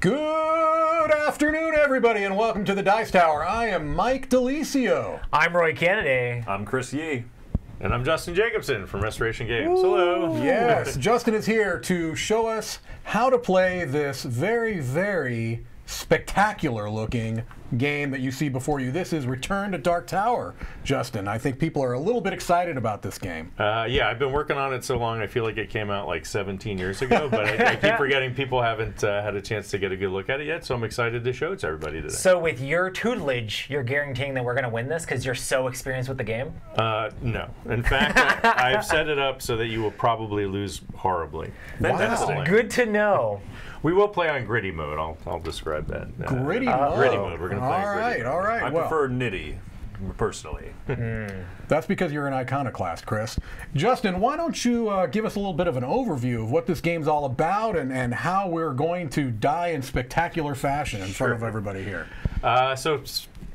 Good afternoon, everybody, and welcome to the Dice Tower. I am Mike Delicio. I'm Roy Cannaday. I'm Chris Yi. And I'm Justin Jacobson from Restoration Games. Hello. Yes, Justin is here to show us how to play this very, very spectacular looking game that you see before you. This is Return to Dark Tower, Justin. I think people are a little bit excited about this game. Uh, yeah, I've been working on it so long. I feel like it came out like 17 years ago, but I, I keep forgetting people haven't uh, had a chance to get a good look at it yet. So I'm excited to show it to everybody today. So, with your tutelage, you're guaranteeing that we're going to win this because you're so experienced with the game? Uh, no. In fact, I, have set it up so that you will probably lose horribly. Wow. Good to know. We will play on gritty mode. I'll, I'll describe that. Uh, gritty mode. Gritty mode. We're going to play All right, all right. I well, prefer nitty, personally. That's because you're an iconoclast, Chris. Justin, why don't you uh, give us a little bit of an overview of what this game's all about and, and how we're going to die in spectacular fashion in front of everybody here? Uh, so,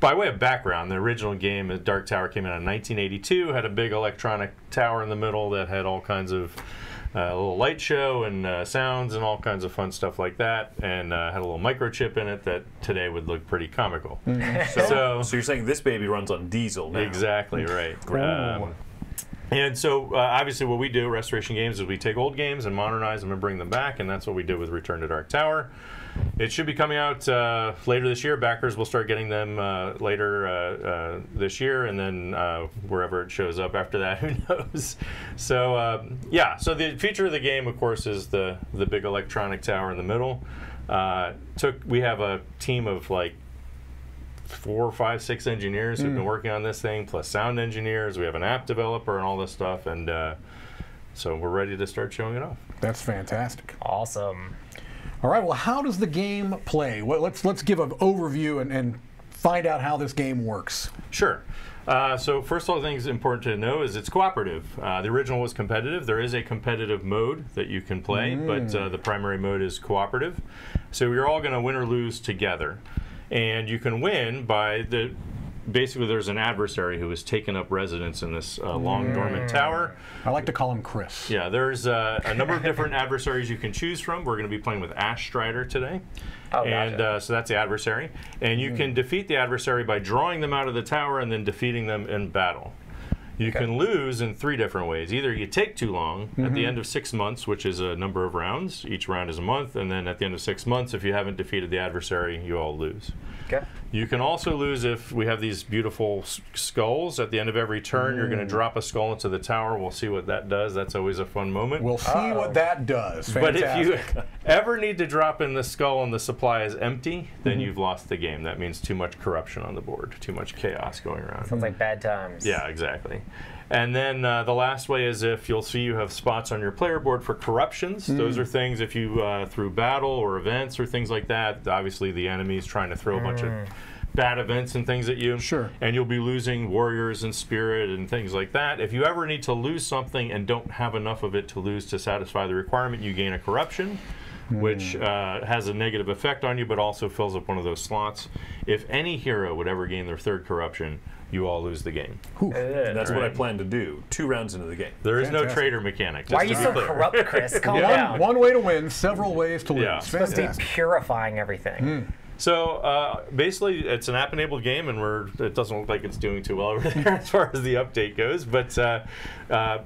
by way of background, the original game, Dark Tower, came out in 1982. Had a big electronic tower in the middle that had all kinds of uh, a little light show and uh, sounds and all kinds of fun stuff like that, and uh, had a little microchip in it that today would look pretty comical. So, So- so you're saying this baby runs on diesel now? Exactly right. Um, and so, uh, obviously, what we do at Restoration Games is we take old games and modernize them and bring them back, and that's what we did with Return to Dark Tower. It should be coming out uh, later this year. Backers will start getting them uh, later uh, uh, this year, and then uh, wherever it shows up after that, who knows? So, um, yeah. So the feature of the game, of course, is the the big electronic tower in the middle. Uh, took we have a team of like four, five, six engineers who've been working on this thing, plus sound engineers. We have an app developer and all this stuff, and uh, so we're ready to start showing it off. That's fantastic. Awesome. All right. Well, how does the game play? Well, let's let's give an overview and, and find out how this game works. Sure. Uh, so first of all, things important to know is it's cooperative. Uh, the original was competitive. There is a competitive mode that you can play, but uh, the primary mode is cooperative. So you're all going to win or lose together, and you can win by the. Basically, there's an adversary who has taken up residence in this uh, long dormant tower. I like to call him Chris. Yeah, there's uh, a number of different adversaries you can choose from. We're going to be playing with Ash Strider today. Oh, and gotcha. uh, so that's the adversary. And you can defeat the adversary by drawing them out of the tower and then defeating them in battle. You can lose in three different ways. Either you take too long at the end of six months, which is a number of rounds, each round is a month, and then at the end of six months, if you haven't defeated the adversary, you all lose. Okay. You can also lose if we have these beautiful s- skulls. At the end of every turn, you're going to drop a skull into the tower. We'll see what that does. That's always a fun moment. We'll see what that does. But if you ever need to drop in the skull and the supply is empty, then Mm-hmm. you've lost the game. That means too much corruption on the board, too much chaos going around. Sounds like bad times. Yeah, exactly. And then uh, the last way is if you'll see you have spots on your player board for corruptions. Mm. Those are things if you uh, through battle or events or things like that. Obviously, the enemy is trying to throw a bunch of bad events and things at you. Mm. Sure. And you'll be losing warriors and spirit and things like that. If you ever need to lose something and don't have enough of it to lose to satisfy the requirement, you gain a corruption. Mm. Which uh, has a negative effect on you, but also fills up one of those slots. If any hero would ever gain their third corruption, you all lose the game. Ugh. That's what I plan to do. Two rounds into the game. There is no Fantastic. trader mechanic. Why are you to so clear. corrupt, Chris? Calm one, down. one way to win, several ways to lose. Yeah. supposed to be Fantastic. purifying everything. So uh, basically, it's an app-enabled game, and we're it doesn't look like it's doing too well over there as far as the update goes. But uh, uh,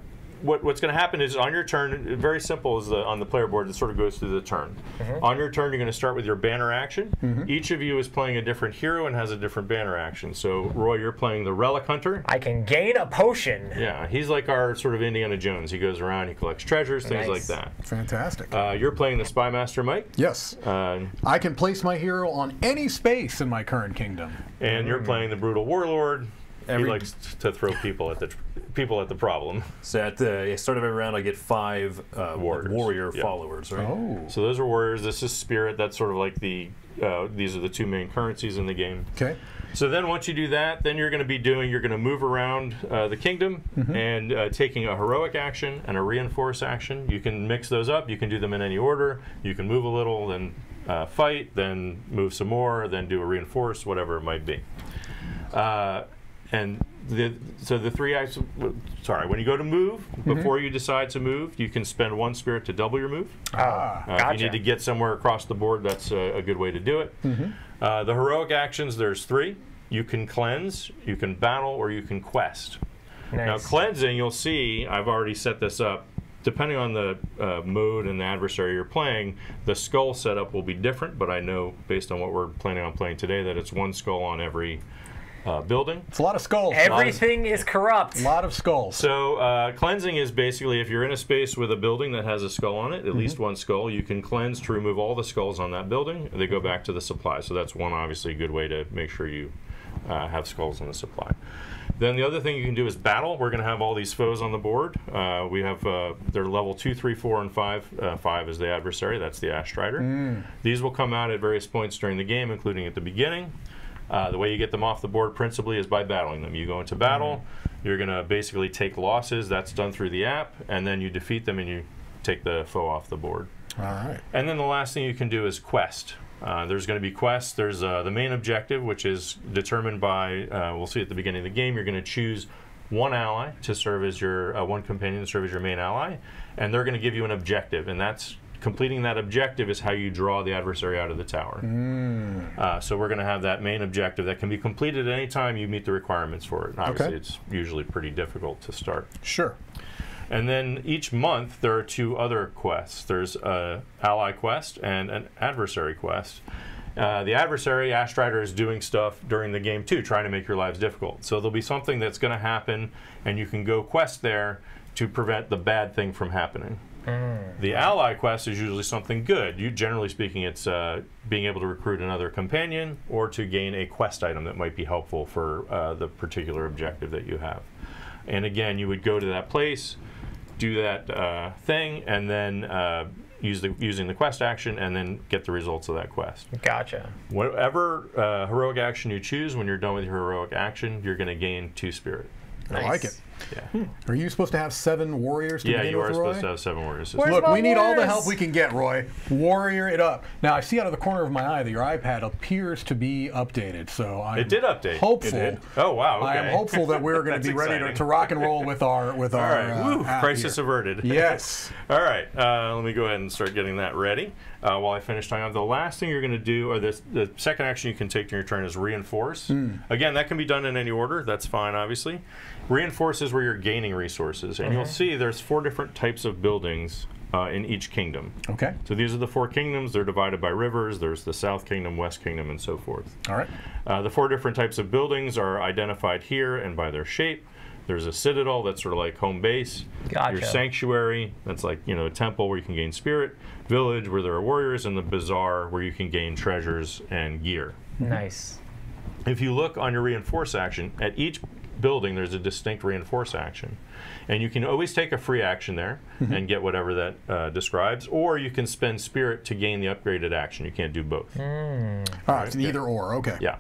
what, what's going to happen is on your turn, very simple is the, on the player board. It sort of goes through the turn. On your turn, you're going to start with your banner action. Each of you is playing a different hero and has a different banner action. So Roy, you're playing the Relic Hunter. I can gain a potion. Yeah, he's like our sort of Indiana Jones. He goes around, he collects treasures, things like that. Fantastic. Uh, you're playing the Spy Master Mike. yes. Uh, I can place my hero on any space in my current kingdom. and you're playing the brutal warlord. Every- he likes to throw people at the people at the problem. So at the start of every round, I get five uh, Warriors. warrior Yeah. followers, right? Oh. So those are warriors. This is spirit. That's sort of like the uh, these are the two main currencies in the game. Okay. So then once you do that, then you're going to be doing you're going to move around uh, the kingdom and uh, taking a heroic action and a reinforce action. You can mix those up. You can do them in any order. You can move a little, then uh, fight, then move some more, then do a reinforce, whatever it might be. And the so the three acts. Sorry, when you go to move, Mm-hmm. before you decide to move, you can spend one spirit to double your move. Ah. Uh, If you need to get somewhere across the board, that's a, a good way to do it. Mm-hmm. Uh, the heroic actions, there's three. You can cleanse, you can battle, or you can quest. Nice. Now, cleansing, you'll see, I've already set this up. Depending on the uh, mode and the adversary you're playing, the skull setup will be different, but I know based on what we're planning on playing today that it's one skull on every uh, building. It's a lot of skulls. Everything is corrupt. a lot of skulls. So uh, cleansing is basically if you're in a space with a building that has a skull on it, at least one skull, you can cleanse to remove all the skulls on that building. They go back to the supply. So that's one obviously good way to make sure you uh, have skulls in the supply. Then the other thing you can do is battle. We're going to have all these foes on the board. Uh, we have uh, they're level two, three, four, and five. Uh, five is the adversary. That's the Ash Strider. These will come out at various points during the game, including at the beginning. Uh, the way you get them off the board principally is by battling them. You go into battle, you're going to basically take losses. That's done through the app, and then you defeat them and you take the foe off the board. All right. And then the last thing you can do is quest. Uh, there's going to be quests. There's uh, the main objective, which is determined by, uh, we'll see at the beginning of the game, you're going to choose one ally to serve as your, uh, one companion to serve as your main ally, and they're going to give you an objective, and that's completing that objective is how you draw the adversary out of the tower. Uh, so we're going to have that main objective that can be completed at any time you meet the requirements for it. And obviously, Okay. it's usually pretty difficult to start. Sure. And then each month there are two other quests. There's a ally quest and an adversary quest. Uh, the adversary, Ash Strider, is doing stuff during the game too, trying to make your lives difficult. So there'll be something that's going to happen, and you can go quest there to prevent the bad thing from happening. The ally quest is usually something good. You, generally speaking, it's uh, being able to recruit another companion or to gain a quest item that might be helpful for uh, the particular objective that you have. And again, you would go to that place, do that uh, thing, and then uh, use the using the quest action, and then get the results of that quest. Gotcha. Whatever uh, heroic action you choose, when you're done with your heroic action, you're going to gain two spirit. I like it. Yeah, Are you supposed to have seven warriors to yeah, begin you with, are Roy? supposed to have seven warriors. Where's Look, my we need all the help we can get, Roy. Warrior it up. Now, I see out of the corner of my eye that your iPad appears to be updated, so I'm It did update. hopeful. It did. Oh wow! Okay. I am hopeful that we're going to be ready to, to rock and roll with our with All our right, uh, woo, app crisis here. averted. Yes. All right, uh, let me go ahead and start getting that ready. Uh, while I finish time, the last thing you're going to do, or this, the second action you can take during your turn is reinforce. Hmm. Again, that can be done in any order. That's fine, obviously. Reinforce is where you're gaining resources, and you'll see there's four different types of buildings uh, in each kingdom. Okay. So these are the four kingdoms. They're divided by rivers. There's the South Kingdom, West Kingdom, and so forth. All right. Uh, the four different types of buildings are identified here and by their shape. There's a citadel that's sort of like home base. Gotcha. Your sanctuary, that's like you know a temple where you can gain spirit. Village where there are warriors, and the bazaar where you can gain treasures and gear. Nice. If you look on your reinforce action, at each building there's a distinct reinforce action. And you can always take a free action there and get whatever that uh, describes, or you can spend spirit to gain the upgraded action. You can't do both. All right. It's an either or. Okay. Yeah.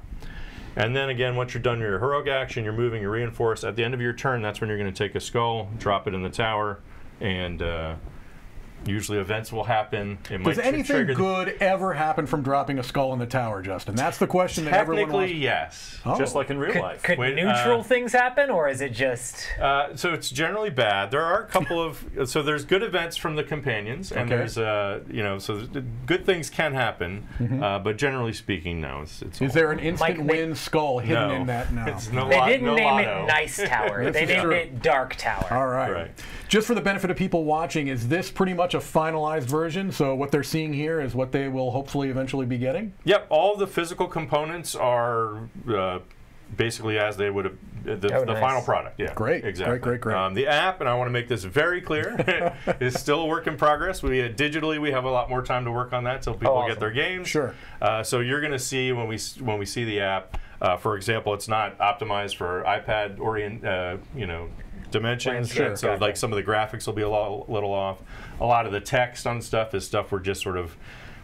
And then again, once you're done your heroic action, you're moving, you reinforce. At the end of your turn, that's when you're going to take a skull, drop it in the tower, and uh, usually events will happen. It might Does tr- anything trigger the- good ever happen from dropping a skull in the tower, Justin? That's the question that everyone Technically, wants. yes. Oh. Just like in real Could, life. could Wait, neutral uh, things happen, or is it just? Uh, so it's generally bad. There are a couple of so there's good events from the companions, and Okay. there's uh, you know so good things can happen, uh, but generally speaking, no. It's, it's. Is there an instant Mike, they- win skull hidden no. in that? No. It's no They lot- didn't no name lotto. it Nice Tower. They is named true. it Dark Tower. All right. Right. Just for the benefit of people watching, is this pretty much a finalized version? So what they're seeing here is what they will hopefully eventually be getting? Yep, all the physical components are uh, basically as they would have the, Oh, the nice. final product. Yeah, Great, exactly. great, great, great. Um, the app, and I want to make this very clear, is still a work in progress. We uh, digitally we have a lot more time to work on that till people Oh, get their games. Sure. Uh, so you're going to see when we when we see the app, uh, for example, it's not optimized for iPad orient, uh, you know. Dimensions, Sure, and so gotcha. like some of the graphics will be a lo- little off. A lot of the text on stuff is stuff we're just sort of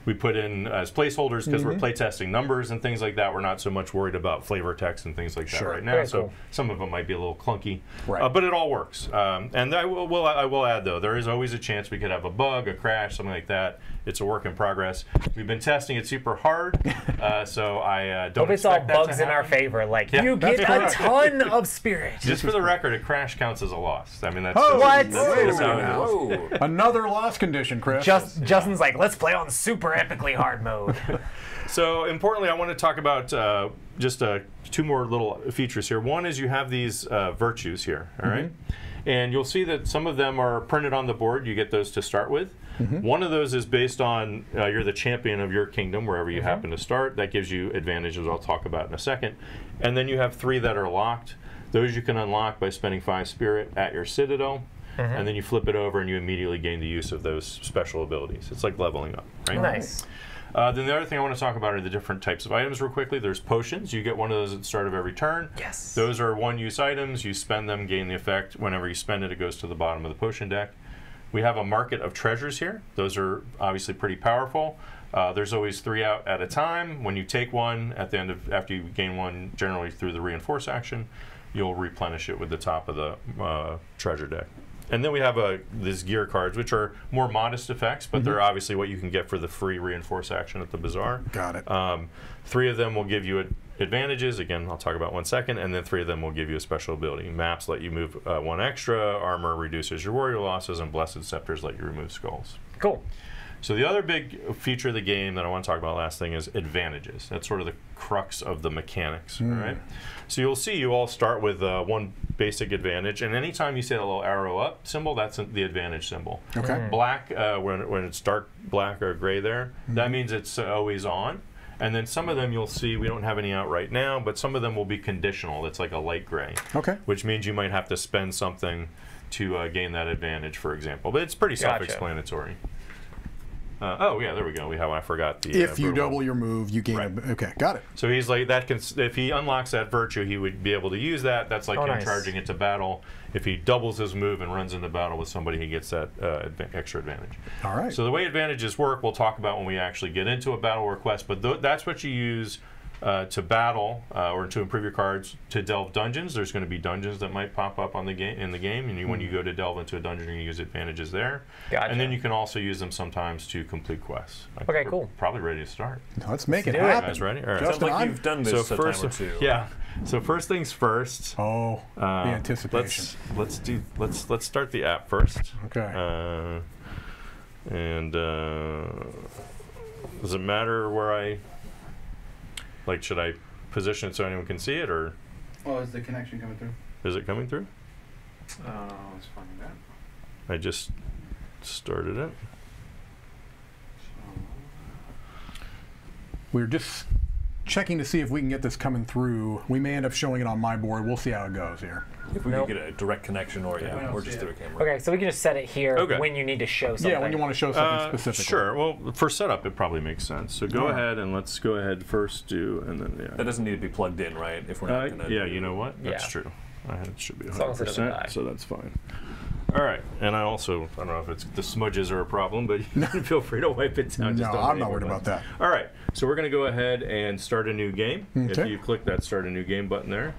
we put in as placeholders because Mm-hmm. we're playtesting numbers and things like that. We're not so much worried about flavor text and things like that right now. Very so cool. some of them might be a little clunky, Right. uh, but it all works. Um, and I will, will I will add though, there is always a chance we could have a bug, a crash, something like that. It's a work in progress. We've been testing it super hard, uh, so I uh, don't Hope it's all expect that bugs in our favor. Like Yeah, you that's get a ton of spirit. Just for the record, a crash counts as a loss. I mean, that's Oh, What? That's, Wait a that's minute it now. is. Whoa. Another loss condition, Chris. Just Justin's like, let's play on super epically hard mode. So importantly, I want to talk about uh, just uh, two more little features here. One is you have these uh, virtues here, all right? And you'll see that some of them are printed on the board. You get those to start with. Mm-hmm. One of those is based on uh, you're the champion of your kingdom, wherever you mm-hmm. happen to start. That gives you advantages I'll talk about in a second. And then you have three that are locked. Those you can unlock by spending five spirit at your citadel. Mm-hmm. And then you flip it over and you immediately gain the use of those special abilities. It's like leveling up, right? nice. Uh, then the other thing I want to talk about are the different types of items real quickly. There's potions. You get one of those at the start of every turn. Yes. Those are one-use items. You spend them, gain the effect. Whenever you spend it, it goes to the bottom of the potion deck. We have a market of treasures here. Those are obviously pretty powerful. Uh, there's always three out at a time. When you take one at the end of after you gain one, generally through the reinforce action, you'll replenish it with the top of the uh, treasure deck. And then we have uh, these gear cards, which are more modest effects, but they're obviously what you can get for the free reinforce action at the bazaar. Got it. Um, three of them will give you ad- advantages. Again, I'll talk about one second, and then three of them will give you a special ability. Maps let you move uh, one extra. Armor reduces your warrior losses, and blessed scepters let you remove skulls. Cool. So the other big feature of the game that I want to talk about last thing is advantages. That's sort of the crux of the mechanics, all right? So you'll see you all start with uh, one basic advantage, and anytime you see that little arrow up symbol, that's the advantage symbol. Okay. Black, uh, when, when it's dark black or gray there, that means it's uh, always on. And then some of them you'll see, we don't have any out right now, but some of them will be conditional. It's like a light gray Okay. which means you might have to spend something to uh, gain that advantage, for example. But it's pretty Gotcha. self-explanatory. Uh, oh yeah, there we go. We have I forgot the. If uh, you verbal. double your move, you gain Right. a. Okay, got it. So he's like that. Can, if he unlocks that virtue, he would be able to use that. That's like Oh, him nice. charging into battle. If he doubles his move and runs into battle with somebody, he gets that uh, adva- extra advantage. All right. So the way advantages work, we'll talk about when we actually get into a battle request. But th- that's what you use uh, to battle uh, or to improve your cards to delve dungeons. There's going to be dungeons that might pop up on the game in the game, and you, when you go to delve into a dungeon, you use advantages there. Gotcha. And then you can also use them sometimes to complete quests. I Okay, cool. Probably ready to start. Let's make it do it. happen. Guys, ready? All right. Justin, Sounds like I'm- you've done this so a first, time or two. yeah. So first things first. Oh, uh, the anticipation. Let's let's do let's let's start the app first. Okay. Uh, and uh, does it matter where I like? Should I position it so anyone can see it, or Oh, is the connection coming through? is it coming through? Uh, let's find that. I just started it. We're just checking to see if we can get this coming through. We may end up showing it on my board. We'll see how it goes here. If we Nope. could get a direct connection or, yeah, Yeah. or just through a camera. Okay, so we can just set it here Okay. when you need to show something. Yeah, when you want to show something Uh, specific. sure. Well, for setup, it probably makes sense. So go Alright. ahead and let's go ahead first do, and then yeah. That doesn't need to be plugged in, right? If we're not Uh, gonna yeah, do- you know what? That's Yeah. true. I it should be As long as it 100%, die. so that's fine. All right, and I also I don't know if it's the smudges are a problem, but you can feel free to wipe it down. No, just I'm not worried with about that. All right, so we're going to go ahead and start a new game. If you click that start a new game button there,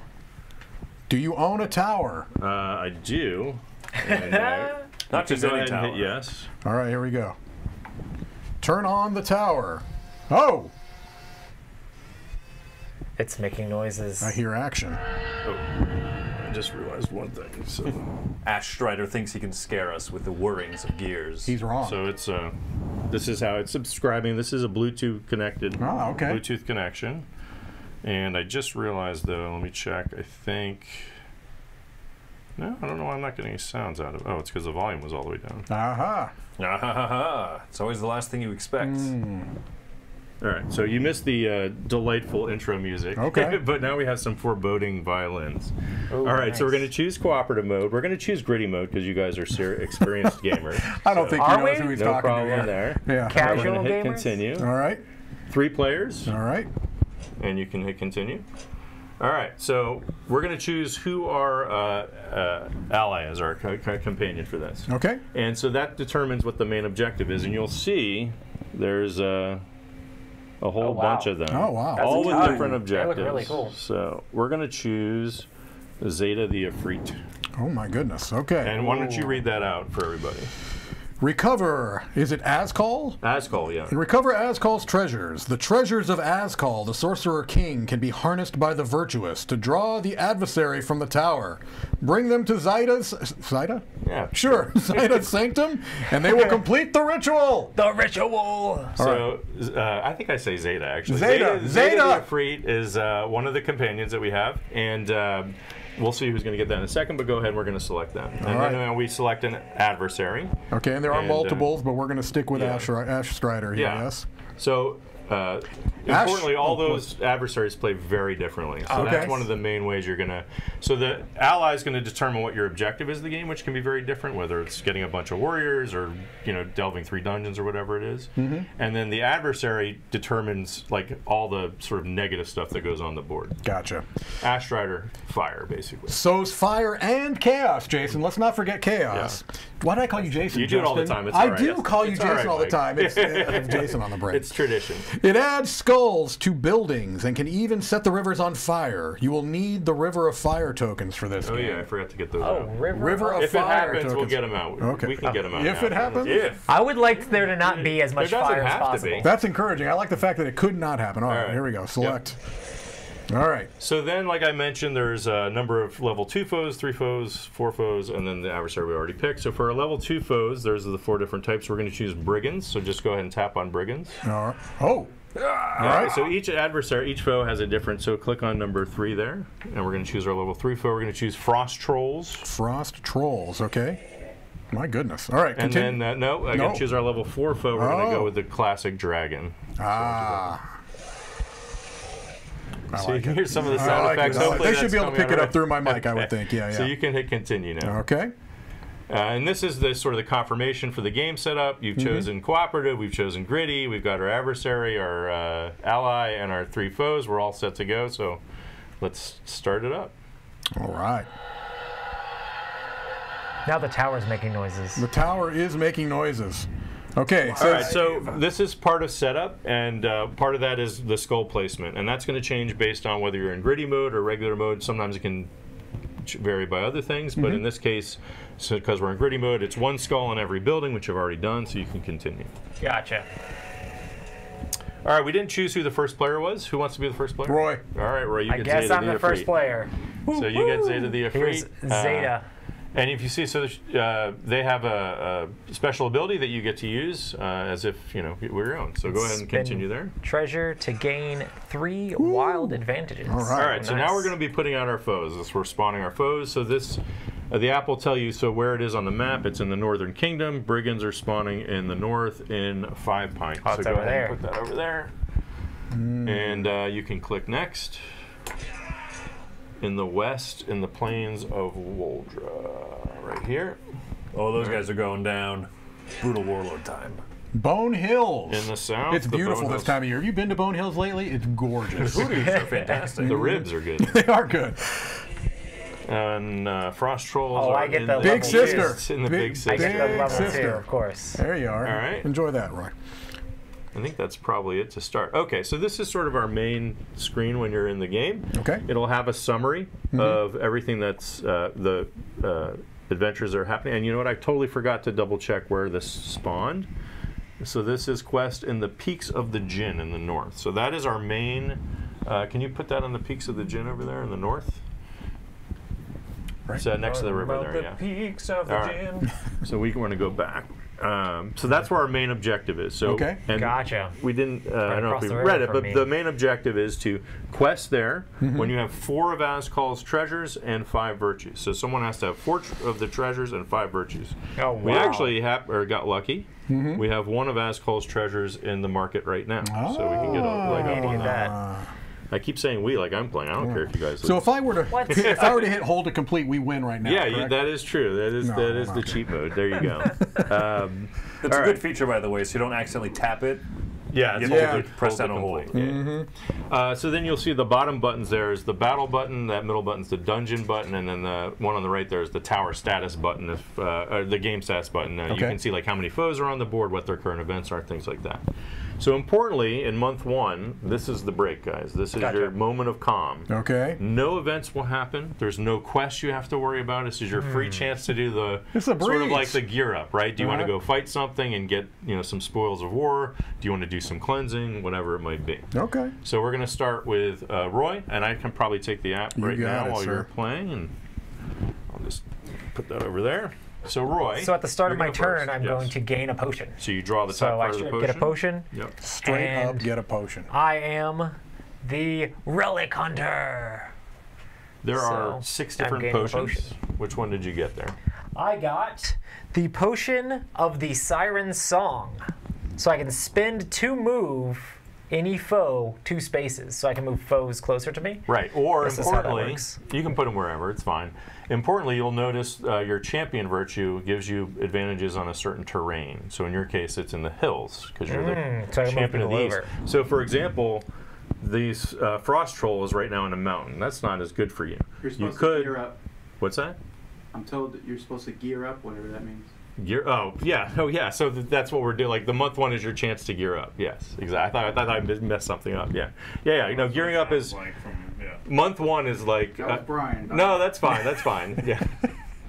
Do you own a tower? uh, I do. And, uh, Not just can any tower. hit yes. All right, here we go. Turn on the tower. Oh, It's making noises. I hear action. Oh, I just realized one thing. So, Ash Strider thinks he can scare us with the whirrings of gears. He's wrong. so it's uh, this is how it's subscribing. This is a Bluetooth connected. Oh, okay. Bluetooth connection. And I just realized though, let me check. I think. No, I don't know why I'm not getting any sounds out of it. Oh, it's because the volume was all the way down. Aha. Ah, ha, ha, ha. It's always the last thing you expect. Hmm. All right, so you missed the uh, delightful intro music. Okay. but now we have some foreboding violins. Ooh, all right, so we're going to choose cooperative mode. We're going to choose gritty mode because you guys are ser- experienced gamers. I don't So, think he Are knows we? who he's No talking problem to here. there. Yeah. Casual We're going to hit gamers? continue. All right. Three players. All right. and you can hit continue. All right, so we're going to choose who our uh, uh, ally is, our co- co- companion for this. Okay. And so that determines what the main objective is. And you'll see there's a, a whole Oh, wow. bunch of them. Oh, wow. That's All a with ton. different They look objectives. really cool. So we're going to choose Zeta the Ifrit. Oh my goodness. Okay. And why don't you read that out for everybody? Recover. Is it Azkal? Ascol, yeah. Recover Azkal's treasures. The treasures of Azkal, the Sorcerer King, can be harnessed by the virtuous to draw the adversary from the tower. Bring them to Zaida's. Zaida? Yeah. Sure, Zaida's sanctum, and they will complete the ritual. The ritual. So uh, I think I say Zeta actually. Zeta, Zeta, Zeta! the Ifrit is uh, one of the companions that we have, and um we'll see who's going to get that in a second. But go ahead, we're going to select that. and right. then uh, we select an adversary. Okay, and there are And, uh, multiples, but we're going to stick with yeah. Ash, Ash Strider here, Yeah. yes? So. Uh, importantly, all oh, those adversaries play very differently. So Okay. that's one of the main ways you're gonna. So the ally is going to determine what your objective is of the game, which can be very different. Whether it's getting a bunch of warriors or you know delving three dungeons or whatever it is. Mm-hmm. And then the adversary determines like all the sort of negative stuff that goes on the board. Gotcha. Ash Strider, fire, basically. So's fire and chaos, Jason. Let's not forget chaos. Why did I call you Jason? You do it all the time. It's I all right. do call you it's all Jason right, all the time. It's I have Jason on the brain. It's tradition. It adds skulls to buildings and can even set the rivers on fire. You will need the River of Fire tokens for this Oh game. yeah, I forgot to get those Oh, out. river. River of If it Fire happens, we'll get them out. Okay. We can get them out. If now. it happens, If. I would like there to not be as much There doesn't fire as have to possible. be. That's encouraging. I like the fact that it could not happen. All right, right. here we go. Select. All right. So then, like I mentioned, there's a number of level two foes, three foes, four foes, and then the adversary we already picked. So for our level two foes, there's the four different types. We're going to choose brigands. So just go ahead and tap on brigands. All right. Oh. All right. So each adversary, each foe has a different. So click on number three there, and we're going to choose our level three foe. We're going to choose frost trolls, Frost trolls. Okay. My goodness. All right. and Continue. then uh, no, I No. got to choose our level four foe. We're going to Oh. go with the classic dragon. ah. I So you can it. hear some of the sound like it. effects. I like. Hopefully They should be able to pick it out up through my right. mic, I would think. Yeah, yeah. So you can hit continue now. Okay. Uh, and this is the sort of the confirmation for the game setup. You've chosen cooperative. We've chosen gritty. We've got our adversary, our uh, ally, and our three foes. We're all set to go. So let's start it up. All right. Now the tower's making noises. The tower is making noises. Okay. All So right. So this is part of setup, and uh, part of that is the skull placement, and that's going to change based on whether you're in gritty mode or regular mode. Sometimes it can vary by other things, but in this case, so because we're in gritty mode, it's one skull in every building, which I've already done. So you can continue. Gotcha. All right, we didn't choose who the first player was. Who wants to be the first player? Roy. All right, Roy, you I get guess Zeta I'm the the first player. So you get Zeta the Here's Ifrit. uh, Zeta. And if you see, so uh, they have a, a special ability that you get to use uh, as if you know we're your own. So go ahead and continue there. Treasure to gain three wild advantages. All right. All right, so now we're going to be putting out our foes. This we're spawning our foes. So this, uh, the app will tell you so where it is on the map. It's in the Northern Kingdom. Brigands are spawning in the north in Five Pines. Oh, so go ahead there. and put that over there, and uh, you can click next. In the west, in the plains of Woldra, right here. Oh, those guys are going down. Brutal warlord time. Bone Hills. In the south, it's the beautiful Bone this Hills. time of year. Have you been to Bone Hills lately? It's gorgeous. The booties are fantastic. The ribs are good. they are good. and uh, frost trolls Oh, are I get in the the Big level sister. It's in the Big- big I get the level two, sister. of course. There you are. All right. Enjoy that, Roy. I think that's probably it to start. Okay, so this is sort of our main screen when you're in the game. Okay. It'll have a summary of everything that's uh, the uh, adventures that are happening. And you know what? I totally forgot to double check where this spawned. So this is quest in the Peaks of the Jinn in the north. So that is our main. Uh, can you put that on the Peaks of the Jinn over there in the north? Right. So next to the river About there, the yeah. peaks of the All right. gin. So we want to go back. Um, so that's where our main objective is. So Okay. and Gotcha. We didn't. Uh, I don't know if we read it, but me. the main objective is to quest there Mm-hmm. when you have four of Askal's treasures and five virtues. So someone has to have four tr- of the treasures and five virtues. Oh, wow! We actually have or got lucky. Mm-hmm. We have one of Askal's treasures in the market right now, so we can get a leg up on that. that. I keep saying we like I'm playing. I don't care if you guys. Lose. So if I were to What? if I were to hit hold to complete, we win right now. yeah, you, correct? that is true. That is No, that is the okay. cheat mode. There you go. um, It's a right. good feature, by the way, so you don't accidentally tap it. yeah, You it's have Yeah. to press it down and hold. Yeah. Mm-hmm. Uh, so then you'll see the bottom buttons there is the battle button, that middle button's the dungeon button, and then the one on the right there is the tower status button, if, uh, or the game status button. Uh, You can see like how many foes are on the board, what their current events are, things like that. So importantly, in month one, this is the break, guys. This is Gotcha. your moment of calm. Okay. No events will happen. There's no quest you have to worry about. This is your free chance to do the It's a sort of like the gear up, right? Do you want to go fight something and get you know some spoils of war? Do you want to do some cleansing? Whatever it might be. Okay. So we're going to start with uh, Roy, and I can probably take the app You right now it, while sir. you're playing, and I'll just put that over there. So Roy. So at the start of my turn, first. I'm Yes. going to gain a potion. So you draw the top So I part of the should potion. get a potion. Yep. Straight up, get a potion. I am the Relic Hunter. There are six different gaining a potions. Which one did you get there? I got the potion of the Siren Song. So I can spend to move any foe two spaces. So I can move foes closer to me. Right. Or This is how that importantly, you can put them wherever. It's fine. Importantly, you'll notice uh, your champion virtue gives you advantages on a certain terrain. So in your case, it's in the hills because you're Mm, the so I can move champion of the people east. So for example, these uh, frost troll is right now in a mountain. That's not as good for you. You're You could. to gear up. What's that? I'm told that you're supposed to gear up, whatever that means. Gear. Oh yeah. Oh yeah. So th- that's what we're doing. Like the month one is your chance to gear up. Yes. Exactly. I thought I thought I messed something up. Yeah. Yeah. Yeah. You know, gearing up is Like from, yeah. month one is like. That uh, Brian. No, that's fine. That's fine. Yeah.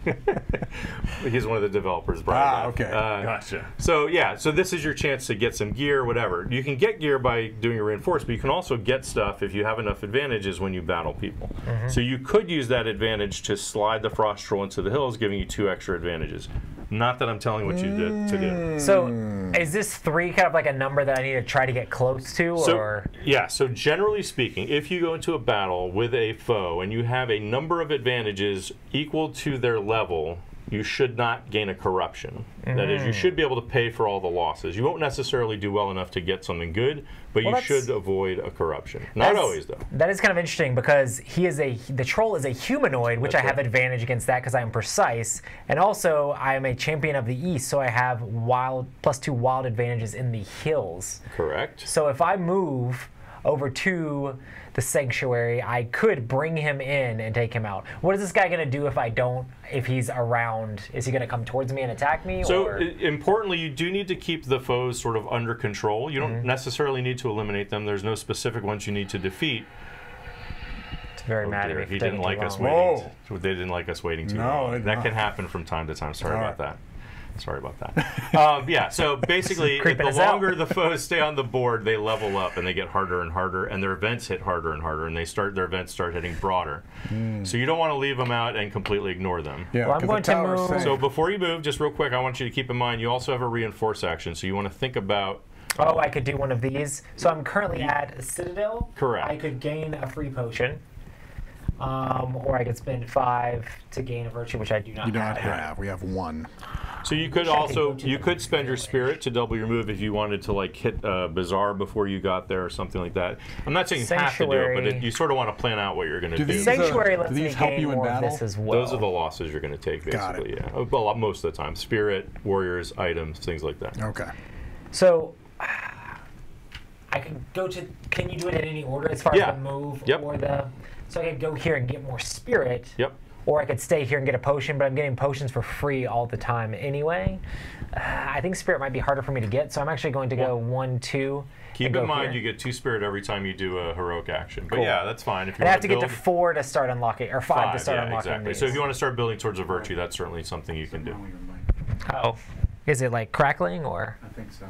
He's one of the developers, Brian. Ah, okay. Uh, Gotcha. So yeah, so this is your chance to get some gear, whatever. You can get gear by doing a reinforce, but you can also get stuff if you have enough advantages when you battle people. So you could use that advantage to slide the frost troll into the hills, giving you two extra advantages. Not that I'm telling what you did to do. So is this three kind of like a number that I need to try to get close to, So or yeah, so generally speaking, if you go into a battle with a foe and you have a number of advantages equal to their level, you should not gain a corruption. That is, you mm. should be able to pay for all the losses. You won't necessarily do well enough to get something good, but Well, you should avoid a corruption. Not always though. That is kind of interesting because he is a the troll is a humanoid, which That's I have advantage against that because I am precise, and also I am a champion of the east, so I have wild plus two wild advantages in the hills. Correct. So if I move over to the sanctuary, I could bring him in and take him out. What is this guy gonna do if I don't? If he's around, is he gonna come towards me and attack me? So or? importantly, you do need to keep the foes sort of under control. You don't Mm-hmm. necessarily need to eliminate them. There's no specific ones you need to defeat. It's very Oh, mad dear, at me. He didn't like us long. waiting. Whoa. t- they didn't like us waiting too No, long. they did That not. can happen from time to time. Sorry All about right. that. Sorry about that. um, yeah. So basically, the us out. longer the foes stay on the board, they level up and they get harder and harder, and their events hit harder and harder, and they start their events start hitting broader. So you don't want to leave them out and completely ignore them. Yeah, Well, I'm 'cause going the to move- safe. So before you move, just real quick, I want you to keep in mind you also have a reinforce action. So you want to think about Oh, I could do one of these. So I'm currently at Citadel. Correct. I could gain a free potion. Um, or I could spend five to gain a virtue, which I do not you don't have. have. We have one. So you could Wish I could also you could spend your spirit to double your move if you wanted to like hit uh, bazaar before you got there or something like that. I'm not saying you have to do it, but it, you sort of want to plan out what you're going to Do do. these- Sanctuary uh, lets do me these help you in more battle? of this as well. Those are the losses you're going to take, basically. Yeah, a lot most of the time. Spirit, warriors, items, things like that. Okay. So I can go to. Can you do it in any order as far Yeah. as the move Yep. or the? So I could go here and get more spirit. Yep. Or I could stay here and get a potion, but I'm getting potions for free all the time anyway. Uh, I think spirit might be harder for me to get, so I'm actually going to go one, two. Keep in mind here. you get two spirit every time you do a heroic action. But Cool. yeah, that's fine. If you And I have to get to four to start unlocking, or five, to start yeah, unlocking exactly. these. So if you want to start building towards a virtue, that's certainly something you can do. Now oh, is it like crackling or? I think so.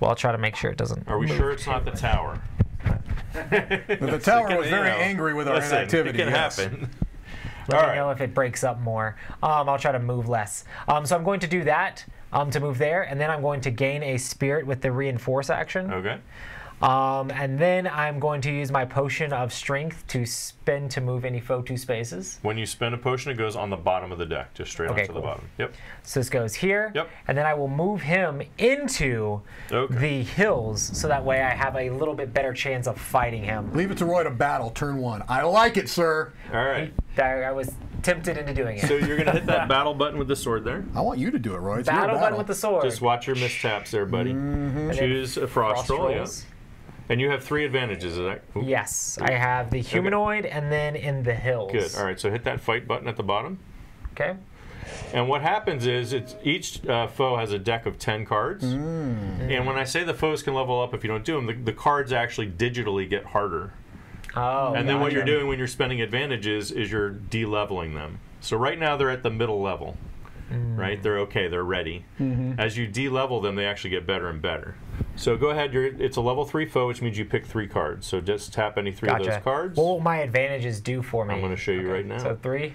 Well, I'll try to make sure it doesn't. Are we move sure it's not the tower? The tower was very angry with our listen, inactivity. It can yes. happen. Let All me right. know if it breaks up more. Um, I'll try to move less. Um, so I'm going to do that um, to move there, and then I'm going to gain a spirit with the reinforce action. Okay. Um, and then I'm going to use my potion of strength to spend to move any foe two spaces. When you spend a potion, it goes on the bottom of the deck, just straight Okay, onto the cool. bottom. Yep. So this goes here, Yep. and then I will move him into Okay. the hills, so that way I have a little bit better chance of fighting him. Leave it to Roy to battle. Turn one. I like it, sir. All right. I, I was tempted into doing it. So you're gonna hit that battle button with the sword there. I want you to do it, Roy. It's your battle battle. button with the sword. Just watch your mistaps there, buddy. Mm-hmm. Choose a frost, Frost roll. Yeah. Rolls. And you have three advantages. Is that oop, Yes, I have the humanoid and then in the hills. good? All right. So hit that fight button at the bottom. Okay. And what happens is it's each uh, foe has a deck of 10 cards. Hmm. And when I say the foes can level up if you don't do them, the, the cards actually digitally get harder. Oh, and then what you're doing when you're spending advantages is you're de-leveling them. So right now they're at the middle level. Right? Hmm. They're okay, they're ready. Mm-hmm. As you de-level them, they actually get better and better. So go ahead, you're, it's a level 3 foe, which means you pick 3 cards. So just tap any 3 of Gotcha. those cards. What will my advantages do for me? I'm going to show you right now. So three.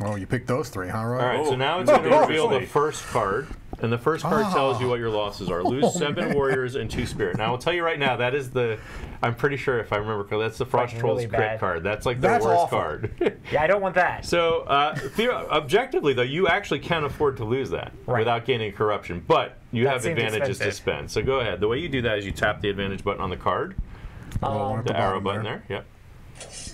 Well, you picked those three, huh, Roy? All right, so Oh. now it's going to reveal the first card. And the first card tells you Ah. what your losses are. Lose Oh, seven man. warriors and two spirit. Now I'll tell you right now, that is the. I'm pretty sure if I remember correctly, that's the Frost Like, Trolls really crit bad. card. That's like the That's worst awful. card. Yeah, I don't want that. so uh, theo- objectively, though, you actually can't afford to lose that Right. without gaining corruption, but you That have seems advantages to spend. So go ahead. The way you do that is you tap the advantage button on the card, Oh, Um, the, the arrow bottom button there. Yep.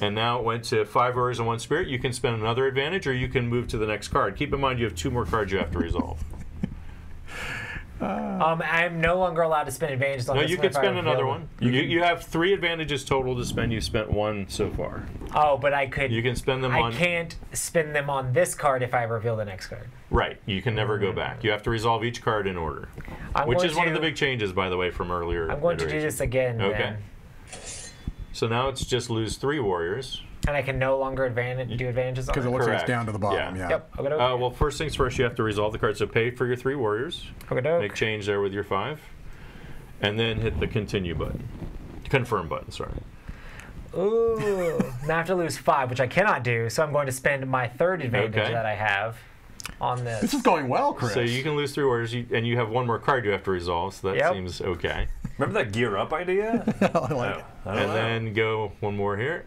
And now it went to five warriors and one spirit. You can spend another advantage, or you can move to the next card. Keep in mind you have two more cards you have to resolve. Um, I'm no longer allowed to spend advantages on No, this you one can if I spend reveal another them. one. You, you have three advantages total to spend. You've spent one so far. Oh, but I could. You can spend them I on. can't spend them on this card if I reveal the next card. Right. You can never go back. You have to resolve each card in order, I'm which going is one of the big changes, by the way, from earlier. I'm going to do iterations. this again. Okay. Then. So now it's just lose three warriors. And I can no longer advantage do advantages on Because it it. looks like Correct. it's down to the bottom, Yeah. yeah. Yep. Okay. Uh, well, first things first, you have to resolve the card. So pay for your three warriors. okay. Make change there with your five, and then hit the continue button, confirm button. Sorry. Ooh. now I have to lose five, which I cannot do. So I'm going to spend my third advantage Okay. that I have on this. This is going well, Chris. So you can lose three warriors, you, and you have one more card you have to resolve. So that Yep. seems okay. Remember that gear up idea? I like it. I don't and know. then go one more here.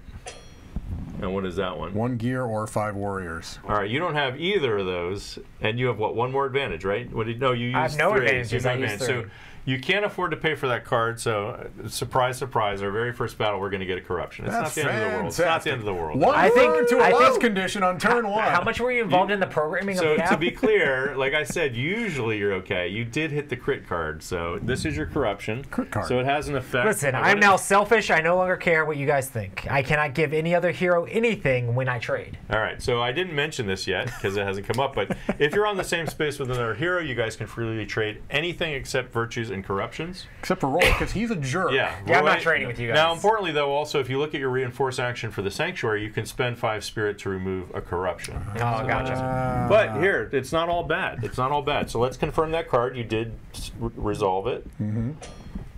And what is that one? One gear or five warriors. All right, you don't have either of those, and you have what? One more advantage, right? What did no? You use I have no three. advantages, You have no I advantage. So three. You can't afford to pay for that card. So uh, surprise, surprise! Our very first battle, we're going to get a corruption. It's not That's the end of the world. It's not the end of the world. One I think- to a I loss think- condition on turn one. How much were you involved in the programming So of the app? to be clear, like I said, usually you're okay. You did hit the crit card, so this is your corruption. Crit card. So it has an effect. Listen, I I'm wanna- now selfish. I no longer care what you guys think. I cannot give any other hero anything when I trade. All right, so I didn't mention this yet because it hasn't come up, but if you're on the same space with another hero, you guys can freely trade anything except virtues and corruptions. Except for Roy, because he's a jerk. Yeah. Yeah, I'm not Roy- trading with you guys. Now, importantly, though, also if you look at your reinforce action for the sanctuary, you can spend five spirit to remove a corruption. Oh, gotcha. But here, it's not all bad. It's not all bad. So let's confirm that card. You did re- resolve it. Mm-hmm.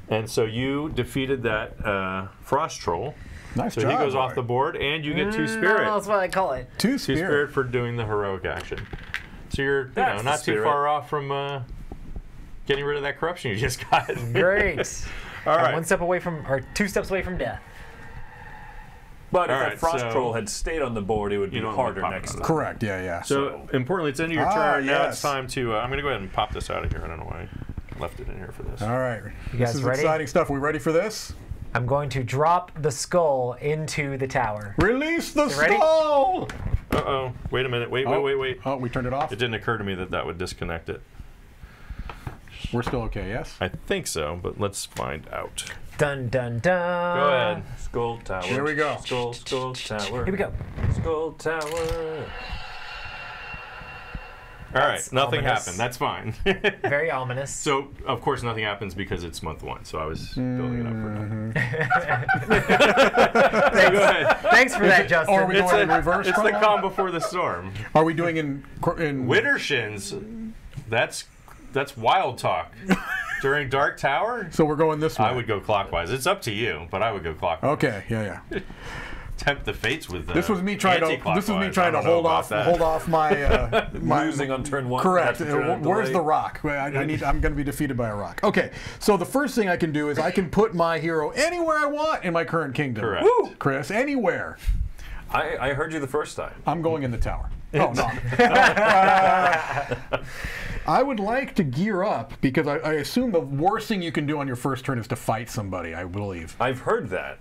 And so you defeated that uh, frost troll. Nice So job. he goes off the board, and you get two No, spirit. that's what I call it. Two two spirit. spirit for doing the heroic action. So you're, you That's know, not too far off from uh, getting rid of that corruption you just got. Great. All I'm one step away from, or two steps away from death. But if All that frost so- troll had stayed on the board, it would be harder next popping time. Correct, yeah, yeah. So, importantly, it's into your Ah, turn. Now it's time to. Uh, I'm going to go ahead and pop this out of here. I don't know why I left it in here for this. All right. You guys this is ready? exciting stuff. We ready for this? I'm going to drop the skull into the tower. Release the ready? skull! Uh oh. Wait a minute. Wait, wait, Oh. wait, wait. Oh, we turned it off? It didn't occur to me that that would disconnect it. We're still okay, yes? I think so, but let's find out. Dun dun dun. Go ahead. Skull tower. Here we go. Skull, skull tower. Here we go. Skull tower. All right. That's Nothing ominous. happened. That's fine. Very ominous. so, of course, nothing happens because it's month one. So I was building it up Mm-hmm. for nothing. Go ahead. Thanks for that, Justin. Or are we It's, going in reverse it's the calm before the storm. Are we doing in in Widdershins. That's that's wild talk. During Dark Tower, So we're going this way. I would go clockwise. It's up to you, but I would go clockwise. Okay, yeah, yeah. Tempt the fates with the This was me trying to. This was me trying to hold off, that. hold off my, uh, my Losing on turn one. Correct. That's what Uh, you're wh- gonna Where's the rock? I, I need. I'm going to be defeated by a rock. Okay. So the first thing I can do is I can put my hero anywhere I want in my current kingdom. Correct. Woo! Chris, anywhere. I, I heard you the first time. I'm going in the tower. Oh no. Uh, I would like to gear up because I, I assume the worst thing you can do on your first turn is to fight somebody. I believe. I've heard that.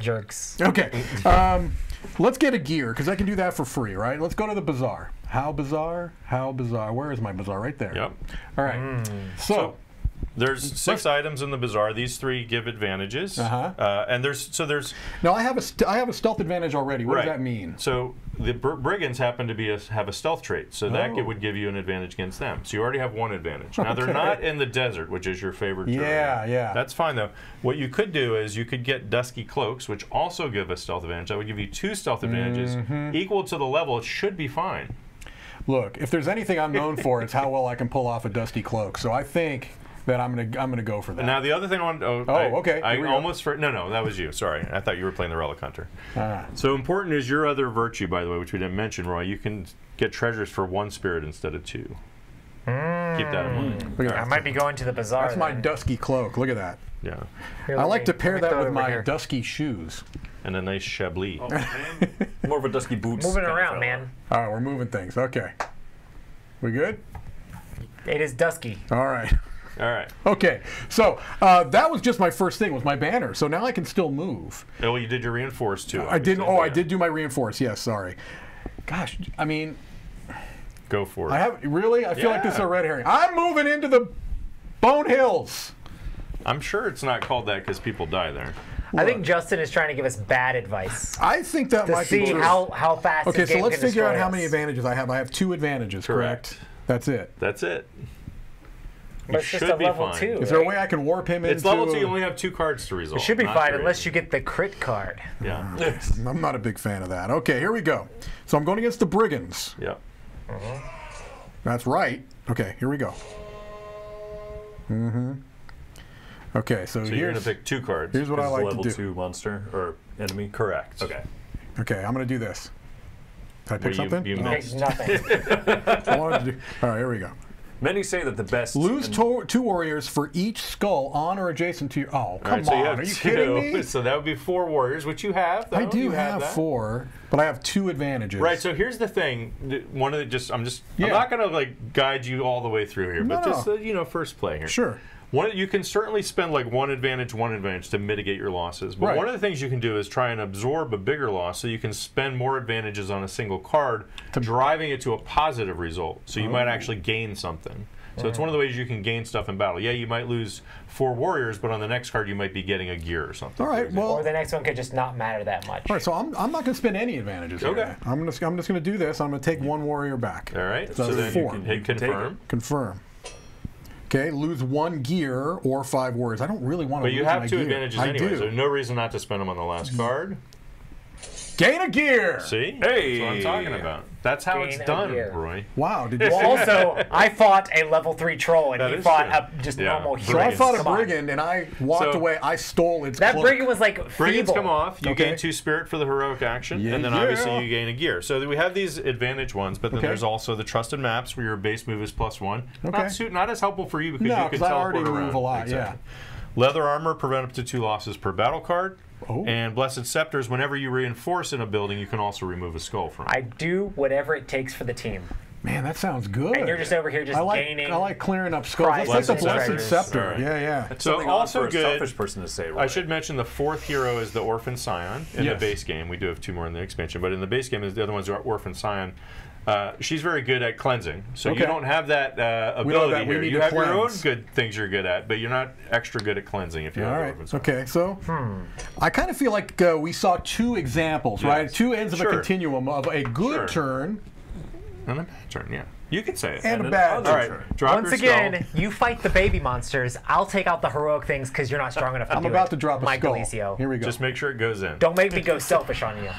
Jerks. Okay. Um, let's get a gear because I can do that for free, right? Let's go to the bazaar. How bizarre? How bizarre? Where is my bazaar? Right there. Yep. All right. So, There's six items in the bazaar. These three give advantages. Uh-huh. Uh, and there's so there's Now I have a st- I have a stealth advantage already. What right. does that mean? So the br- brigands happen to be a, have a stealth trait, so that Oh. would give you an advantage against them. So you already have one advantage. Now they're Okay. not in the desert, which is your favorite. terrain. Yeah, yeah. That's fine though. What you could do is you could get dusky cloaks, which also give a stealth advantage. That would give you two stealth advantages Mm-hmm. equal to the level. It should be fine. Look, if there's anything I'm known for, it's how well I can pull off a dusty cloak. So I think that I'm gonna I'm gonna go for that. Now the other thing I wanted. Oh, Oh, I, okay. I Here we go. almost for, no no that was you. Sorry, I thought you were playing the relic hunter. Ah. So important is your other virtue, by the way, which we didn't mention, Roy. You can get treasures for one spirit instead of two. Keep that in mind. Look at I might be going to the bazaar. That's my dusky cloak. Look at that. Yeah, Here, I like me- to pair that with my here. dusky shoes. and a nice chablis. Oh, man. More of a dusky boots. Moving around, man. All right, we're moving things. Okay. We good? It is dusky. All right. All right. Okay. So uh, that was just my first thing was my banner. So now I can still move. Oh, well, you did your reinforce too. I didn't. obviously. Oh, I did do my reinforce. Yes. Sorry. Gosh. I mean, Go for it. I have really. I feel like this is a red herring. I'm moving into the Bone Hills. I'm sure it's not called that because people die there. I think Justin is trying to give us bad advice I think that to might be see true. how, how fast. Okay, this so let's figure out destroy how many advantages I have. I have two advantages, correct? Correct. That's it. That's it. But it's just should a be level fine. two. Is there a way I can warp him It's into? level two. You only have two cards to resolve. It should be fine three. unless you get the crit card. Yeah. I'm not a big fan of that. Okay, here we go. So I'm going against the brigands. yeah. That's right. Okay, here we go. Mm-hmm. Okay, so, So you're gonna pick two cards. here's what I is a like level to do. two monster or enemy. Correct. Okay. Okay, I'm going to do this. Did I pick Well, something? you Oh, Okay, missed. nothing. I wanted to do. All right, here we go. Many say that the best Lose to- two warriors for each skull on or adjacent to your. Oh, come right, so you on! have Are you two. kidding me? So that would be four warriors, which you have. I do You have that. four, but I have two advantages. Right. So here's the thing. One of the just I'm just Yeah. I'm not gonna like guide you all the way through here, but just uh, you know first play here. Sure. One, you can certainly spend like one advantage, one advantage to mitigate your losses. But Right. one of the things you can do is try and absorb a bigger loss, so you can spend more advantages on a single card, driving it to a positive result. So you Oh. might actually gain something. So it's one of the ways you can gain stuff in battle. Yeah, you might lose four warriors, but on the next card you might be getting a gear or something. All for right. example. Well, or the next one could just not matter that much. all right. So I'm, I'm not going to spend any advantages. here. Okay. I'm just I'm just going to do this. I'm going to take one warrior back. All right. So So then four. you can hit can take confirm. Confirm. Okay. Lose one gear or five words. I don't really want to. But you lose have my two gear. advantages I anyway. do. So no reason not to spend them on the last card. Gain a gear. See? Hey! That's what I'm talking about. That's how it's done. Roy. Wow. Did you? Well, also, I fought a level three troll, and That he fought true. a just Yeah. normal So so I fought a brigand and I walked So- away. I stole its That cloak. brigand was like Brigands feeble. come off. You Okay. gain two spirit for the heroic action, Yeah, and then obviously you gain a gear. So we have these advantage ones, but then Okay. there's also the trusted maps where your base move is plus one. Okay. Not suit, not as helpful for you because No, you can 'cause I already teleport move around. a lot, Exactly. Leather armor prevent up to two losses per battle card. Oh. And blessed scepters. Whenever you reinforce in a building, you can also remove a skull from. it. I do whatever it takes for the team. Man, that sounds good. And you're just over here just I like gaining. I like clearing up skulls. That's like the blessed treasures. scepter. Alright. Yeah, yeah. That's So something also also for a good- selfish person to say. I should mention the fourth hero is the Orphan Scion in Yes. the base game. We do have two more in the expansion, but in the base game, is the other ones are Orphan Scion. Uh, she's very good at cleansing, so Okay. you don't have that uh, We don't ability that. We here. need You to have your own good things you're good at, but you're not extra good at cleansing if you All have the right. Orphan Okay. So, I kind of feel like uh, we saw two examples, right? Two ends of a continuum of a good Sure. turn And a bad turn, yeah. You can say it. and, a bad other All turn. right, turn. drop Once your again, skull. you fight the baby monsters. I'll take out the heroic things because you're not strong enough to I'm do about to drop a Mike skull. Alicio. Here we go. Just make sure it goes in. Don't make me go selfish on you.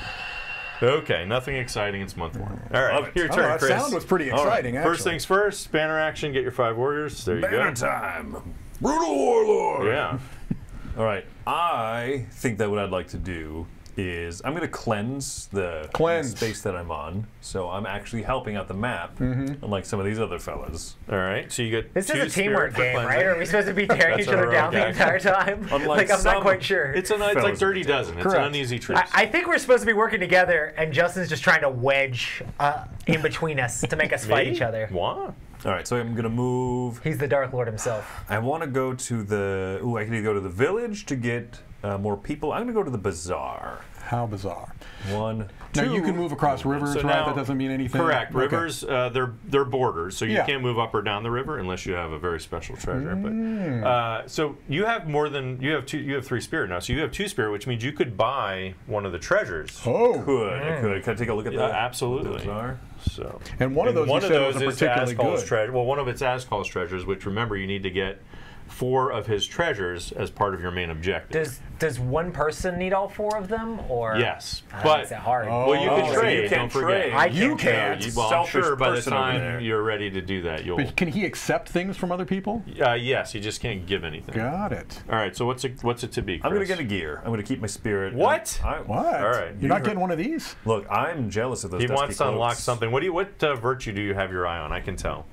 Okay, nothing exciting. It's month one. All right, your don't turn, know, that Chris. sound was pretty All right, exciting. First actually. things first, banner action. Get your five warriors. There you Banner go. time. Brutal warlord. Yeah. All right. I think that what I'd like to do is I'm going to cleanse the Cleanse. space that I'm on. So I'm actually helping out the map, unlike some of these other fellas. All right. So you get This two is a teamwork game, right? cleansing. Are we supposed to be tearing each other down the entire time? Unlike like I'm not some- quite sure. It's, an, it's like Fellas Dirty at the Dozen. It's Correct. an uneasy truce. I, I think we're supposed to be working together, and Justin's just trying to wedge uh, in between us to make us fight each other. Why? All right. So I'm going to move. He's the Dark Lord himself. I want to go to the. Ooh, I can either go to the village to get uh, more people. I'm going to go to the bazaar. How bizarre. One, Now two. you can move across rivers, So right? now- that doesn't mean anything. Correct. Okay. Rivers, uh, they're they're borders, so you Yeah. can't move up or down the river unless you have a very special treasure. Mm. But uh, so you have more than you have two. You have three spirit now, so you have two spirit, which means you could buy one of the treasures. Oh, Could I could. Can I take a look at Yeah, that? absolutely. Bazaar? So and one of those one you of said those was is particularly Ascal's good. treasure. Well, one of it's Ascal's treasures, which remember you need to get four of his treasures as part of your main objective. Does does one person need all four of them, or yes, Ah, but makes it hard. Oh. well, you Oh, can so trade. you can don't forget. trade. I You can't. can't. You- well, I'm Selfish sure by the person over time there. you're ready to do that, you'll. But can he accept things from other people? Uh, yes, you just can't give anything. Got it. All right, so what's it? What's it to be? I'm going to get a gear. I'm going to keep my spirit. What? I, What? All right. You're not getting one of these? Look, I'm jealous of those. He dusty wants to unlock something. What do you? What uh, virtue do you have your eye on? I can tell.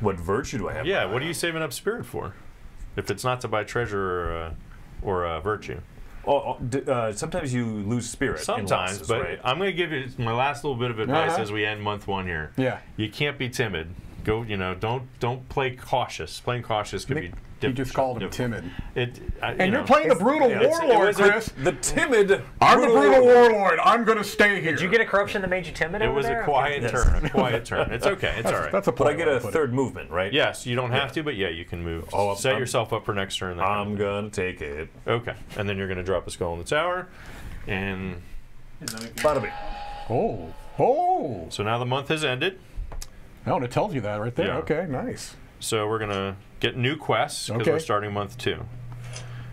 What virtue do I have? Yeah. What are you saving up spirit for? If it's not to buy treasure or uh, or uh, virtue. Oh, oh, uh, sometimes you lose spirit. Sometimes, losses, but right? I'm going to give you my last little bit of advice Uh-huh. as we end month one here. Yeah. You can't be timid. Go. You know, don't don't play cautious. Playing cautious could be. He diff- just called him diff- timid. It. I, And you you're playing the brutal yeah, it's- it warlord, was a- Chris. the timid. I'm the brutal warlord. I'm going to stay here. Did you get a corruption that made you timid? It over was there? a quiet Yes. turn. A quiet turn. It's okay. It's all right. That's a But I get a to put it. third movement, right? Yes, you don't have to, but yeah, you can move. Oh, I'm- Set I'm- yourself up for next turn. that kind of I'm gonna take it. Okay, and then you're going to drop a skull in the tower, and Bada bing. Oh. Oh. so now the month has ended. Oh, and it tells you that right there. Yeah. Okay, nice. So we're going to get new quests because Okay. we're starting month two.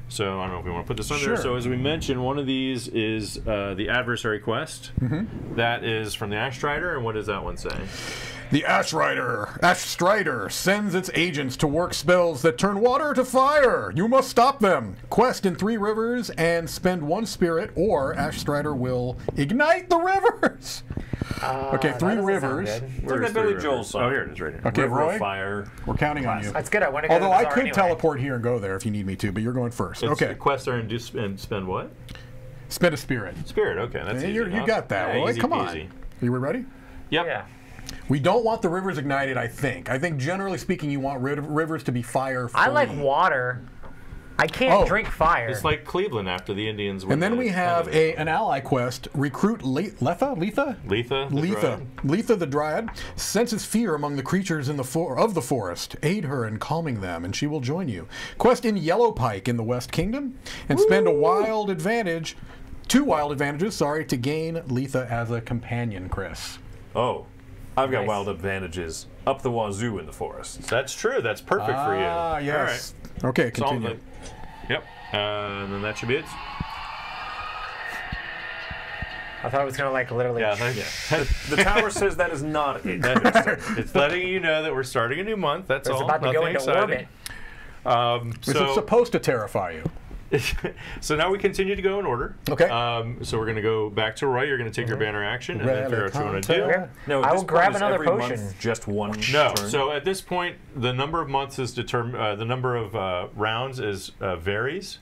So I don't know if we want to put this on Sure. there. So as we mentioned, one of these is uh, the adversary quest. Mm-hmm. That is from the Ash Strider, and what does that one say? The Ash Rider, Ash Strider, sends its agents to work spells that turn water to fire. You must stop them. Quest in three rivers and spend one spirit, or Ash Strider will ignite the rivers. Uh, okay, three doesn't rivers. good. It's like Where's that Billy Three Joel Rivers? song. Oh, here it is, right here. Okay, River Roy, of Fire. we're counting on you. That's good. I want to go. Although to the I could anyway. teleport here and go there if you need me to, but you're going first. It's okay, Quest there and, do sp- and spend what? spend a spirit. Spirit. Okay, that's Hey, easy. you're- you got that, Yeah, Roy. easy Come on. peasy. You ready? Yep. Yeah. We don't want the rivers ignited, I think. I think generally speaking, you want rivers to be fire free. I like water. I can't Oh. drink fire. It's like Cleveland after the Indians. won And then we have a an ally quest. Recruit Le- Letha, Letha, Letha. the Letha, Dryad. Letha the Dryad senses fear among the creatures in the for- of the forest. Aid her in calming them, and she will join you. Quest in Yellow Pike in the West Kingdom, and spend a wild advantage, two wild advantages, sorry, to gain Letha as a companion. Chris. Oh, I've got Nice. wild advantages up the wazoo in the forest. That's true. That's perfect for you. Ah, yes. Okay, All right. continue. Solid. Yep. Uh, and then that should be it. I thought it was gonna like literally. Yeah. thank- The tower says that is not it. it's letting you know that we're starting a new month. That's It's all. It's about to Nothing go into exciting. orbit. Um, Is it supposed to terrify you? so now we continue to go in order. Okay. Um, so we're going to go back to Roy. You're going to take your banner action and then figure out what you want to do. Relicanto. No, I will grab another every potion. month Just one. No. turn? So at this point, the number of months is determined. Uh, the number of uh, rounds is uh, varies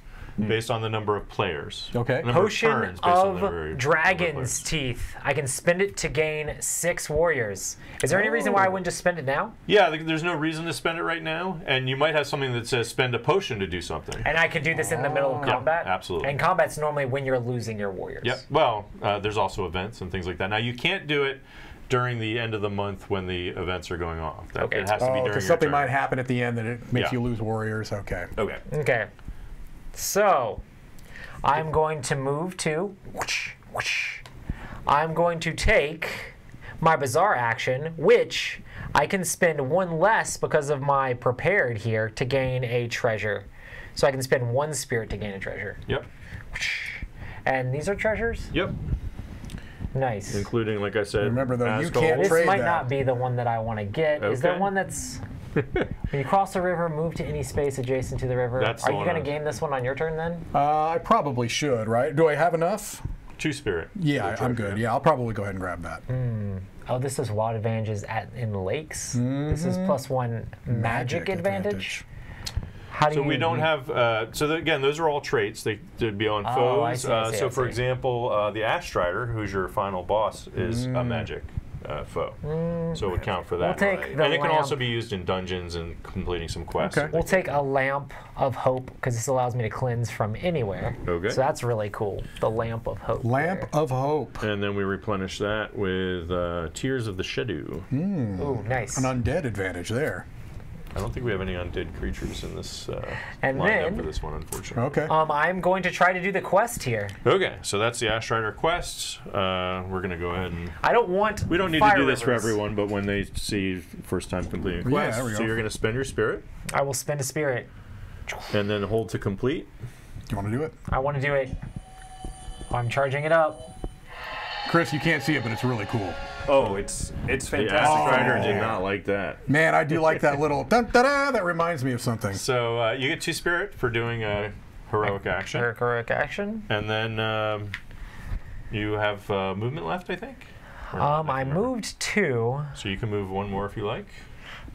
based on the number of players. Okay. Number Potion turns based on the number- of number Dragon's players. Teeth. I can spend it to gain six warriors. Is there any reason why I wouldn't just spend it now? Yeah, there's no reason to spend it right now, and you might have something that says spend a potion to do something. And I could do this in the middle of Yeah, combat? absolutely. And combat's normally when you're losing your warriors. Yep. Well, uh, there's also events and things like that. Now you can't do it during the end of the month when the events are going off. That, Okay. It has to be Oh, during because your something turn. might happen at the end that it makes Yeah. you lose warriors. Okay. Okay. Okay. So, I'm going to move to. Whoosh, whoosh. I'm going to take my bazaar action, which I can spend one less because of my prepared here to gain a treasure. So I can spend one spirit to gain a treasure. Yep. And these are treasures? Yep. Nice. Including, like I said, Remember, though, you Ascol. can't This trade might that. not be the one that I want to get. Is there Okay. one that's. When you cross the river, move to any space adjacent to the river. That's Are the you one going to I- game this one on your turn then? Uh, I probably should, right? Do I have enough? Two spirit. Yeah, I- I'm good. Yeah, I'll probably go ahead and grab that. Oh, this is wild advantages at in lakes. This is plus one magic, advantage. How do So you? we don't have. Uh, so th- again, those are all traits. They would be on Oh, I foes. see, I uh, so, I for see. example, uh, the Ash Strider, who's your final boss, is a magic. Uh, foe. so it would count for that. We'll take Right. the and it can also be used in dungeons and completing some quests. Okay. We'll take a lamp of hope because this allows me to cleanse from anywhere. Okay. So that's really cool. The lamp of hope. Lamp there. of Hope. And then we replenish that with uh, Tears of the Shadow. Ooh, nice. An undead advantage there. I don't think we have any undead creatures in this uh, And lineup then- for this one, unfortunately. Okay. Um, I'm going to try to do the quest here. Okay, so that's the Ash Rider quest. Uh, we're gonna go ahead and I don't want. we don't need fire to do this for everyone, but when they see first time completing a Yeah, quest, there we so go. you're gonna spend your spirit I will spend a spirit. and then hold to complete. you want to do it? I want to do it. I'm charging it up. Chris, you can't see it, but it's really cool. Oh, it's it's The fantastic. Ash Rider Oh. did not like that. Man, I do like that little dun da da. That reminds me of something. So uh, you get two spirit for doing a heroic action, Heroic action. and then um, you have uh, movement left, I think. Or Um, I can't moved two. So you can move one more if you like.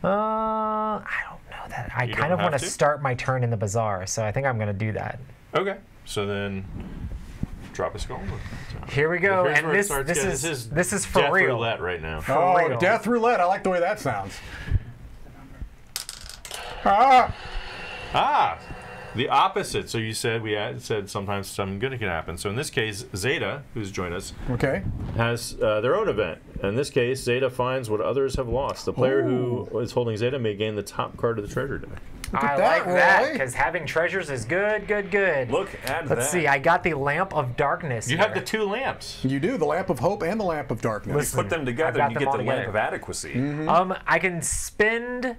Uh, I don't know that. I You kind of want to to? start my turn in the bazaar, so I think I'm going to do that. Okay. So then drop a skull. Here we go, Here's and where this starts this getting- is this is for death real. roulette right now. Oh, real. death roulette. I like the way that sounds. Ah, Ah, the opposite. So you said we had said sometimes something good can happen. So in this case, Zeta, who's joined us, okay. has uh, their own event. In this case, Zeta finds what others have lost. The player who is holding Zeta may gain the top card of the treasure deck. I at that, like that because having treasures is good, good, good. Look at Let's that. see. I got the lamp of darkness. You here. have the two lamps. You do the lamp of hope and the lamp of darkness. Listen. Put them together and you them get all the lamp of adequacy. Um, I can spend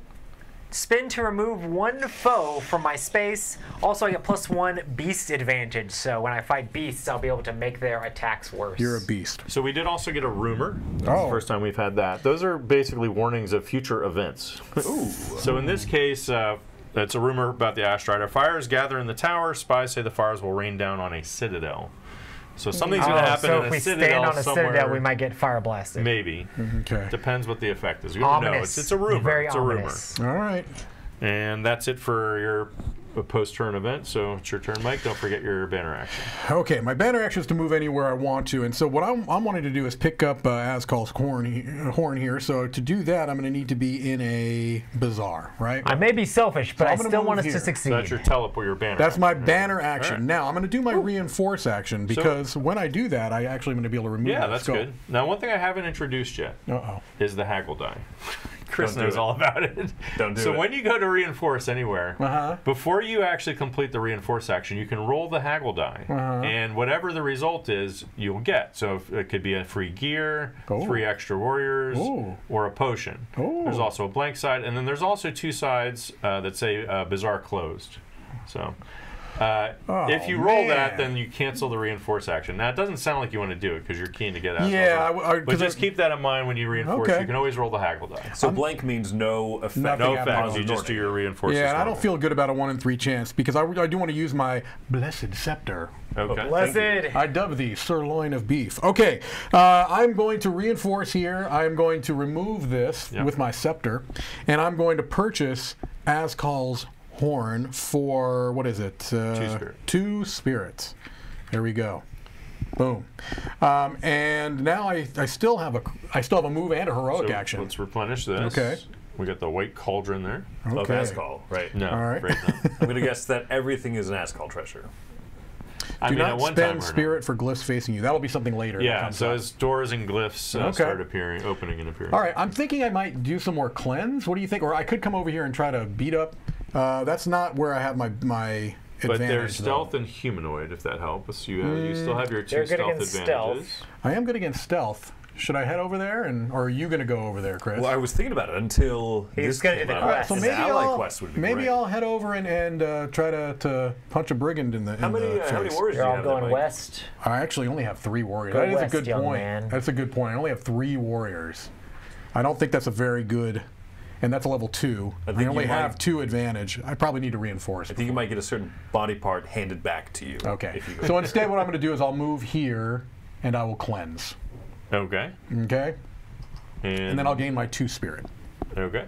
spin to remove one foe from my space. Also, I get plus one beast advantage. So when I fight beasts, I'll be able to make their attacks worse. You're a beast. So we did also get a rumor. That's Oh. the first time we've had that. Those are basically warnings of future events. Ooh. So in this case, uh, it's a rumor about the Ash Rider. Fires gather in the tower. Spies say the fires will rain down on a citadel. So something's Oh, going to happen so in if a we citadel stand on a somewhere. citadel, we might get fire blasted. Maybe. Mm-hmm. Okay. Depends what the effect is. We don't know. It's, it's a rumor. Very it's ominous. All right. a rumor. And that's it for your post turn event. So it's your turn, Mike. Don't forget your banner action. Okay, my banner action is to move anywhere I want to, and so what I'm, I'm wanting to do is pick up uh, Ascal's horn, horn here. So to do that, I'm going to need to be in a bazaar, right? I may be selfish, but So I I'm gonna still want us here. to succeed. So that's your teleport, your banner. That's my banner action. Alright. Now I'm going to do my reinforce action because when I do that, I actually am going to be able to remove. Yeah, that that's skull. good. Now, one thing I haven't introduced yet Uh oh. is the haggle die. Chris knows all about it. Don't do so it. when you go to reinforce anywhere, Uh-huh. before you actually complete the reinforce action, you can roll the haggle die, Uh-huh. and whatever the result is, you'll get. So if, it could be a free gear, Oh. three extra warriors, Oh. or a potion. Oh. There's also a blank side, and then there's also two sides uh, that say uh, Bazaar closed. So. Uh, Oh, if you roll that, then you cancel the reinforce action. Now it doesn't sound like you want to do it because you're keen to get out. Of Yeah, I w- I- but 'cause just I- keep that in mind when you reinforce. Okay. You can always roll the haggle die. So blank means no effect. Nothing No happened. effects. Oh, You just do your reinforce. Yeah, and I don't feel good about a one in three chance because I, I do want to use my blessed scepter. Okay. Blessed. I dub thee sirloin of beef. Okay, uh, I'm going to reinforce here. I'm going to remove this Yep. with my scepter, and I'm going to purchase Ascal's horn for what is it? Uh, Two spirit. Two spirits. There we go. Boom. Um, and now I, I still have a I still have a move and a heroic So action. Let's replenish this. Okay. We got the white cauldron there. Of Okay. Ascall, right. No. All right. afraid not. I'm going to guess that everything is an Ascall treasure. I Do mean, at not one spend time or not. spirit for glyphs facing you. That'll be something later. Yeah. So up. as doors and glyphs uh, Okay. start appearing, opening and appearing. All right, I'm thinking I might do some more cleanse. What do you think? Or I could come over here and try to beat up. Uh, that's not where I have my my But they're though. stealth and humanoid, if that helps. You have, you still have your two They're good stealth against advantages. stealth. I am good against stealth. Should I head over there, and or are you going to go over there, Chris? Well, I was thinking about it until He's this gonna came do the out. All right, quest. so An maybe ally I'll quest would be maybe great. I'll head over and and uh, try to, to punch a brigand in the How many, the uh, how many face. warriors You're you all have there, going Mike? west. I actually only have three warriors. Go that is west, a good young point. man. That's a good point. I only have three warriors. I don't think that's a very good, and that's a level two. I I, think you only have might- two advantage. I probably need to reinforce. I think you might get a certain body part handed back to you. Okay. If you go. So instead, what I'm going to do is I'll move here, and I will cleanse. Okay. Okay. And, And then I'll gain my two spirit. Okay.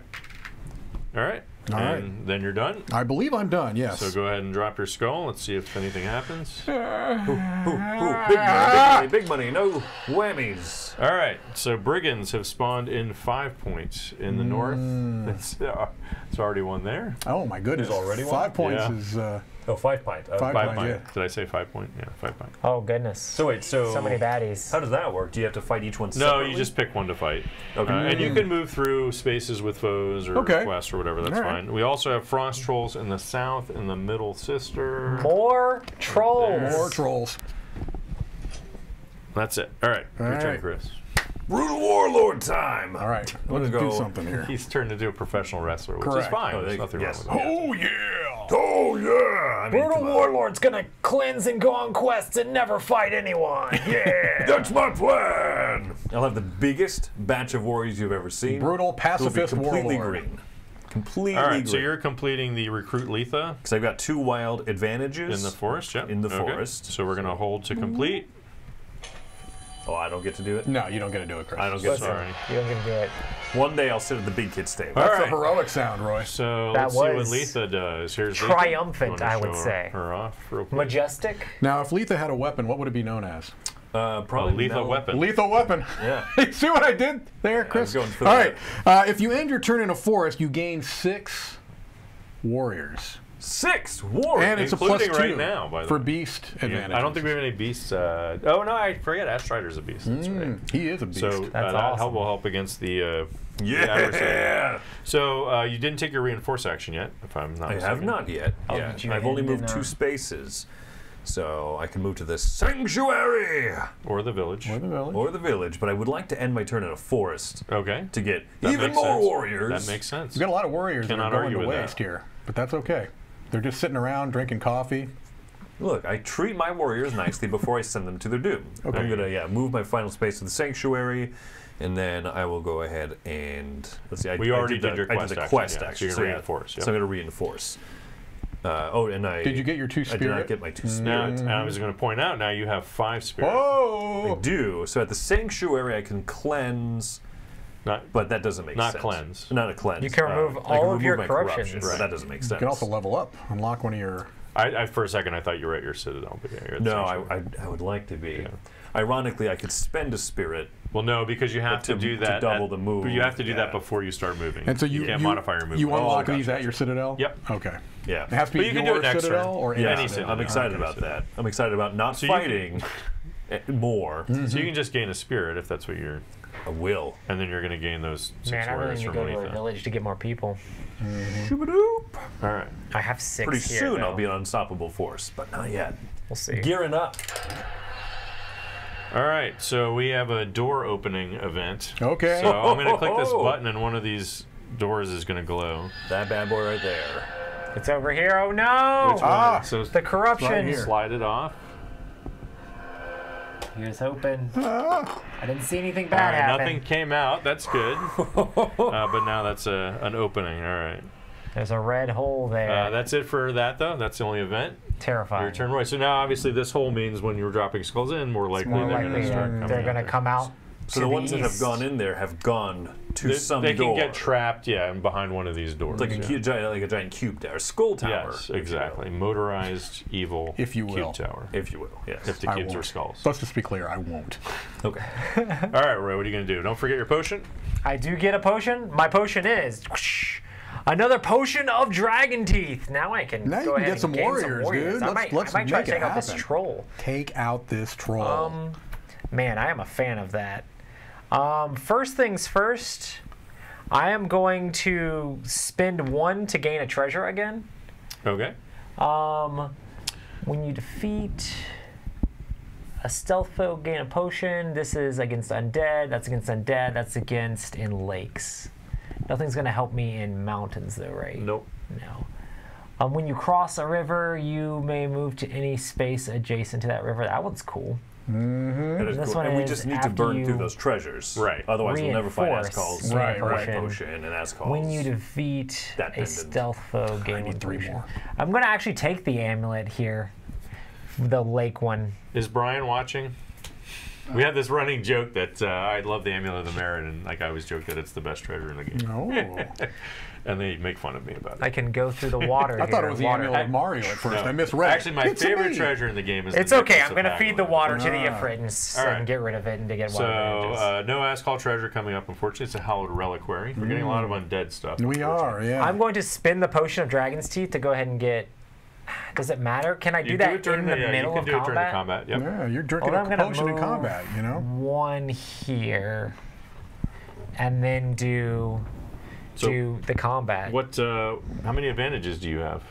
All right. All right. and then you're done. I believe I'm done. Yes. So go ahead and drop your skull. Let's see if anything happens. Ooh, ooh, big money, big money, big money. No whammies. All right, so brigands have spawned in five points in the north. It's, uh, it's already one there. Oh my goodness! There's already one? five points Yeah. is. Uh, Oh, five pint. Uh, Five Five pint, point. yeah. Did I say five point? Yeah, five point. Oh goodness. So wait, so So many baddies. How does that work? Do you have to fight each one? Separately? No, separately? you just pick one to fight. Okay. Uh, and you can move through spaces with foes or Okay. quests or whatever. That's All right. fine. We also have frost trolls in the south and the middle sister. More trolls. more trolls. That's it. All right, All your turn, right. Chris. Brutal warlord time. All right, gonna let's do something here. He's turned into a professional wrestler, which is fine. Oh, There's they- nothing yes. wrong with that. Oh yeah! Oh yeah! I mean, Brutal. Warlord's gonna cleanse and go on quests and never fight anyone. Yeah. That's my plan. I'll have the biggest batch of warriors you've ever seen. Brutal It'll be pacifist completely warlord. green. Completely All right, green. so you're completing the recruit Letha Because I've got two wild advantages in the forest. Yep. In the Okay. forest. So we're gonna hold to complete. Oh, I don't get to do it. No, you don't get to do it, Chris. I don't get Sorry. you don't get to do it. One day I'll sit at the big kid's table. That's right. a heroic sound, Roy. So That let's see what was Letha does. Here's Letha. triumphant, You wanna I would show say. Her off real quick. Majestic. Now, if Letha had a weapon, what would it be known as? Uh, A probably lethal no- weapon. Lethal weapon. Yeah. See what I did there, Chris? going for All that. right. Uh, if you end your turn in a forest, you gain six warriors, Six warriors. and it's a plus two right now, by the for way. beast Yeah, advantage. I don't think we have any beasts. Uh, oh no, I forget. Ash Strider's a beast. That's right. Hmm, He is a beast. So uh, that awesome. help will help against the. Uh, the yeah. So uh, you didn't take your reinforce action yet, if I'm not I mistaken. have not yet. Oh, yeah. I've only moved two spaces. So I can move to the sanctuary Or the village. Or the village. or the village, but I would like to end my turn in a forest Okay. to get That even more sense. warriors. That makes sense. We've got a lot of warriors Cannot that are going argue to with that. waste here, but that's okay. They're just sitting around drinking coffee. Look, I treat my warriors nicely before I send them to their doom. Okay. I'm gonna yeah move my final space to the sanctuary, and then I will go ahead and let's see. I, We I already did, did your the, I did the action, quest yeah, so action. you're gonna yeah. reinforce, yep. So I'm gonna reinforce. Uh, oh, and I Did you get your two spirit? I did not get my two spirit. Now. I was going to point out. Now you have five spirit. Oh, I do. So at the sanctuary, I can cleanse, Not. but that doesn't make Not sense. cleanse. Not a cleanse. You can Uh, remove can all of remove your my corruptions. corruptions. Right. That doesn't make sense. You can also level up, unlock one of your. I, I for a second I thought you were at your citadel, but yeah, you're at no. I, I, I would like to be. Yeah. Ironically, I could spend a spirit. Well, no, because you have to, to- do to double at- the move, you have to do yeah. that before you start moving. And so you, can't you modify your move. You unlock Oh, these gotcha. at your citadel. Yep. Okay. Yeah. It has to be But you can do your it next citadel turn. or Yeah, any Any citadel. I'm excited Okay. about that. I'm excited about not So you can- fighting eh, more. So you can just gain a spirit if that's what you're, I will. and then you're going to gain those six Man, I really warriors need to from go to a Letha. village to get more people. Shoobadoop. All right. I have six Pretty here, soon though. I'll be an unstoppable force, but not yet. We'll see. Gearing up. All right. So we have a door opening event. Okay. So I'm going to click this button, and one of these doors is going to glow. That bad boy right there. It's over here. Oh no! Ah, So the corruption. right here. slide it off. Here's hoping. Ah. I didn't see anything bad right, happen. nothing came out. That's good. uh, but now that's a, an opening. All right. There's a red hole there. Uh, that's it for that, though. That's the only event. Terrifying. Your turn, Roy. So now, obviously, this hole means when you're dropping skulls in, more likely More they're likely going to start coming they're going to there. come out. So to the ones that have gone in there have gone to They, some they can get trapped, yeah, behind one of these doors. It's like a, yeah. giant, like a giant cube tower, skull tower. Yes, exactly. Motorized, evil If you will, cube will. tower. If you will, yes. If the cubes won't. are skulls. Let's just be clear. I won't. okay. All right, Roy, what are you going to do? Don't forget your potion. I do get a potion. My potion is whoosh, another potion of dragon teeth. Now I can Now you go can ahead get and some gain warriors, some warriors. dude. I Let's- might, let's I might try to it take out this troll. Take out this troll. Um, man, I am a fan of that. Um, first things first, I am going to spend one to gain a treasure again. Okay. Um, when you defeat a stealth foe, gain a potion. This is against undead. That's against undead. That's against in lakes. Nothing's gonna help me in mountains, though, right? Nope. No. Um, when you cross a river, you may move to any space adjacent to that river. That one's cool. That is This cool. one and we is just need to after burn through those treasures. Right. Otherwise, we'll never find Reinforce Ascal's Right, right, right. potion and Ascal's. When you defeat That a pendant. stealth foe, gain need one three potion. more. I'm gonna actually take the amulet here, the lake one. Is Brian watching? We have this running joke that uh, I love the Amulet of the Merit, and like I always joke that it's the best treasure in the game. No. and they make fun of me about it. I can go through the water. I thought it here, was the water. amulet of Mario at first. No. I misread. Actually, my It's favorite me. treasure in the game is. It's the okay. I'm gonna feed the water to the Ah. Ifrit and, s- and get rid of it and to get So water. advantages. uh, no Ascall treasure coming up. Unfortunately, it's a hallowed reliquary. We're getting a lot of undead stuff. We are, yeah. I'm going to spin the potion of Dragon's Teeth to go ahead and get. Does it matter? Can I do You that it during in the yeah, middle you can of do it during the combat? combat. Yep. yeah, you're drinking Well, a I'm potion in combat, you know? One here, and then do So do the combat. What? Uh, how many advantages do you have?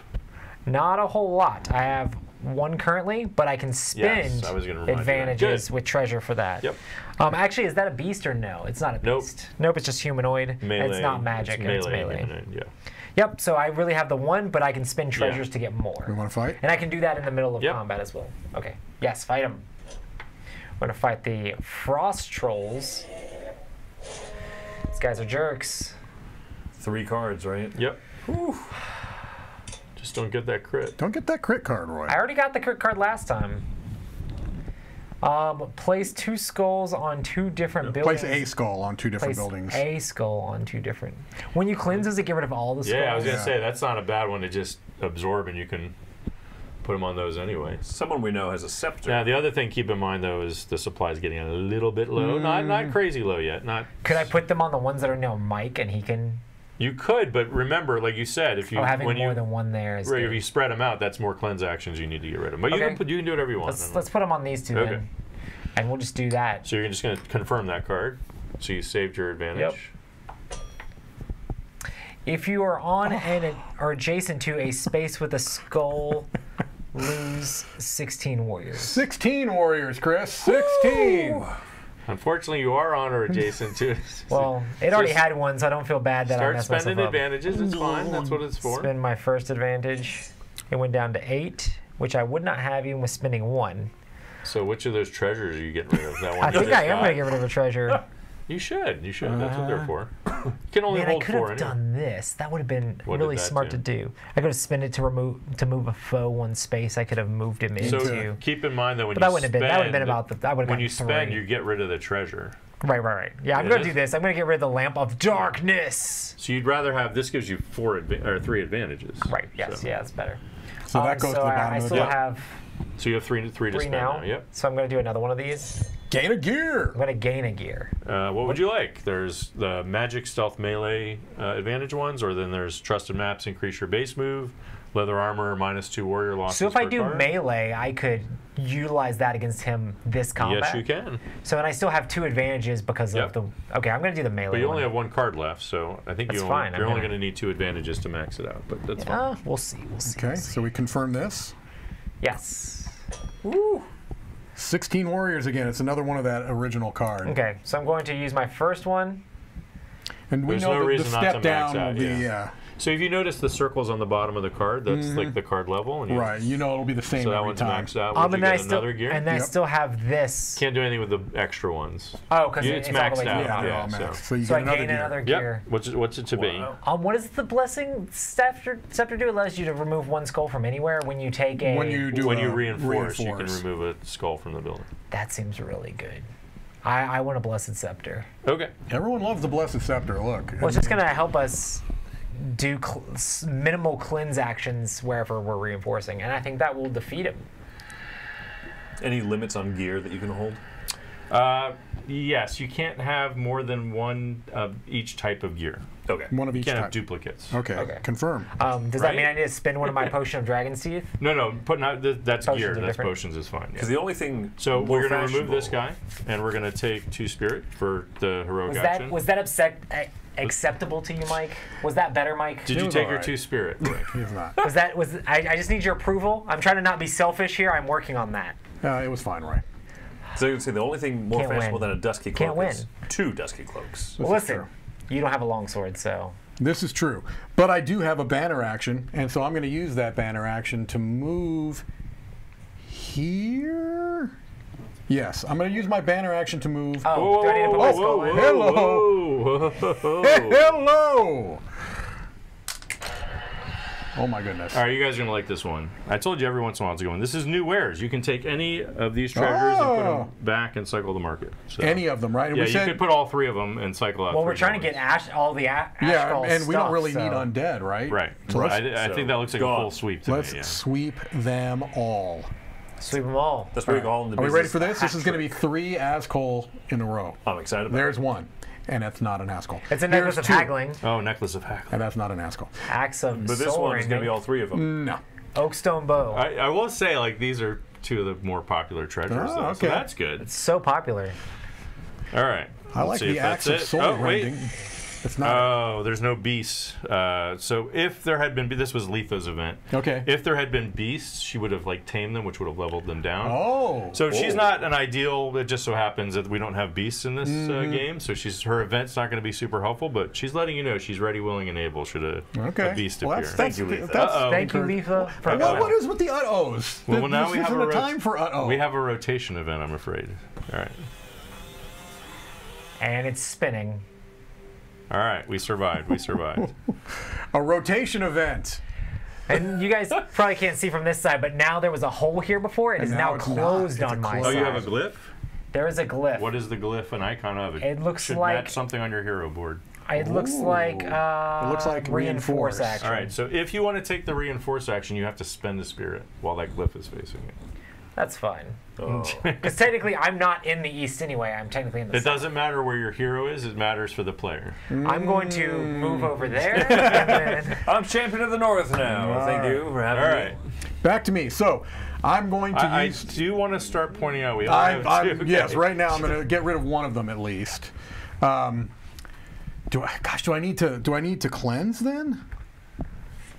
Not a whole lot. I have one currently, but I can spend I was gonna remind you that. advantages with treasure for that. Yep. Um, actually, is that a beast or no? It's not a Nope. beast. Nope. nope It's just humanoid. Melee. It's not magic. and it's melee. and- Yeah. Yep. So I really have the one, but I can spend treasures to get more. We more, want to fight? and I can do that in the middle of Yep. combat as well. Okay. Yes, fight them. We're gonna fight the frost trolls. These guys are jerks. Three cards, right? Yep. Just don't get that crit. Don't get that crit card, Roy. I already got the crit card last time. Um, place two skulls on two different buildings. Place a skull on two different Place buildings. a skull on two different. When you cleanse, does it get rid of all the skulls? Yeah, I was gonna Yeah. say that's not a bad one to just absorb, and you can put them on those anyway. Someone we know has a scepter. Now the other thing keep in mind though is the supply is getting a little bit low. Not Mm. not crazy low yet. Not Could I put them on the ones that are now Mike, and he can? You could, but remember, like you said, if you Oh, having when more you than one there is right, good. if you spread them out, that's more cleanse actions you need to get rid of. But you can put you can do whatever you want. Let's let's put them on these two Okay. then, and we'll just do that. So you're just gonna confirm that card. So you saved your advantage. If you are on an or adjacent to a space with a skull, lose 16 warriors. 16 warriors, Chris. 16. Unfortunately, you are on or adjacent to. Well, it already Just had one, so I don't feel bad that I Start messed myself spending up. advantages. It's fine. That's what it's for. Spend my first advantage. It went down to eight, which I would not have even with spending one. So which of those treasures are you getting rid of? That one. I think I am going to get rid of a treasure. You should. You should. That's what they're for. You can only Man, I could four have anyway. done this. That would have been What did really that smart do? to do. I could have spent it to remove to move a foe one space. I could have moved him So into. keep in mind that when But you that wouldn't have been. That would have been spend- about the. That would have when you spend, three. you get rid of the treasure. Right, right, right. Yeah, I'm going to do this. I'm going to get rid of the lamp of darkness. So you'd rather have this gives you four adva- or three advantages. Right. Yes. So, Yeah, that's better. So that Um, goes so to the I- bottom I of the still deck. have So you have three three to three spend now. now. Yep. So I'm going to do another one of these. Gain a gear. I'm going to gain a gear. Uh, what would you like? There's the magic stealth melee uh, advantage ones, or then there's trusted maps increase your base move, leather armor minus two warrior losses. So if I do card. melee, I could utilize that against him this combat. yes, you can. So and I still have two advantages because Yep. of the. Okay, I'm going to do the melee. But you one. only have one card left, so I think That's you fine, only, I'm you're only gonna- going to need two advantages to max it out. But that's fine. Uh, we'll see. We'll see. Okay, we'll see. so we confirm this. Yes. 16 warriors again. It's another one of that original card. Okay, so I'm going to use my first one. And we There's know no that the reason not to step max down out, will be, yeah. uh, So if you notice the circles on the bottom of the card, that's like the card level, and you, right. You know it'll be the same So that every one's time. maxed out. Um, Would and you then I get still another gear? and then I Yep. still have this. Can't do anything with the extra ones. Oh, because Yeah, it's, it's all the maxed way out, to the Yeah, bottom. yeah, all so- maxed. So you So get I another gain gear. another Yep. gear. What's it, what's it to be? Wow. Um, what does the blessing scepter, scepter do? It allows you to remove one skull from anywhere when you take a. When you do when a you reinforce, reinforce. you can remove a skull from the building. That seems really good. I, I want a blessed scepter. Okay. Everyone loves the Blessed Scepter. Look. Well, it's just gonna help us do cl- minimal cleanse actions wherever we're reinforcing, and I think that will defeat him. Any limits on gear that you can hold? Uh, yes, you can't have more than one of each type of gear. Okay. one of You each can't have duplicates. Okay. Okay. Confirm. Um, does that Right. mean I need to spend one of my potion of dragon's teeth? No, no, put not th- that's Potions gear. are That's different? potions is fine. Because Yeah. the only thing. So more we're gonna remove this fashionable- guy, and we're gonna take two spirit for the heroic Was action. that was that upset, a- acceptable to you, Mike? Was that better, Mike? Did you was take your right. two spirit? He's not. Was that was I, I just need your approval? I'm trying to not be selfish here. I'm working on that. Uh, it was fine, right? So you can say the only thing more Can't fashionable win. than a dusky cloak Can't is win. two dusky cloaks. This Well, is listen, true. You don't have a long sword, so This is true. But I do have a banner action, and so I'm going to use that banner action to move here. Yes, I'm going to use my banner action to move. oh, do I need to put my skull whoa, in? Hello. whoa, whoa. Hello. Oh my goodness. All right, you guys are gonna like this one. I told you every once in a while to go in. This is new wares. You can take any of these treasures and put Oh. them back and cycle the market. So, Any of them, right? And Yeah, we you said, could put all three of them and cycle out. Well, we're trying to get. Ash, all the a- Ash yeah, Skull and we don't really so need undead, right? Right. So right. I, I so think that looks like a full sweep to let's me. Yeah. sweep them all. Sweep them all. That's what we call in the Are we ready for this? This is going to be three Ascol in a row. I'm excited about There's it. one, and that's not an Ascol. It's a Here's necklace of two, haggling. Oh, necklace of hack. And that's not an Ascol. Axe of But this soul one is going to be all three of them. No. Oakstone bow. I, I will say, like these are two of the more popular treasures. Oh, though, So okay. that's good. It's so popular. All right. I Let's like see the if axe that's of it. soul Oh, wait. rending. It's not. Oh, there's no beasts. Uh, so if there had been, this was Letha's event. okay. If there had been beasts, she would have like tamed them, which would have leveled them down. oh. So she's Oh. not an ideal. It just so happens that we don't have beasts in this Mm-hmm. uh, game, so she's her event's not going to be super helpful. But she's letting you know she's ready, willing, and able. Should a, okay. a beast well, appear? that's, that's, Thank you, Letha. that's Uh-oh. Thank you, encouraging. Letha, for Well, what is with the uh-ohs? Well, Th- now this we have isn't a a rot- time for uh-oh. we have a rotation event, I'm afraid. All right, and it's spinning. All right, we survived. We survived. a rotation event. And you guys probably can't see from this side, but now there was a hole here before. and It is now now, closed It's on my closed- oh, you have a glyph. there is a glyph. What is the glyph an icon of? It It looks should like- match something on your hero board. It looks Ooh. like uh, It looks like reinforce reinforce. action. All right, so if you want to take the reinforce action, you have to spend a spirit while that glyph is facing it. That's fine. Oh. Because technically, I'm not in the east anyway. I'm technically in the It south. doesn't matter where your hero is; it matters for the player. I'm going to move Mm. over there. and then, I'm champion of the North now. Thank you for having All me. right. Back to me. So, I'm going to I, I do want to start pointing out we all I, have I'm, two. yes, right now I'm going to get rid of one of them at least. Um, do I? Gosh, do I need to? Do I need to cleanse then?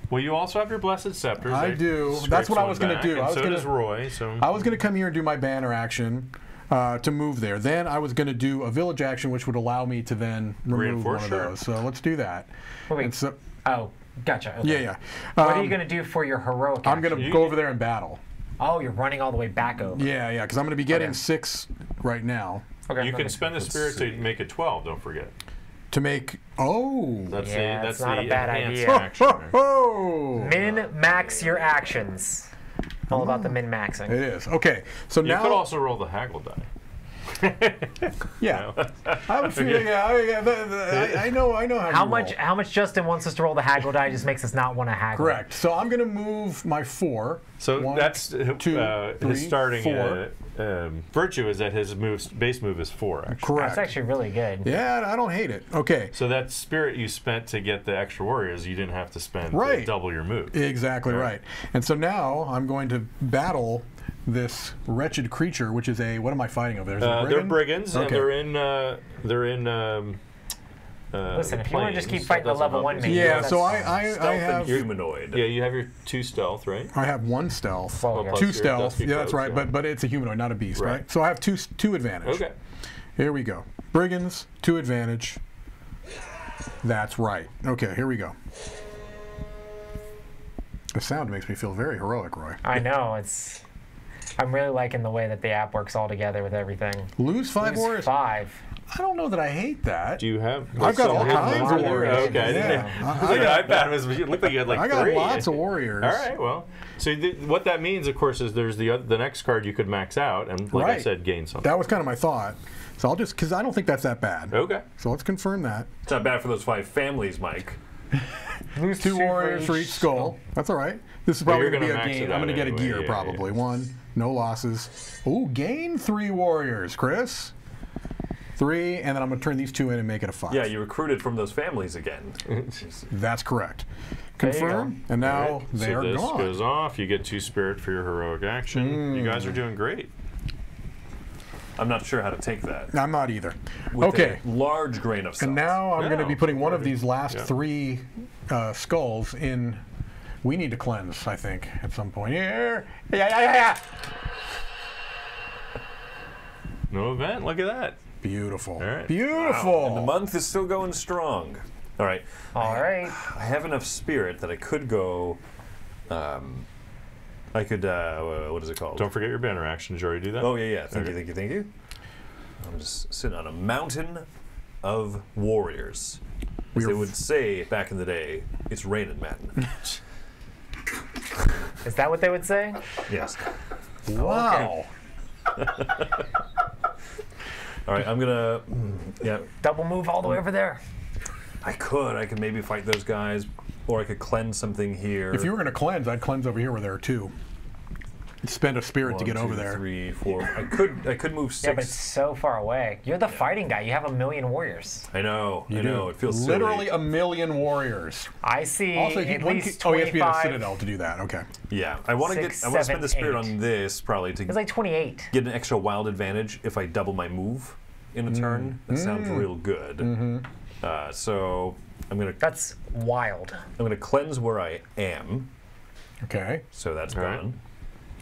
Well, you also have your blessed scepters. I do. That's what I was gonna do. I was so gonna- does Roy. So I was going to come here and do my banner action uh, to move there. Then I was going to do a village action, which would allow me to then remove Reinforce, one of sure. those. So let's do that. wait, And so, oh, gotcha. Okay. yeah, yeah. What are Um, you going to do for your heroic I'm going to go over there and battle. Oh, you're running all the way back over. Yeah, yeah, because I'm going to be getting Okay. six right now Okay. you can spend a spirit to make it 12. Don't forget. To make. Oh. That's Yeah, the it's that's not the a bad enhanced idea. action. there. Oh. Min max your actions. All about the hmm. min maxing. It is okay. So You now, you could also roll the haggle die. yeah, I'm feel. Yeah, I, yeah the, the, I, I know. I know how. How much? roll. How much Justin wants us to roll the haggle die just makes us not want to haggle. Correct. So I'm going to move my four. So One, that's uh, two, uh, three, his starting four. uh, um, virtue is that his moves, base move is four. Actually. Correct. That's actually really good. yeah, I don't hate it. Okay. So that spirit you spent to get the extra warriors, you didn't have to spend Right. double your move. Exactly Right. right. And so now I'm going to battle this wretched creature, which is a what am I fighting over there? Is it a Uh, they're brigand? brigands, and Okay. they're in. Uh, they're in. Um, uh, Listen, if you wanna just planes, keep fighting that the doesn't level help one you. minion, Yeah. So I I, I Stealth and have humanoid. Yeah, you have your two stealth, right? I have one stealth. Well, Well. plus Two your stealth. dusty Yeah, that's right. so- But but it's a humanoid, not a beast, right? Right. So I have two two advantage. Okay. Here we go. Brigands, two advantage. That's right. Okay, here we go. The sound makes me feel very heroic, Roy. I know it's. I'm really liking the way that the app works all together with everything. Lose five Lose warriors. Five. I don't know that I hate that. Do you have? I've got all kinds of over warriors. Okay, I Yeah. know. I- I got- iPad was. It looked like you had like I got three. lots of warriors. All right, well, so th- what that means, of course, is there's the oth- the next card you could max out, and like I said, gain something. That was kind of my thought. So I'll just because I don't think that's that bad. Okay. So let's confirm that. It's not bad for those five families, Mike. Lose Two warriors for each skull. That's all right. This is probably you're going to be a game. I'm going to out get a anyway, gear yeah, probably. One, no losses. Oh, gain three warriors, Chris. Three, and then I'm going to turn these two in and make it a five. Yeah, you recruited from those families again. That's correct. Confirm, and now All right, they so are this gone. goes off. You get two spirit for your heroic action. You guys are doing great. I'm not sure how to take that. I'm not either. With okay, a large grain of salt. and now I'm going to be putting one of these last yeah. three uh, skulls in. We need to cleanse, I think, at some point. Yeah, yeah, yeah, yeah. yeah. No event. Look at that. Beautiful. All right. Beautiful. And the month is still going strong. All right. All right. I have enough spirit that I could go. Um, I could. Uh, what is it called? Don't forget your banner action. Did you already do that? Oh yeah, yeah. Thank Okay. you, thank you, thank you. I'm just sitting on a mountain of warriors. As they would say back in the day, it's raining men. Is that what they would say? Yes. Wow. All right, I'm gonna. mm, Yeah, Double move all the way over there. I could. I could maybe fight those guys, or I could cleanse something here. If you were going to cleanse, I'd cleanse over here where there are two. Spend a spirit to One, get over there. Three, four. I could. I could move six. Yeah, but it's so far away. You're the fighting guy. You have a million warriors. I know. You I do. know. It feels literally silly. a million warriors. I see Also, he, at one least ca- oh, he has to be at a citadel to do that. Okay. Yeah, I want to get. I want to spend the spirit eight. on this probably to It's like 28. get an extra wild advantage if I double my move in a turn. That sounds real good. Mm -hmm. Uh, so I'm gonna That's wild. I'm gonna cleanse where I am. Okay. So that's All right.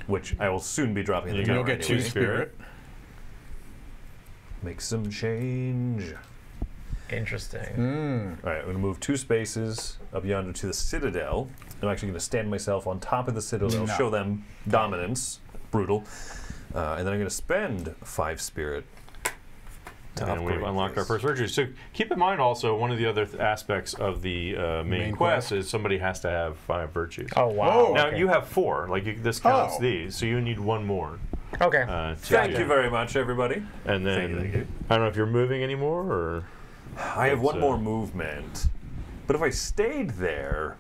Gone. Which I will soon be dropping in the You You'll tower get two spirit. Make some change. Interesting. All right, I'm going to move two spaces up yonder to the Citadel. I'm actually going to stand myself on top of the Citadel, No. show them dominance, brutal, uh, and then I'm going to spend five spirit. To and we've unlocked our first virtue. So keep in mind also one of the other th- aspects of the uh, main, Main quest, quest. is somebody has to have five virtues. Oh, wow. Whoa. Now okay. you have four. Like you, this counts Oh. these, so you need one more. Okay. Uh, to Thank do. you very much, everybody. And then Thank you, thank you. I don't know if you're moving anymore or I have one uh, more movement, but if I stayed there,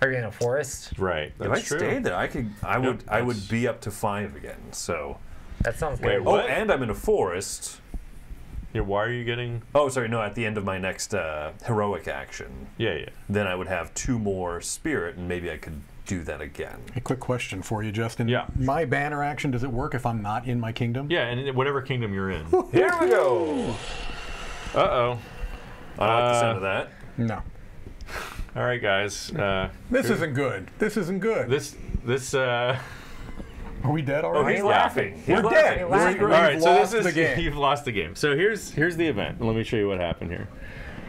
Are you in a forest? right. if I true. stayed there, I could, I would, I would be up to five again. So, That sounds Wait, good. what? oh, and I'm in a forest. Yeah, why are you getting? Oh, sorry, no. At the end of my next uh, heroic action, Yeah, yeah. then I would have two more spirit, and maybe I could do that again. A quick question for you, Justin. Yeah. My banner action, does it work if I'm not in my kingdom? Yeah, and whatever kingdom you're in. Here we go. uh oh. I like the sound Uh, of that. No. All right, guys. Uh, This isn't good. This isn't good. this this. Uh, Are we dead already? Oh, already? he's you laughing. He's We're laughing. dead. You're We're- laughing. we're- all right, so this is the game. you've lost the game. So here's here's the event. Let me show you what happened here.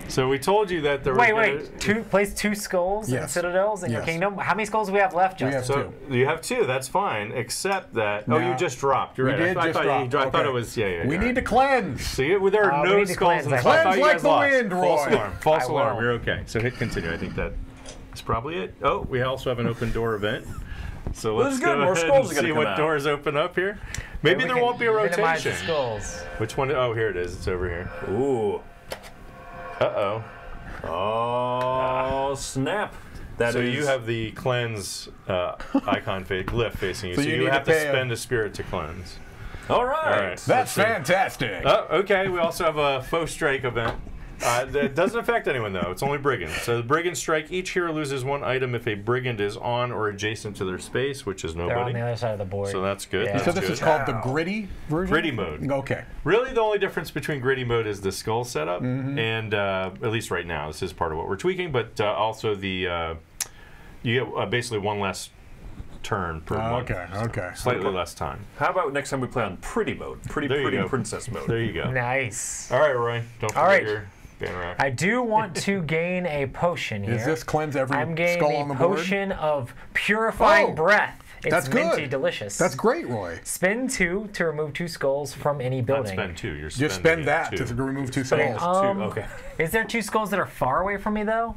So we told you that there was Wait, gonna- wait. Two place two skulls and Yes. citadels in your kingdom. How many skulls do we have left, We Justin? have So two. you have two. That's fine, except that. Oh, you just dropped. You're We right. I did th- I, just thought you drop. dro- I thought Okay. it was. Yeah, yeah. We you're need to right. cleanse. So you, there are Uh, no skulls cleanse in the that. so I thought Cleanse like the lost. wind, False alarm. False alarm. You're okay. So hit continue. I think that is probably it. Oh, we also have an open door event. So let's this is good. go More ahead and see what out. doors open up here. Maybe We there won't be a rotation. skulls. Which one? Oh, here it is. It's over here. Ooh. Uh oh. Oh, snap. That So is- you have the cleanse uh, icon fa- glyph facing you. So So, you you, need to have to, spend a spirit to cleanse. All right. All right. That's fantastic. Oh, okay. We also have a foe strike event. Uh, that doesn't affect anyone though. It's only brigands. So the brigand strike. Each hero loses one item if a brigand is on or adjacent to their space, which is They're on nobody. the other side of the board. So that's good. Yeah. so That's this good. is called the gritty version? Gritty mode. Okay. Really, the only difference between gritty mode is the skull setup, Mm-hmm. and uh, at least right now, this is part of what we're tweaking. But uh, also the uh, you get uh, basically one less turn per month. Okay, okay. Slightly less time. How about next time we play on pretty mode? Pretty, There pretty go. princess mode. There you go. nice. All right, Roy. Don't forget All right. your banner. I do want to gain a potion here. Is this cleanse every I'm gaining skull the on the board? potion of purifying Oh, breath. It's that's minty good. delicious. That's great, Roy. Spend two to remove two skulls from any Not building. spend two. You're Just spending spend that two. to remove two skulls. um, okay. Is there two skulls that are far away from me though?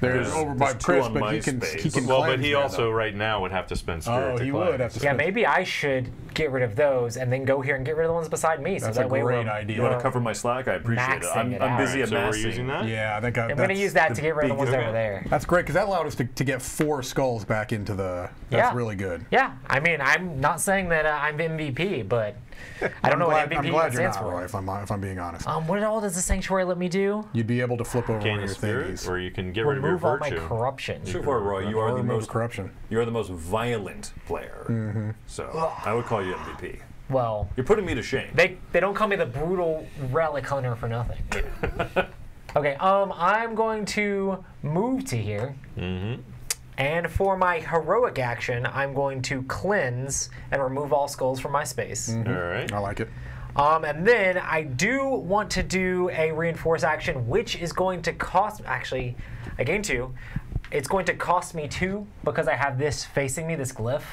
There's there's- over by two Chris, on but my he can space. he can well, but he there, also though. right now would have to spend spirit Oh, to he cleanse. would have to Yeah, spend. maybe I should get rid of those and then go here and get rid of the ones beside me. That's so a way great we're, idea. You want we're- to cover my slack? I appreciate it. I'm, it I'm out. busy Alright, so amassing. we're using that. Yeah, I think I, I'm going to use that to get rid of the big ones over there. that's great because that allowed us to, to get four skulls back into the. That's Yeah. really good. Yeah, I mean, I'm not saying that uh, I'm MVP, but I don't I'm know glad, what I'm MVP glad you're stands not, for. Roy. If I'm if I'm being honest, Um, what all does the sanctuary let me do? you'd be able to flip over Gain one a of your spirit, thingies. or you can get rid of your Remove all my virtue. corruption. True for Roy. You are the most corruption. you are the most violent player. Mm-hmm. So I would call you MVP. Well, You're putting me to shame. they they don't call me the brutal relic hunter for nothing. okay, um, I'm going to move to here. Mm-hmm. And for my heroic action, I'm going to cleanse and remove all skulls from my space. Mm-hmm. All right. I like it. Um, and then I do want to do a reinforce action, which is going to cost. Actually, I gain two. It's going to cost me two because I have this facing me, this glyph.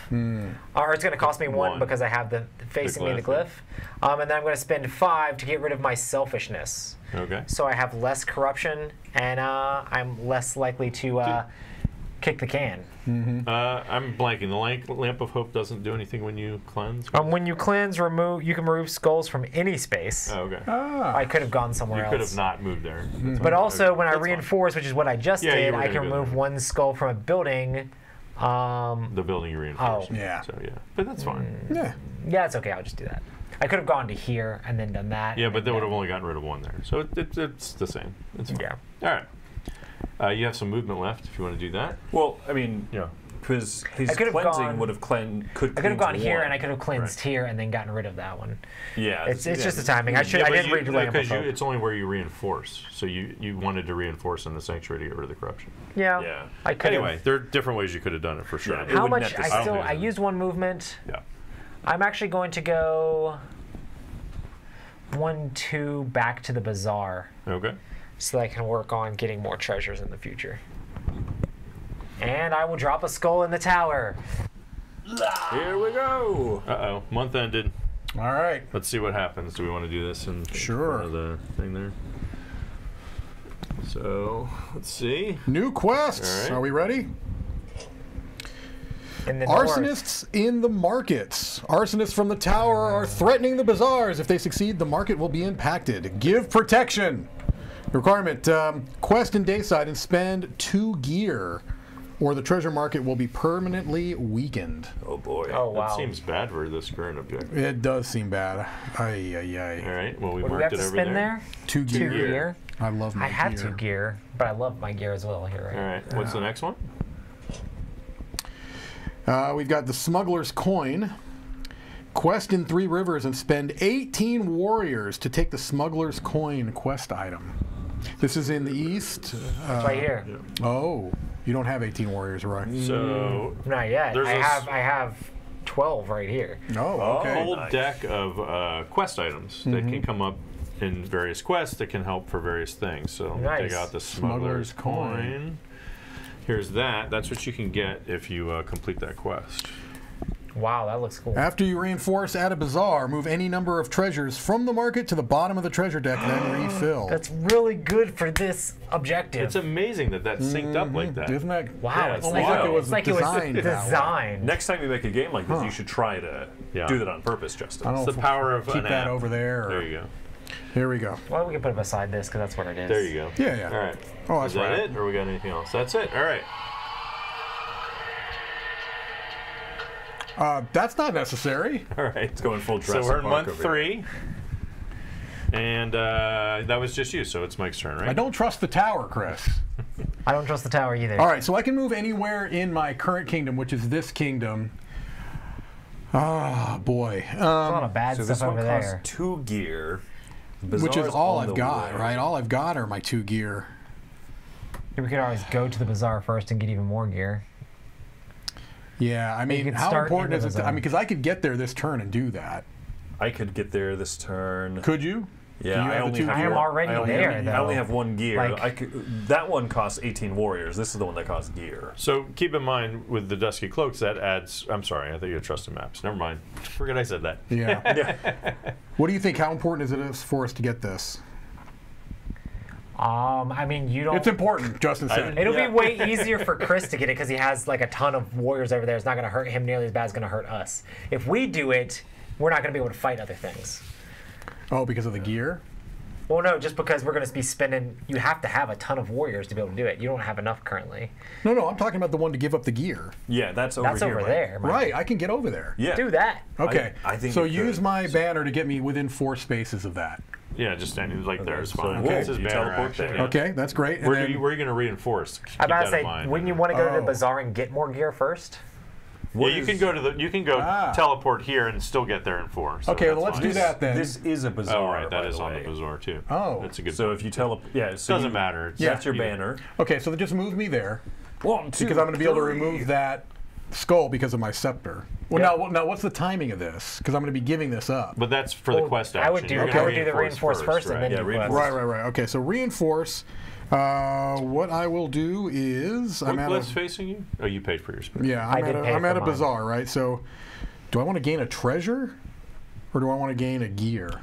Or it's going to cost me one, One. because I have the facing me, the glyph, glyph. Um, and then I'm going to spend five to get rid of my selfishness. Okay. So I have less corruption, and uh, I'm less likely to uh, kick the can. Uh, I'm blanking. The lamp, lamp of hope doesn't do anything when you cleanse. Um, when you cleanse, remove you can remove skulls from any space. oh, okay. Ah. I could have gone somewhere you else. You could have not moved there. That's But fine. also, when I That's fine. reinforce, which is what I just Yeah, did, I can go remove there. one skull from a building. Um, the building you reinforced. Oh. Yeah. So yeah, but that's fine. Yeah. yeah, it's okay. I'll just do that. I could have gone to here and then done that. Yeah, but they would have only gotten rid of one there. So it, it, it's the same. It's fine. Yeah. All right. Uh, you have some movement left if you want to do that. Well, I mean, Yeah. because his I could've cleansing gone- would have clean, could I could have cleanse gone here one. and I could have cleansed here and then gotten rid of that one. Yeah, It's it's yeah. just the timing. I should Yeah, I but didn't you- read Lamp because you, it's only where you reinforce. So you, you wanted to reinforce in the sanctuary to get rid of the corruption. Yeah. Yeah. I could Anyway, there are different ways you could have done it for sure. Yeah, it How would much? net the I same. still I I used one movement. Yeah. I'm actually going to go one two back to the bazaar Okay. So that I can work on getting more treasures in the future. And I will drop a skull in the tower. Here we go. Uh oh. Month ended. All right. Let's see what happens. Do we want to do this in Sure. front of the thing there? So let's see. New quests. All right. Are we ready? In the north. Arsonists in the markets. Arsonists from the tower are threatening the bazaars. If they succeed, the market will be impacted. Give protection. Requirement um, quest in Dayside and spend two gear, or the treasure market will be permanently weakened. Oh boy. Oh That wow. seems bad for this current objective. It does seem bad. Ay, ay, All ay. right. Well, we What do we marked have it to over there. there? Two Two gear. gear. I love my gear. I have gear. two gear, but I love my gear as well here. All right. What's the next one? Uh, we've got the Smuggler's Coin. Quest in Three Rivers and spend 18 warriors to take the Smuggler's Coin quest item. This is in the east. Uh, right here. oh, you don't have 18 warriors, right? So Not yet. There's I a s- have I have twelve right here. Oh, a okay. whole nice. deck of uh, quest items that Mm-hmm. can come up in various quests that can help for various things. So let me Nice. take out the Smuggler's smuggler's, Coin. coin. Here's that. That's what you can get if you uh, complete that quest. Wow, that looks cool. After you reinforce at a bazaar, move any number of treasures from the market to the bottom of the treasure deck, then refill. That's really good for this objective. It's amazing that that's synced up like that. Mm-hmm. Isn't that? wow, Yeah, it's it's like, like it was like it was designed designed. Next time you make a game like this, you should try to Yeah. do that on purpose, Justin. I don't It's the power of keep an that app. over there. or- There you go. Here we go. Well, we can put it beside this because that's what it is. There you go. Yeah, yeah. All right. Oh, that's Is that right. it, or we got anything else? That's it. All right. Uh, that's not necessary. All right. It's going full So we're in Park month over here. three, and uh, that was just you. So it's Mike's turn, right? I don't trust the tower, Chris. I don't trust the tower either. All right, so I can move anywhere in my current kingdom, which is this kingdom. Ah, boy. There's a lot Um, of bad So stuff this one over costs there. two gear, which is all I've got, way. right? All I've got are my two gear. We could always go to the bazaar first and get even more gear. Yeah, I mean, how important is it? To, I mean, because I could get there this turn and do that. I could get there this turn. Could you? yeah, you I only have? I am one- already I only there, have, I only have one gear. Like- I could, that one costs 18 warriors. This is the one that costs gear. So keep in mind with the dusky cloaks that adds. I'm sorry, I thought you had trusted maps. Never mind. Forget I said that. Yeah. Yeah. what do you think? How important is it for us to get this? Um, I mean, you don't. It's important, Justin said. It'll Yeah. be way easier for Chris to get it because he has like a ton of warriors over there. It's not going to hurt him nearly as bad as going to hurt us. If we do it, we're not going to be able to fight other things. Oh, because of the gear? Well, no, just because we're going to be spending. You have to have a ton of warriors to be able to do it. You don't have enough currently. No, no, I'm talking about the one to give up the gear. Yeah, that's over That's here. over Mike. there. Mike. Right, I can get over there. Yeah. Do that. Okay. I think so use could. my banner to get me within four spaces of that. Yeah, just standing like there is fine. whoa, It's his banner teleport there. yeah. Okay, that's great. And Where, then- do you, where are you going to reinforce? I'm about to say, mind. wouldn't you want to go to Oh. the bazaar and get more gear first? Yeah, you can go to the. You can go Ah. teleport here and still get there in four. So okay, well, let's fine. do that then. This is a bazaar. Oh right, that by is the on way. the bazaar too. Oh. that's a good. So if you teleport, yeah, so doesn't you, matter. It's That's your either- banner. okay, so then just move me there One, two, because I'm going to be able to remove that skull because of my scepter. Well, Yeah. now, now, what's the timing of this? Because I'm going to be giving this up. But that's for the Well, quest I would do- You're I would do the reinforce first and right? then Yeah, reinforce. Right, right, right. Okay, so reinforce. Uh, what I will do is What I'm at quest a, facing you? Oh, you paid for your space. yeah, I I'm at did a, pay I'm at a bazaar, right? So, do I want to gain a treasure, or do I want to gain a gear?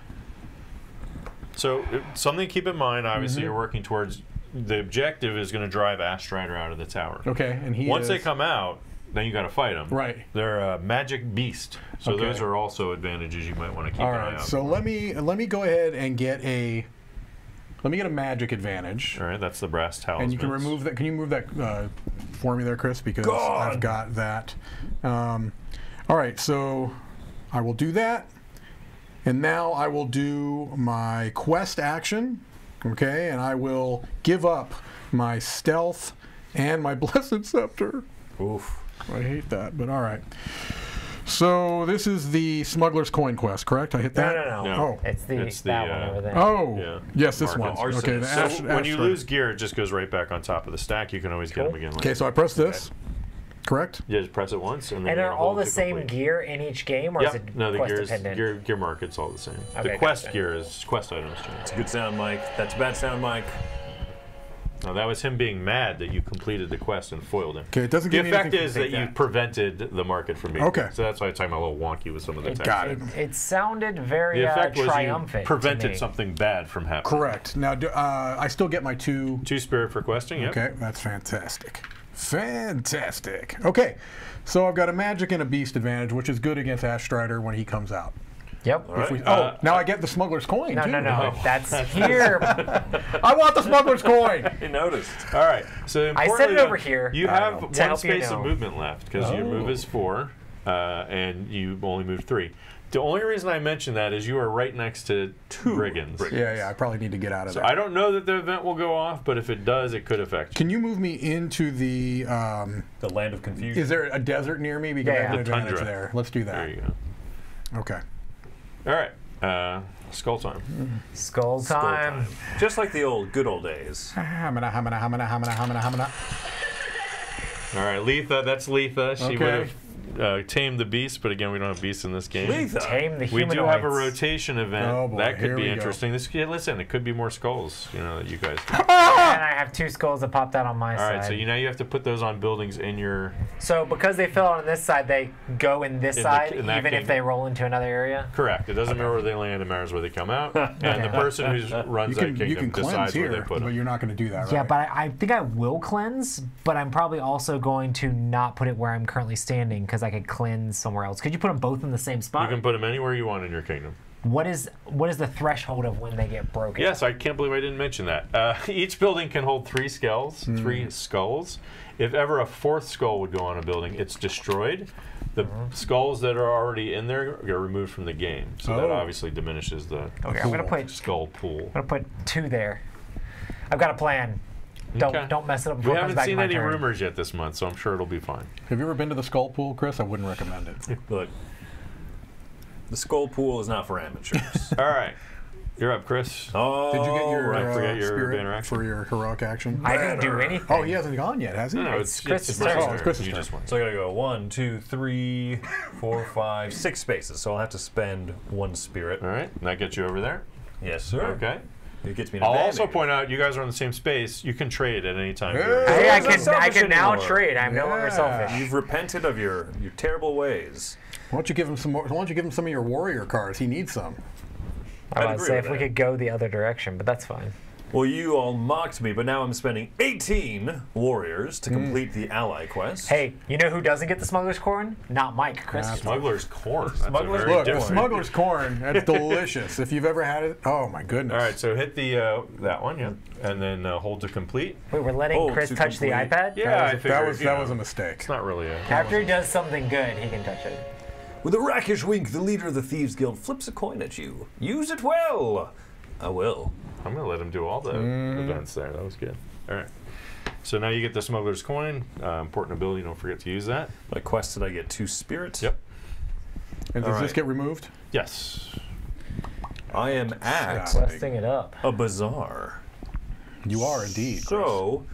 So uh, something to keep in mind. Obviously, Mm-hmm. you're working towards the objective is going to drive Ash Strider out of the tower. Okay, and he Once is, they come out, then you got to fight them. Right. They're a magic beast, so Okay. those are also advantages you might want to keep All an eye out. so let me let me go ahead and get a let me get a magic advantage. All right, that's the brass talisman. And you can remove that. Can you move that uh, for me there, Chris? Because I've got that. Um, all right, so I will do that. And now I will do my quest action. Okay, and I will give up my stealth and my blessed scepter. Oof. I hate that, but all right. So this is the smuggler's coin quest, correct? I hit that. no, no. No. Oh. It's the, It's the, that uh, one over there. Oh, Yeah. yes, this one. Markets. Okay, the So ash, when ash you strider. lose gear, it just goes right back on top of the stack. You can always get them again. Okay, so I press this, correct? Yeah, just press it once, and then and you are gotta all the same complete. gear in each game, or is it No, the quest gear is dependent? gear, gear market's all the same. Okay, the quest gotcha. gear is quest items change. It's a good sound, Mike. That's a bad sound, Mike. No, that was him being mad that you completed the quest and foiled him. Okay, it doesn't The give effect anything is to that you prevented the market from being. Okay. So that's why I'm talking a little wonky with some of the text. Got it. It sounded very The uh, effect was triumphant. you to prevented me. something bad from happening. Correct. Now, do, uh, I still get my two. Two spirit for questing. Yep. Okay, that's fantastic. Fantastic. Okay, so I've got a magic and a beast advantage, which is good against Ash Strider when he comes out. Yep. If we, oh, Uh, now I get the smuggler's coin. No, too. no, no. Oh. That's here. I want the smuggler's coin. You noticed. All right. So I set it over here. You have know. one To help you space of movement left because your move Oh. is four, uh, and you only moved three. The only reason I mention that is you are right next to two brigands. brigands. Yeah, yeah. I probably need to get out of So there. I don't know that the event will go off, but if it does, it could affect you. Can you move me into the? Um, The land of confusion. is there a desert near me? Because Yeah, I have an yeah. The advantage tundra. there. Let's do that. There you go. Okay. All right. Uh, skull time. Skull Skull time. Just like the old good old days. Hamana, hamana, hamana, hamana, hamana, hamana. All right, Letha. That's Letha. She Okay. would have uh, tamed the beast, but again, we don't have beasts in this game. Letha. Tame the We humanoids. do have a rotation event. Oh, boy, that could here be we go. interesting. This yeah, listen, it could be more skulls. You know that you guys. And I have two skulls that popped out on my All side. right, so you know you have to put those on buildings in your. So because they fell on this side, they go in this In the- side, in that even game. if they roll into another area. Correct. It doesn't matter where they land; it matters where they come out. and the person who runs You can that you kingdom can cleanse decides where here, they put but them. you're not going to do that, right? Yeah, but I, I think I will cleanse, but I'm probably also going to not put it where I'm currently standing because I could cleanse somewhere else. Could you put them both in the same spot? You can put them anywhere you want in your kingdom. What is what is the threshold of when they get broken? Yes, I can't believe I didn't mention that. Uh, each building can hold three skulls. Hmm. Three skulls. If ever a fourth skull would go on a building, it's destroyed. The Uh-huh. skulls that are already in there are removed from the game, so that Oh. obviously diminishes the Okay, I'm gonna put skull pool. I'm gonna put two there. I've got a plan. Don't Okay. don't mess it up. We Before it comes haven't back seen any turn. rumors yet this month, so I'm sure it'll be fine. Have you ever been to the skull pool, Chris? I wouldn't recommend it. Look, the skull pool is not for amateurs. All right, you're up, Chris. oh, Did you get your, right. uh, forget your spirit banner action? for your heroic action? I didn't do anything. oh, he hasn't gone yet, has he? No, no, It's it's, Chris's my turn. Oh, it's Chris's You turn. just won. So I gotta go one, two, three, four, five, six spaces. So I'll have to spend one spirit. All right, and that gets you over there. Yes, sir. Okay. It gets me. An I'll also advantage. point out you guys are in the same space. You can trade at any time. Hey. during- Hey, I I'm can I can now anymore. trade. I'm no longer selfish. You've repented of your your terrible ways. Why don't you give him some more? Why don't you give him some of your warrior cards? He needs some. I I'd was agree say with if we that. could go the other direction, but that's fine. Well, you all mocked me, but now I'm spending 18 warriors Hmm. to complete the ally quest. Hey, you know who doesn't get the smuggler's corn? Not Mike. Chris. That's Smuggler's corn. That's a Smuggler's- very Look, the different- smuggler's corn. That's delicious. If you've ever had it, oh my goodness. All right, so hit the uh, that one, yeah, and then uh, hold to complete. Wait, we're letting Oh, Chris to touch the complete. iPad? Yeah, that I was, figured, that was you that know, was a mistake. It's not really a. After he does something good, he can touch it. With a rakish wink, the leader of the Thieves Guild flips a coin at you. Use it well. I will. I'm gonna let him do all the Mm. events there. That was good. All right. So now you get the smuggler's coin. Uh, important ability. Don't forget to use that. My quest did I get two spirits? Yep. And does All this get removed? Yes. I am at Yeah. Busting it up. a bazaar. You are indeed. So,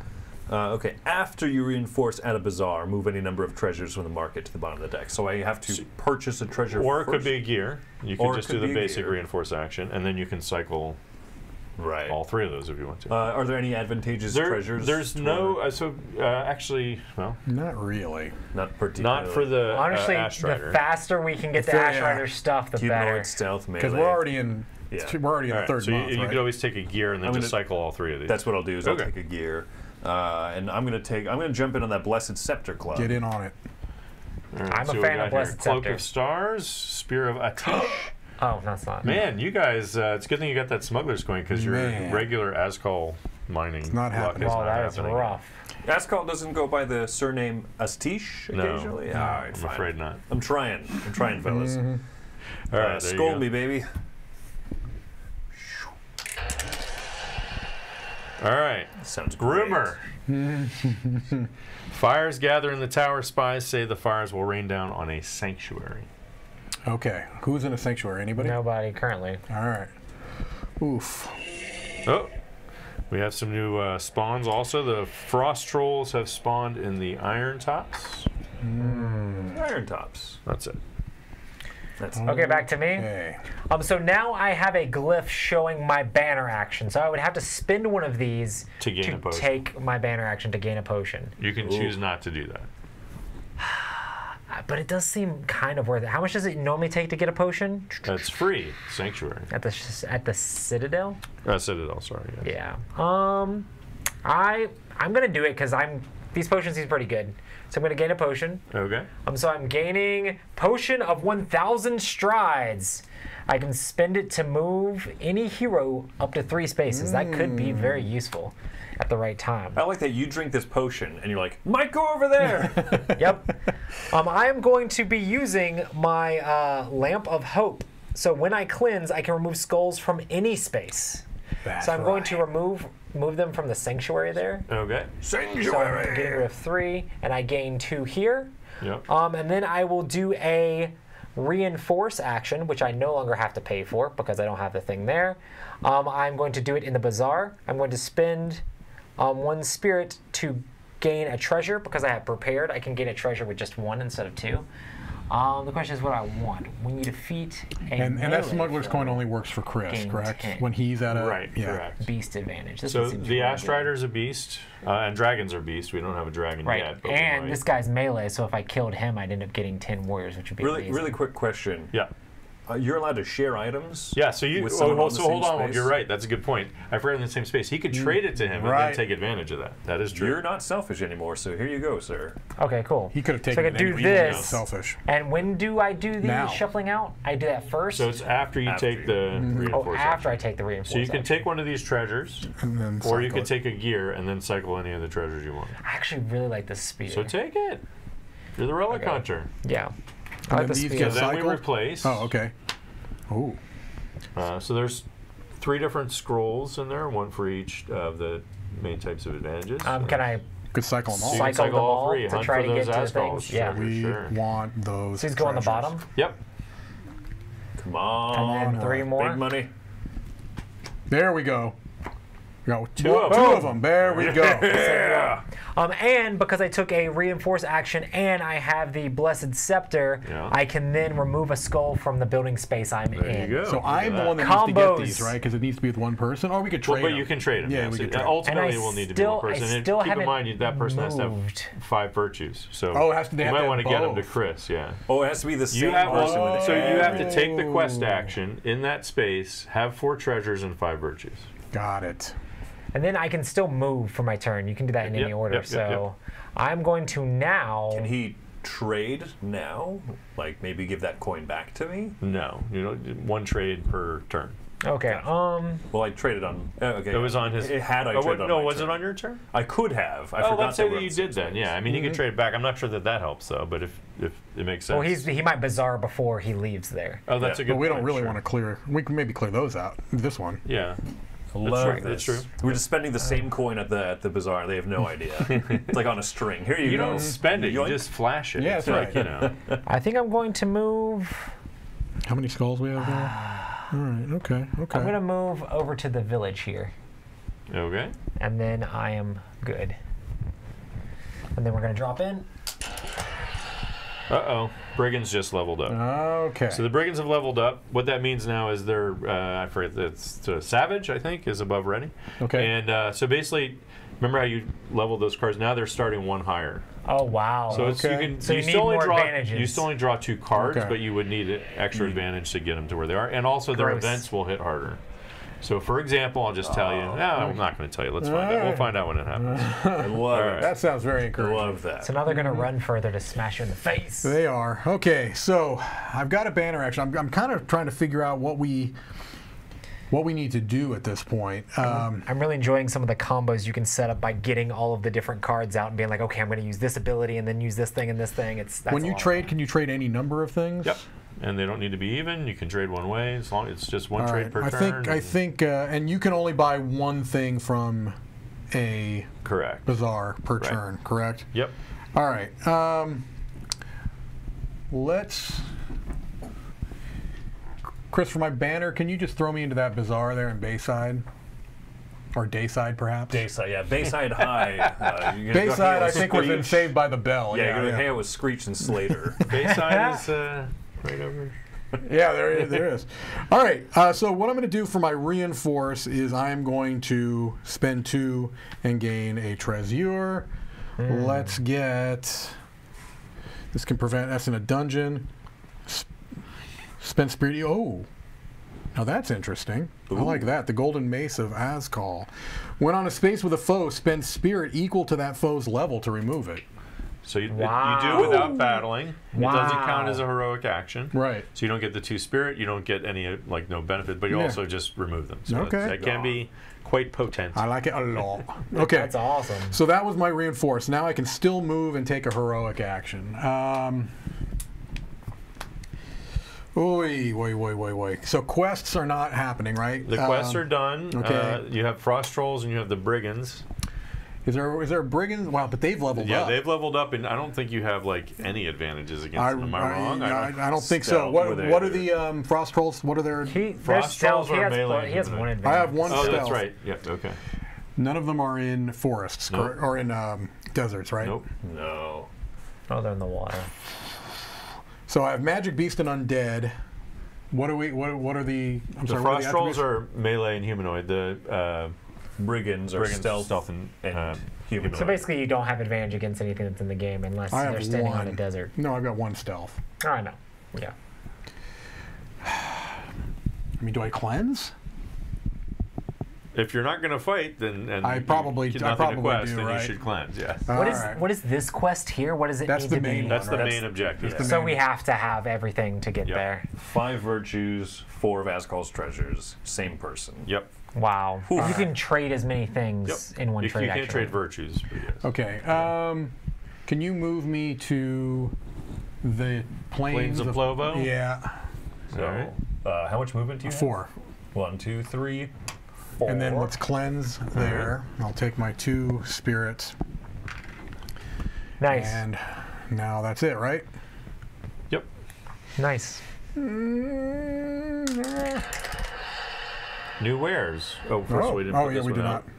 uh, okay, after you reinforce at a bazaar, move any number of treasures from the market to the bottom of the deck. So I have to purchase a treasure Or it could be a gear. You can Or just could do the basic gear. reinforce action, and then you can cycle Right. all three of those if you want to. Uh, are there any advantageous There- treasures? there's no. Uh, so uh, actually, well, Not really. Not particularly. not for the Honestly, uh, Ash the faster we can get the Fair, Ash yeah. Rider stuff, the better. humanoid stealth melee. Because we're already in Yeah. We're already in the right, third so you, month, you right? could always take a gear and then I'm just gonna- cycle all three of these. That's what I'll do. Is Okay. I'll take a gear, uh, and I'm gonna take. I'm gonna jump in on that blessed scepter club. Get in on it. All right, I'm a so we fan got of here Blessed Cloak Scepter. of Stars, Spear of Atish. Oh, no, it's not. Man, you guys, uh, it's a good thing you got that smuggler's coin because your Man. regular Ascol mining not luck happening. is Oh, not that is happening. rough. Ascol doesn't go by the surname Astish No, occasionally. no, All right, I'm fine. afraid not. I'm trying. I'm trying, fellas. All Uh, right, there you scold go. me, baby. All right, Sounds great. Grimmer. fires gather in the tower. Spies say the fires will rain down on a sanctuary. Okay. Who's in a sanctuary? Anybody? Nobody currently. All right. Oof. Oh, we have some new uh, spawns. Also, the frost trolls have spawned in the iron tops. Iron tops. That's it. That's Okay, back to me. Okay. Um, so now I have a glyph showing my banner action. So I would have to spend one of these To gain a potion. take my banner action to gain a potion. You can choose not to do that. But it does seem kind of worth it. How much does it normally take to get a potion? That's free. Sanctuary. At the at the Citadel? Uh, Citadel, sorry. yes. Yeah. Um, I I'm gonna do it because I'm these potions seem pretty good. So I'm gonna gain a potion. Okay. Um, so I'm gaining potion of 1,000 strides. I can spend it to move any hero up to three spaces. That could be very useful at the right time. I like that you drink this potion and you're like, Mike, go over there. Yep. Um, I am going to be using my uh, lamp of hope. So when I cleanse, I can remove skulls from any space. That's So I'm going to remove move them from the sanctuary there. Okay. Sanctuary. So I'm getting rid of three, and I gain two here. Yep. Um, and then I will do a reinforce action, which I no longer have to pay for because I don't have the thing there. Um, I'm going to do it in the bazaar. I'm going to spend um, one spirit to gain a treasure because I have prepared. I can gain a treasure with just one instead of two. Um, the question is what I want. When you defeat a And, and that smuggler's coin only works for Chris, correct? 10. When he's at a right. yeah. Correct. beast advantage. This So the really Ash. Rider's a beast, uh, and dragons are beasts. We don't have a dragon Right, yet. But and this guy's melee, so if I killed him, I'd end up getting ten warriors, which would be really, amazing. really quick question. Yeah. Uh, you're allowed to share items. Yeah, so you. Oh, well, so hold on. Space. You're right. That's a good point. I've forgot in the same space. He could trade it to him and then take advantage of that. That is true. You're not selfish anymore, so here you go, sir. Okay, cool. He could have So taken I could it do anyway, this. selfish. And when do I do the Now. shuffling out? I do that first. so it's after you After take you- the oh, reinforce after I take the reinforce. So you can action. take one of these treasures, And then or you cycle could take a gear and then cycle any of the treasures you want. I actually really like this spear. So take it. You're the relic Okay. hunter. yeah. And then the these get So then we Cycled? replace. Oh, okay. Oh, Uh, so there's three different scrolls in there, one for each of the main types of advantages. Um, can I? could cycle them all. So you can cycle cycle them all all three, to hunt try for to get those to Asgals. things? Yeah. Sure, we sure. want those. So he's going on the treasures. bottom, Yep. Come on. and then on, three more. Big money. There we go. We got Two one- of two them. of them. There we go. Yeah. Um, and because I took a reinforce action and I have the blessed scepter, Yeah. I can then remove a skull from the building space I'm There in. you go. So Look I'm the one that needs to get these, right? Because it needs to be with one person, or we could Well, trade. but them. you can trade them. Yeah, yes. we could trade. Ultimately, And I it will need to be still- one person. I And keep in mind, that person has to have five virtues. So Oh, it has to- they you have might to want to get them to. Chris. Yeah. Oh, it has to be the same You have person one, with so you have to take the quest action in that space, have four treasures and five virtues. Got it. And then I can still move for my turn. You can do that in Yep, any order. yep, yep, so I'm going to now. Can he trade now? Like maybe give that coin back to me? No, you know, one trade per turn. Okay. Um. Well, I traded on. uh, okay. It was on his. It had I oh, traded on no, my was turn. it on your turn? I could have. I oh, forgot let's say that you did then. Yeah, I mean, you can trade it back. I'm not sure that that helps though, but if if it makes sense. Well, he's he might bazaar before he leaves there. Oh, that's Yeah. a good. But we don't point, really sure. want to clear. We can maybe clear those out. This one. Yeah. Love true, this. that's true. We're just spending the same coin at the at the bazaar. They have no idea. it's like on a string. Here you, You go. don't spend it. You just flash it. Yeah, It's that's like, You know. I think I'm going to move. How many skulls we have there? All right. Okay. Okay. I'm going to move over to the village here, Okay. and then I am good. And then we're going to drop in. Uh oh. Brigands just leveled up. Okay. So the brigands have leveled up. What that means now is they're, uh, I forget, it's uh, savage, I think, is above ready. Okay. And uh, so basically, Remember how you leveled those cards? Now they're starting one higher. Oh wow. So it's, you Okay. can So you, you still need only more draw advantages. you still only draw two cards, Okay. but you would need an extra advantage to get them to where they are, and also their events will hit harder. So, for example, I'll just tell you. No, I'm not going to tell you. Let's find out. We'll find out when it happens. I love Alright. it. That sounds very I encouraging. love that. so now they're Mm-hmm. gonna run further to smash you in the face. They are. Okay, so I've got a banner action. I'm, I'm kind of trying to figure out what we what we need to do at this point. Um, I'm really enjoying some of the combos you can set up by getting all of the different cards out and being like, okay, I'm going to use this ability and then use this thing and this thing. It's that's when you trade, can you trade any number of things? Yep. And they don't need to be even. You can trade one way as long it's just one All trade right. per I turn. think I and- think, uh, and you can only buy one thing from a correct. bazaar per Right. turn. Correct. Yep. All right. Um, let's. Chris, for my banner, can you just throw me into that bazaar there in Bayside? Or Dayside, perhaps? Dayside, yeah, Bayside High. Uh, you're gonna go hang Bayside, I with think, was in Screech. Saved by the Bell. Yeah, Yeah, you're gonna yeah. hang out with Screech and Slater. Bayside is uh, right over. Yeah, there is. There is. All right. Uh, so what I'm going to do for my reinforce is I'm going to spend two and gain a treasure. Let's get. This can prevent us in a dungeon. S- Spend spirit. Oh, now that's interesting. I like that. The golden mace of Azkal. When on a space with a foe, spend spirit equal to that foe's level to remove it. So you, Wow. you do without battling. It doesn't count as a heroic action. Right. So you don't get the two spirit. You don't get any uh, like no benefit, but you Yeah. also just remove them. So Okay. that can be quite potent. I like it a lot. Okay. That's awesome. So that was my reinforce. Now I can still move and take a heroic action. Um, Oi, oi, oi, oi, oi. So quests are not happening, right? The quests Um, are done. okay. Uh, you have frost trolls and you have the brigands. Is there is there brigands? Wow, but they've leveled Yeah, up. Yeah, they've leveled up, and I don't think you have like any advantages against I, them. Am I, I, wrong? I, don't- I don't think so. What what are the um, frost trolls? What are their? He, Frost there's stealth. trolls He are has, melee he has one advantage. I have one Oh, stealth. that's right. Yep. Okay. None of them are in forests Nope. cor- or in um, deserts, right? Nope. no. Oh, they're in the water. So I have magic beast and undead. What are we? What, what are the? I'm The sorry. what are frost the trolls are melee and humanoid. The uh, Brigands are brigands stealth, stealth and, and uh, humanoid. So basically, you don't have advantage against anything that's in the game unless I they're standing one. on a desert. No, I've got one stealth. Oh, I know. Yeah. I mean, do I cleanse? If you're not going to fight, then and I probably- get I probably quest, do, then right? you should cleanse. Yes. What is Alright. what is this quest here? What does it That's need the to main be? That's the one, main objective. the So main- we have to have everything to get Yep. there. Five virtues, four of Askal's treasures. Same person. Yep. Wow. You can trade as many things Yep. in one you, trade. you can't actually. trade virtues. but yes. Okay. Um, can you move me to the plains, Plains of Plovo? Yeah, So, Alright. uh, how much movement do you have? four. One, two, three. And then four. let's cleanse there. I'll take my two spirits, Nice. and now that's it, right? Yep. nice. New wares. Oh, first oh, we didn't oh put yeah, this we one do out. not.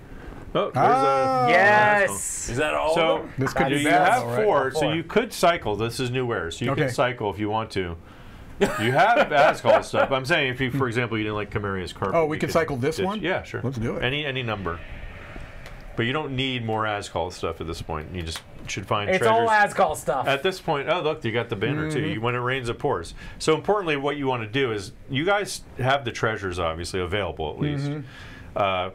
Oh, there's Ah. a Yes. Is that all? So of them? This could be you have right? four, so you could cycle. This is new wares, so you Okay. can cycle if you want to. You have Ascall stuff. I'm saying if you, for example, you didn't like Chimeria's carpet. Oh, we you could cycle this ditch- one? Yeah, sure. Let's do it. Any any number. But you don't need more Ascall stuff at this point. You just should find It's treasures. all Asgall stuff. At this point, oh look, you got the banner too. Mm-hmm. You, when it rains, it pours. So importantly, what you want to do is you guys have the treasures obviously available at least. Mm-hmm. Uh,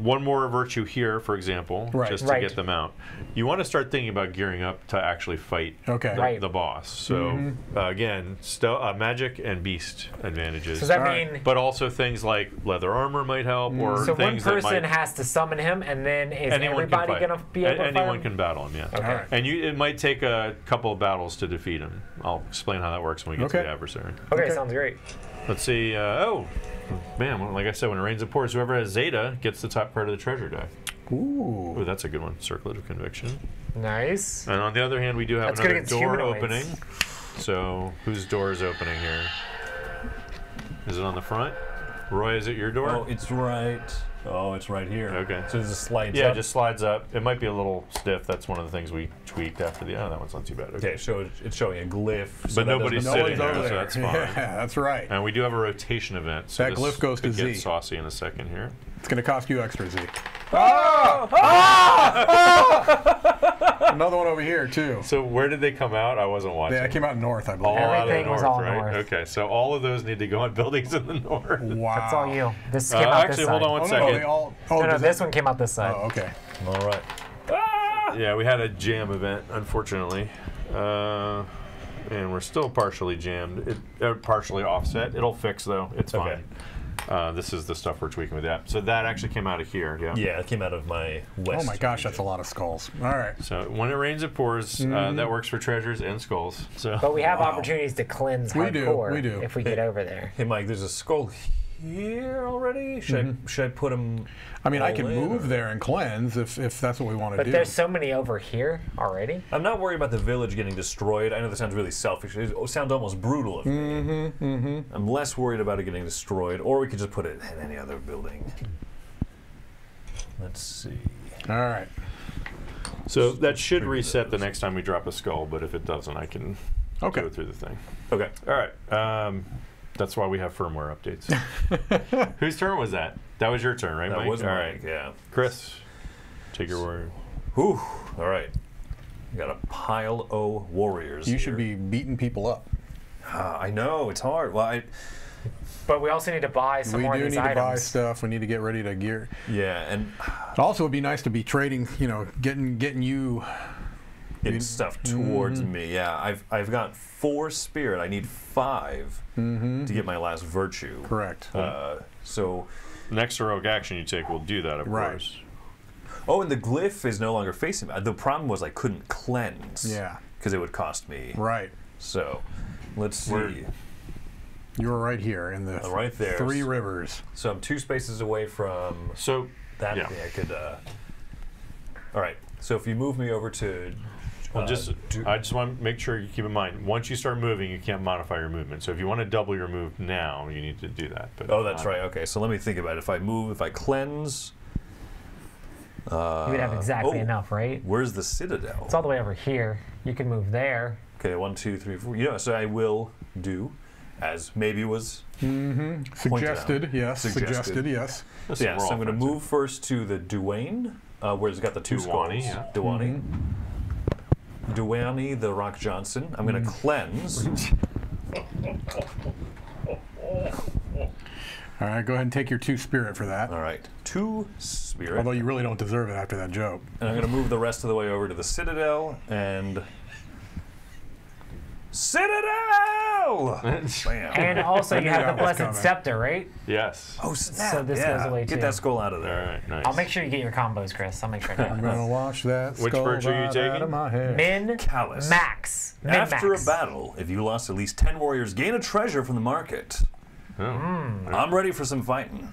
one more virtue here, for example, Right. just to Right. get them out. You want to start thinking about gearing up to actually fight Okay. the, Right. the boss. So Mm-hmm. uh, again, stel- uh, magic and beast advantages. Does that Alright. mean but also things like leather armor might help, or so one things that person might has to summon him, and then is anyone everybody can gonna be A- able to fight anyone him? can battle him. Yeah. Okay. Alright. And you, it might take a couple of battles to defeat him. I'll explain how that works when we get Okay. to the adversary. Okay, Okay. sounds great. Let's see. Uh, oh, man! well, Like I said, when it rains and pours, whoever has Zeta gets the top part of the treasure deck. Ooh. Ooh, that's a good one. Circlet of Conviction. Nice. And on the other hand, we do have That's another door humanoids. opening. So whose door is opening here? Is it on the front? Roy, is it your door? Oh, it's right. Oh, it's right here. Okay. So it just slides yeah, up. it just slides up. It might be a little stiff. That's one of the things we tweaked after the. Oh, that one's not too bad. Okay, so it's showing a glyph. So But nobody's doesn't sitting affect there, it. so that's fine. Yeah, that's right. And we do have a rotation event. So That this glyph goes to could get Z. saucy in a second here. It's going to cost you extra Z. Ah! Ah! Ah! Another one over here too. So where did they come out? I wasn't watching. Yeah, it came out north, I believe. all out of the Everything was north, all right? north. Okay, so all of those need to go on buildings in the north. Wow. That's all you. This Uh, came out actually, this hold side. on one Oh, no, second. they all. Oh, No, no, this it- one came out this side. Oh, okay. All right. Yeah, we had a jam event, unfortunately, uh, and we're still partially jammed. It uh, partially offset. It'll fix though. It's Okay. fine. Uh, this is the stuff we're tweaking with that. So that actually came out of here. Yeah. Yeah, it came out of my west. Oh my gosh, that's a lot of skulls. All right. So when it rains, it pours. Uh, that works for treasures and skulls. So But we have opportunities to cleanse We do, we do. if we get over there. Hey, Mike, there's a skull here already. Should I should I put them? I mean, I can move or- there and cleanse if, if that's what we want to do. But there's so many over here already. I'm not worried about the village getting destroyed. I know that sounds really selfish. It sounds almost brutal of me. Mm-hmm, mm-hmm. I'm less worried about it getting destroyed, or we could just put it in any other building. Let's see. All right. so that should reset the next time we drop a skull. But if it doesn't, I can Okay. go through the thing. Okay. All right. Um, that's why we have firmware updates. Whose turn was that? That was your turn, right, That Mike? was All Mike. Yeah. Chris, take your word. Whew. All right. We got a pile o warriors. You should here. be beating people up. Ah, I know it's hard. Well, I, But we also need to buy some we more do of need these to buy items. stuff. We need to get ready to gear. yeah, and Also, it'd be nice to be trading. You know, getting getting you. Getting stuff towards me. Yeah, I've I've got four spirit. I need 5 to get my last virtue. Correct. Uh, so, Next heroic action you take will do that, of Right. course. oh, and the glyph is no longer facing me. The problem was I couldn't cleanse. Yeah. Because it would cost me. Right. So, let's see. Where- You're right here in the Oh, right there. Three rivers. So I'm two spaces away from So that. Yeah. thing. I could. Uh, all right. So if you move me over to. Well, uh, just do- I just want to make sure you keep in mind once you start moving, you can't modify your movement. So if you want to double your move now, you need to do that. But oh, that's uh, right. Okay. So let me think about it. If I move, if I cleanse. Uh, You would have exactly oh, enough, right? Where's the citadel? It's all the way over here. You can move there. Okay, one, two, three, four. You know, so I will do, as maybe was. Pointed out. Suggested, yes. Suggested. Suggested, yes. Listen, Yeah, so I'm going to move first to the Duane, uh, where it's got the two Duwani, skulls. yeah. Duwani. Duwani, the Rock Johnson. I'm going to mm. cleanse. All right, go ahead and take your two spirit for that. All right, two spirit. Although you really don't deserve it after that joke. And I'm going to move the rest of the way over to the Citadel and. Citadel! And also, you have the Blessed. Scepter, right? yes. oh, snap. So this yeah. goes away Get that skull out of there. right. Nice. I'll make sure you get your combos, Chris. I'll make sure. I I'm gonna wash that Which skull virtue are you taking? out of my head. Min Callous. max. Min After max. a battle, if you lost at least 10 warriors, gain a treasure from the market. Oh. Hmm. I'm ready for some fighting.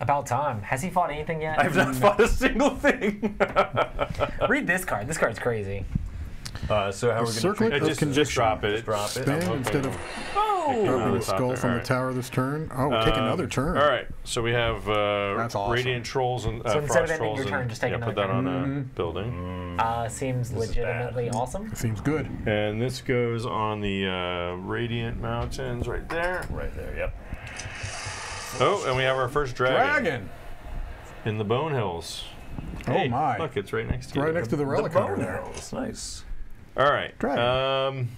About time. Has he fought anything yet? I've not fought a single thing. Read this card. This card's crazy. Uh, so how are we going to Circlet of just, just drop it. Just drop it. Spin Okay. instead of Oh, dropping a it's out skull there, from the tower this turn. Oh, take Um, another turn. All right, so we have uh, That's awesome. radiant trolls and uh, So instead of frost ending trolls. your turn, and- just take yeah, put another that on Mm-hmm. a building. Uh, seems is bad. legitimately awesome. It Seems good. And this goes on the uh, radiant mountains right there. Right there, yep. Oh, and we have our first dragon, Dragon. in the Bone Hills. Oh Hey, my. Look, it's right next to you. Right next to the relic the under bone there. arrows, nice. All right. Dragon. Um,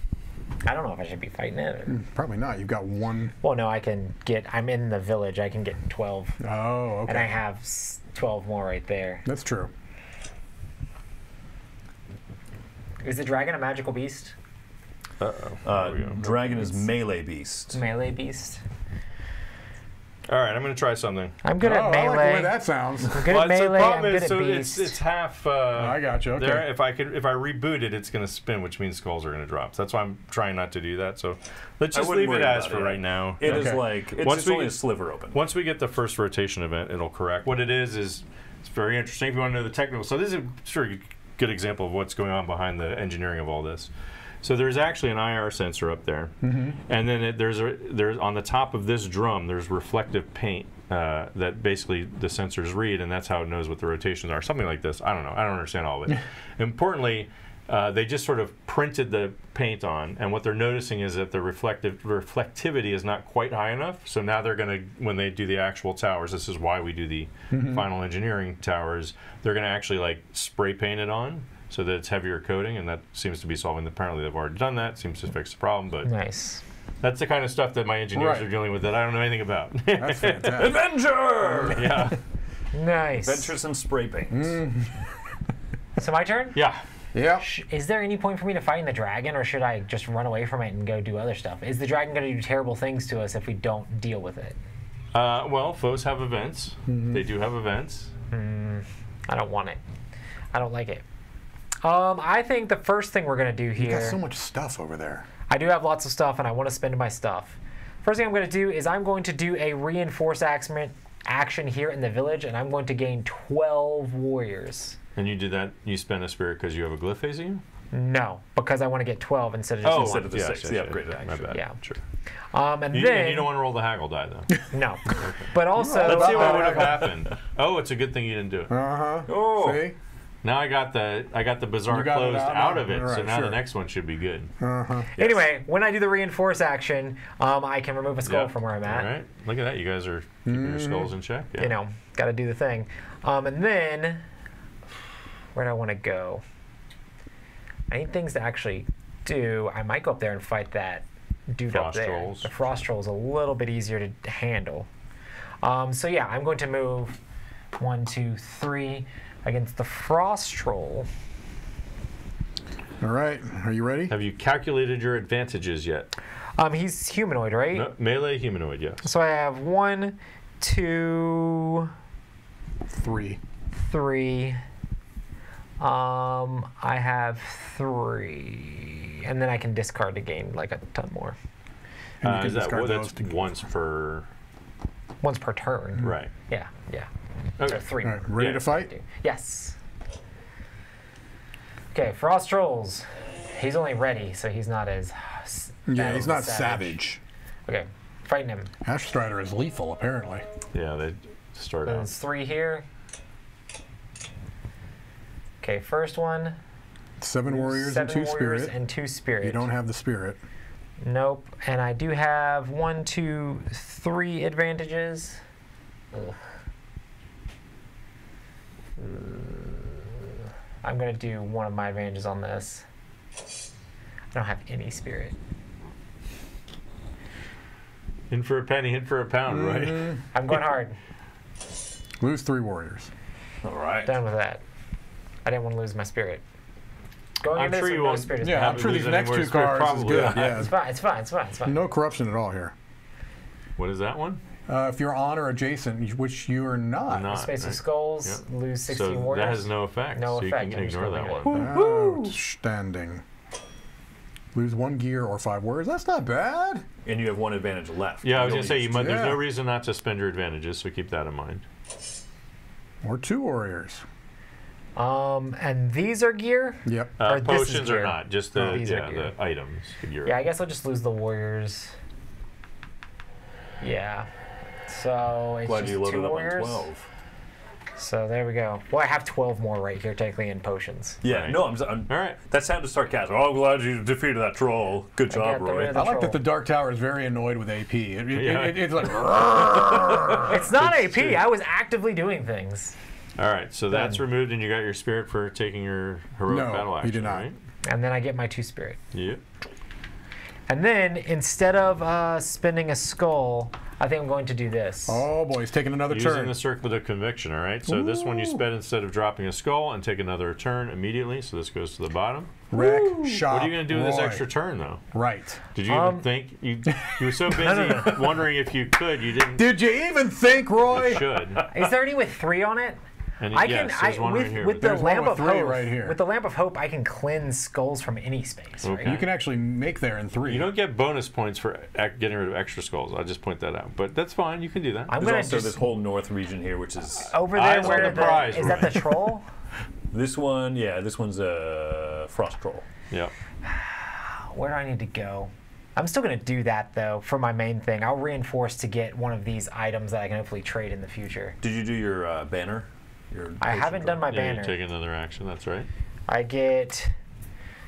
I don't know if I should be fighting it. Or... Probably not. You've got one Well, no, I can get. I'm in the village. I can get 12, oh okay. and I have 12 more right there. That's true. Is the dragon a magical beast? uh-oh. Uh, There we go. dragon is melee beast. Melee beast. All right, I'm going to try something. I'm good oh, at I like the way that sounds. I'm good Well, at it's- the melee. I'm good is, at so beast. it's, it's half. Uh, I got you. Okay. There, if I could, if I reboot it, it's going to spin, which means skulls are going to drop. So that's why I'm trying not to do that. So let's just leave it as for it. right now. It is Okay. like, it's Once we only a sliver open. Once we get the first rotation event, it'll correct. What it is is it's very interesting if you want to know the technical. So this is a sure good example of what's going on behind the engineering of all this. So there's actually an IR sensor up there, and then it, there's a there's on the top of this drum there's reflective paint uh, that basically the sensors read, and that's how it knows what the rotations are. Something like this. I don't know. I don't understand all of it. Importantly. uh, they just sort of printed the paint on, and what they're noticing is that the reflective reflectivity is not quite high enough. So now they're going to, when they do the actual towers, this is why we do the final engineering towers. They're going to actually like spray paint it on so that it's heavier coating, and that seems to be solving. The, apparently, they've already done that. Seems to fix the problem, but Nice. that's the kind of stuff that my engineers Right. are dealing with that I don't know anything about. That's fantastic. Adventure! yeah, Nice. Adventures and spray paint. Mm-hmm. So my turn. yeah. yeah. Sh- Is there any point for me to fighting the dragon, or should I just run away from it and go do other stuff? Is the dragon going to do terrible things to us if we don't deal with it? Uh, well, foes have events. Mm-hmm. They do have events. Mm, I don't want it. I don't like it. Um, I think the first thing we're gonna do You here. got so much stuff over there. I do have lots of stuff, and I want to spend my stuff. First thing I'm going to do is I'm going to do a reinforce action action here in the village, and I'm going to gain 12 warriors. And you did that. You spend a spirit because you have a glyph facing you. No, because I want to get 12 instead of just Oh, instead of the yes, six, yes, the yes, upgraded My action. bad. Yeah. Sure. um, and You, then and you don't want to roll the haggle die though. no, but also Let's see what would have happened. Oh, it's a good thing you didn't do it. Uh huh. Oh. See? Now I got the I got the bazaar got closed out out, of it, so now sure. the next one should be good. Uh huh. Anyway, when I do the reinforce action, um, I can remove a skull Yeah. from where I'm at. All right, look at that. You guys are keeping your skulls in check. Yeah. You know, got to do the thing. Um, and then, where do I want to go? I need things to actually do. I might go up there and fight that dude up there. trolls. The frost troll is a little bit easier to handle. Um, so yeah, I'm going to move one, two, three against the frost troll. All right. Are you ready? Have you calculated your advantages yet? Um, he's humanoid, right? No, melee humanoid, yes. So I have one, two, Three. three. Um, I have three, and then I can discard to gain like a ton more. And you Uh, can is that discard well, those that's to once per Once per turn. right? Yeah, yeah. Okay. So three. All right. Ready Yeah. to fight? Yes. Okay, Frost Trolls. He's only ready, so he's not as. Yeah, he's not the savage. Okay, fighting him. Ash Strider is lethal, apparently. Yeah, they start out. There's three here. Okay, first one. Seven warriors seven and two warriors spirit. and two spirit. you don't have the spirit. Nope. And I do have one, two, three advantages. Ugh. Uh, I'm gonna do one of my advantages on this. I don't have any spirit. In for a penny, in for a pound, right? Mm-hmm. I'm going hard. Lose three warriors. All right. Done with that. I didn't want to lose my spirit. Going I'm into sure you no won't- spirit is Yeah, bad. I'm sure these next two spirit, cards is good. Yeah. Yeah. It's fine. It's fine. It's fine. It's fine. No corruption at all here. What is that one? Uh, if you're on or adjacent, which you are not. Not. Space of right. Skulls. Lose 16 So warriors. that has no effect. No so effect, you can I'm ignore that one. it. Outstanding. Lose one gear or five warriors. That's not bad. And you have one advantage left. Yeah, I was gonna say you don't might, there's Yeah. no reason not to spend your advantages, so keep that in mind. Or two warriors. Um, and these are gear. Yep. Uh, Or potions are not, just the these yeah gear. the items. You're- Yeah, I guess I'll just lose the warriors. Yeah. So it's Glad just you loaded two up warriors. on 12. So there we go. Well, I have 12 more right here, technically, in potions. Yeah, Right. no, I'm, I'm All right. That sounded sarcastic. Oh, I'm glad you defeated that troll. Good I job, got the Roy. rid of I like that the Dark Tower is very annoyed with AP. It, it- Yeah. it- it's like, It's not It's AP. true. I was actively doing things. All right. So that's Done. removed, and you got your spirit for taking your heroic No, battle he action. did not. Right? And then I get my two spirit. Yep. And then instead of uh, spinning a skull, I think I'm going to do this. oh boy, he's taking another Using turn. the circlet of conviction. All right. So this one you Ooh. spend instead of dropping a skull and take another turn immediately. So this goes to the bottom. Wreck, shot. What are you going to do with this extra turn, though? Right. Did you Um, even think you you were so busy wondering if you could, you didn't. Did you even think, Roy? You should. Is there any with three on it? And I yes, can. there's I, one with right with the There's one lamp with of hope. right here. With the lamp of hope, I can cleanse skulls from any space. Right? You can actually make there in three. You don't get bonus points for getting rid of extra skulls. I'll just point that out. But that's fine. You can do that. I'm There's gonna also just this whole north region here, which is over there Eyes on where the prize, is that the troll? this one. Yeah, this one's a frost troll. yeah. Where do I need to go? I'm still gonna do that though for my main thing. I'll reinforce to get one of these items that I can hopefully trade in the future. Did you do your uh, banner? Your I haven't done my Yeah, you banner. take another action. That's right. I get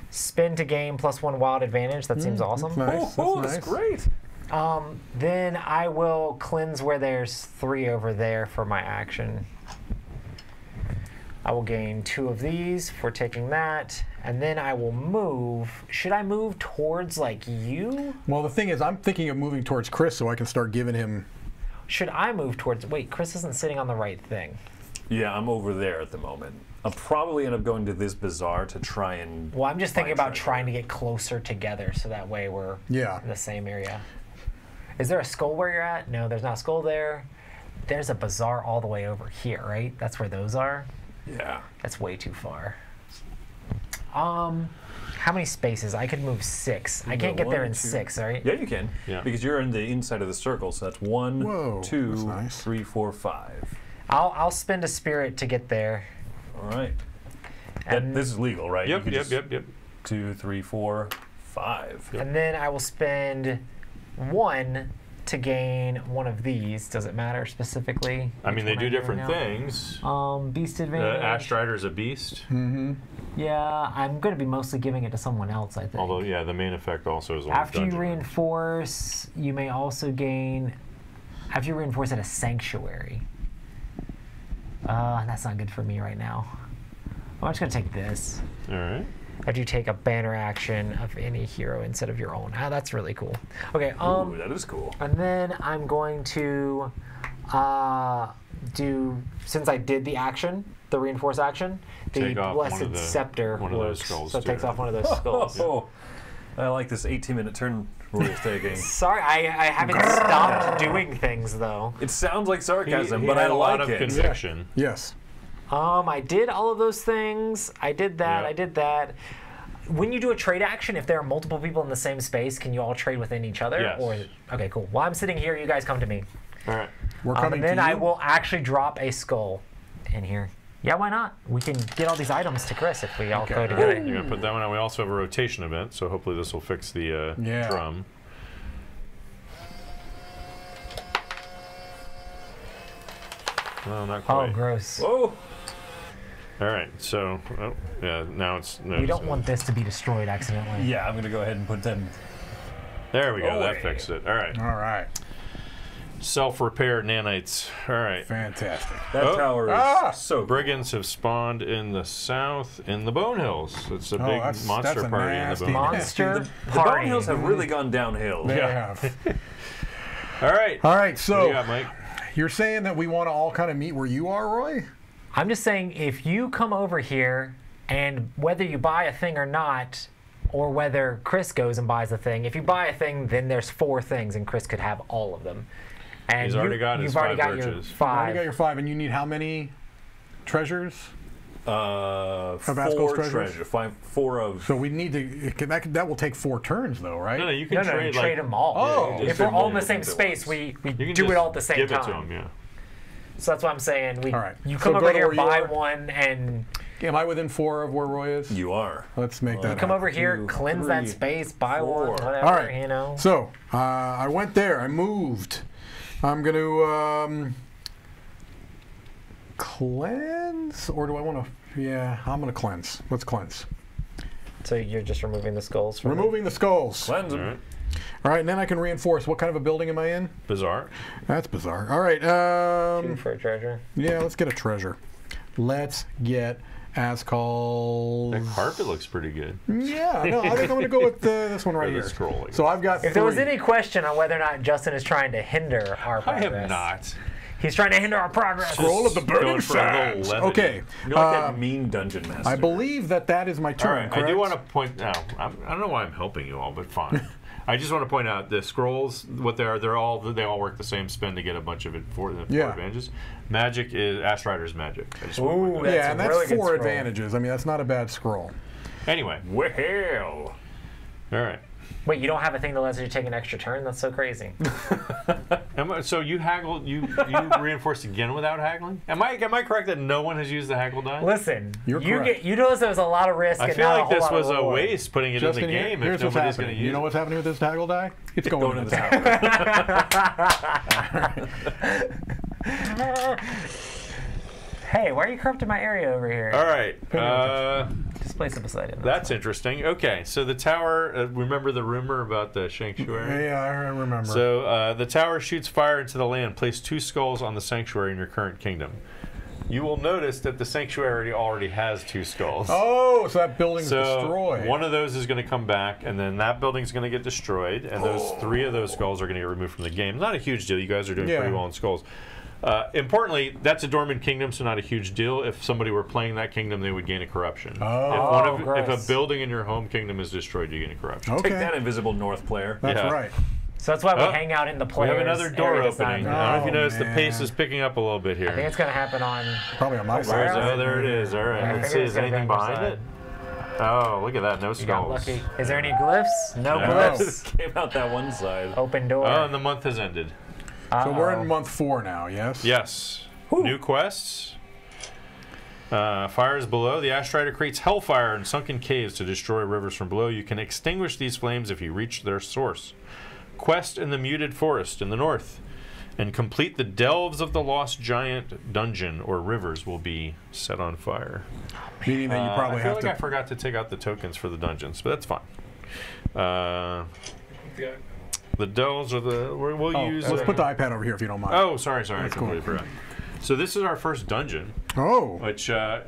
spin to gain plus one wild advantage. That seems awesome. Nice. oh, that's that's nice. great. Um, then I will cleanse where there's three over there for my action. I will gain two of these for taking that, and then I will move. Should I move towards like you? Well, the thing is, I'm thinking of moving towards Chris so I can start giving him. Should I move towards? Wait, Chris isn't sitting on the right thing. Yeah, I'm over there at the moment. I'll probably end up going to this bazaar to try and. Well, I'm just thinking about sure. trying to get closer together so that way we're Yeah. in the same area. Is there a skull where you're at? No, there's not a skull there. There's a bazaar all the way over here, right? That's where those are. Yeah. That's way too far. Um, how many spaces? I could move six. I can't go get there in two- six, right? Yeah, you can. Yeah. Because you're in the inside of the circle, so that's one, Whoa, two, that's nice. three, four, five. I'll I'll spend a spirit to get there. All right. That, And, this is legal, right? You Yep, can yep, just- yep, yep. Two, three, four, five. and then I will spend one to gain one of these. Does it matter specifically? I mean, they which do one I different now? things. Um, beast Uh, advantage. Ash Strider is a beast, Yeah, I'm going to be mostly giving it to someone else. I think. although yeah, the main effect also is on After you dungeon. reinforce, you may also gain. After you reinforce at a sanctuary. Uh, that's not good for me right now. I'm just gonna take this. All right. After you take a banner action of any hero instead of your own. Ah, that's really cool. Okay. Ooh, Um, that is cool. and then I'm going to uh, do since I did the action, the reinforce action, the Take off one blessed of the- scepter one of those works. skulls, so it takes off one of those skulls. Oh, I like this 18 minute turn Roy is taking. Sorry, I, I haven't stopped doing things though. It sounds like sarcasm, he but I had I a lot like of it. conviction. Yes. Um, I did all of those things. I did that. Yeah. I did that. When you do a trade action, if there are multiple people in the same space, can you all trade within each other? Yes. Or okay, cool. While I'm sitting here, you guys come to me, All right. We're um, coming and then to you. I will actually drop a skull in here. Yeah, why not? We can get all these items to Chris if we all go together. You're gonna put that one on. We also have a rotation event, so hopefully this will fix the uh, Yeah. drum. Well, not Oh, gross. Whoa! All right. So, oh, yeah. Now it's. No, We don't want this to be destroyed accidentally. Yeah, I'm gonna go ahead and put them. There we go. That Away. fixed it. All right. All right. Self-repair nanites. All right. Fantastic. That Oh. tower is Ah! so. Brigands have spawned in the south in the Bone Hills. It's a Oh, big that's- monster that's a party in the Bone Hills. Monster The party. Bone Hills have really gone downhill. They Yeah. have. All right. All right. What do So you got, Mike? you're saying that we want to all kind of meet where you are, Roy? I'm just saying, if you come over here, and whether you buy a thing or not, or whether Chris goes and buys a thing, if you buy a thing, then there's four things, and Chris could have all of them. And He's you, already got his you've already five got your birches. You five. already got your five, and you need how many treasures? Uh, Vasco's four treasures? treasure, five, four of. So we need to. it can- That, could- that will take four turns, though, right? No, no, you can no, no, trade you trade like, them all. Oh. if Just we're do all in the multiple same at space, we, we You can do just it all at the same give time. it to him, yeah. So that's what I'm saying. We, All right. You So come go over to here, where you buy are. one, and Am I within four of where Roy is? You are. Let's make that. come happen. over here, two, cleanse that three, space, buy one, four. whatever, All right. you know. So uh, I went there. I moved. I'm going to um, cleanse, or do I want to? Yeah, I'm going to cleanse. Let's cleanse. So you're just removing the skulls from Removing the skulls. Cleanse them. right. All right, and then I can reinforce. What kind of a building am I in? Bizarre. That's bizarre. All right. two Um, for a treasure. yeah, let's get a treasure. Let's get Askal's. That carpet looks pretty good. Yeah, no, I think I'm going to go with uh, this one right here. scroll, I So I've got. If there was any question on whether or not Justin is trying to hinder our I have not. He's trying to hinder our progress. Scroll of the Going burning a sands. Okay. You're like uh, that mean dungeon master. I believe that that is my All turn. right. I do want to point out. I'm, I don't know why I'm helping you all, but fine. I just want to point out the scrolls. What they are, they're all they all work the same spin to get a bunch of it for the Yeah. four advantages. Magic is Ash Strider's magic. I just want to point Ooh, that out. Yeah, and that's really four advantages. I mean, that's not a bad scroll. Anyway, Well. all right. Wait, you don't have a thing that lets you take an extra turn? That's so crazy. Am I, so you haggled, you you reinforced again without haggling? Am I am I correct that no one has used the haggle die? Listen, You're you correct. get you notice there was a lot of risk. I and feel not like whole this was a waste putting it Justin, in the here- game here's if nobody's going to use You know what's happening with this haggle die? It's going, Going in in the the tower. Hey, why are you corrupting my area over here? All right. Uh, Let's play some Poseidon. That's interesting. Okay, so the tower. Uh, remember the rumor about the sanctuary? Yeah, I remember. So uh, the tower shoots fire into the land. Place two skulls on the sanctuary in your current kingdom. You will notice that the sanctuary already has two skulls. oh, so that building's So destroyed. one of those is going to come back, and then that building's going to get destroyed, and those three of those skulls are going to get removed from the game. Not a huge deal. You guys are doing Yeah. pretty well in skulls. Uh, importantly, that's a dormant kingdom, so not a huge deal. If somebody were playing that kingdom, they would gain a corruption. Oh. if, one of, Oh, if a building in your home kingdom is destroyed, you gain a corruption. okay, Take that, invisible North player. that's Yeah. right. So that's why we Oh, hang out in the We players. have another door area design. opening. I don't know if you Oh, noticed the pace is picking up a little bit here. I think it's gonna happen on. Probably on my Where's- side. oh, there it is. All right. Yeah, I Let's see. figured Is anything be on behind it? Oh, look at that. No You got skulls. lucky. Is there any glyphs? No No. glyphs. Came out that one side. Open door. Oh, and the month has ended. So we're in month four now. Yes. Yes. New quests. Uh, fires below. The Ash Strider creates hellfire in sunken caves to destroy rivers from below. You can extinguish these flames if you reach their source. Quest in the muted forest in the north. And complete the delves of the lost giant dungeon or rivers will be set on fire. Meaning that you Uh, probably I feel have like to. I forgot to take out the tokens for the dungeons, but that's fine. Uh, the delves are the. We'll we'll Oh, use. let's uh, put the iPad over here if you don't mind. Oh, sorry, sorry. I That's cool. completely forgot. So this is our first dungeon, Oh. which uh,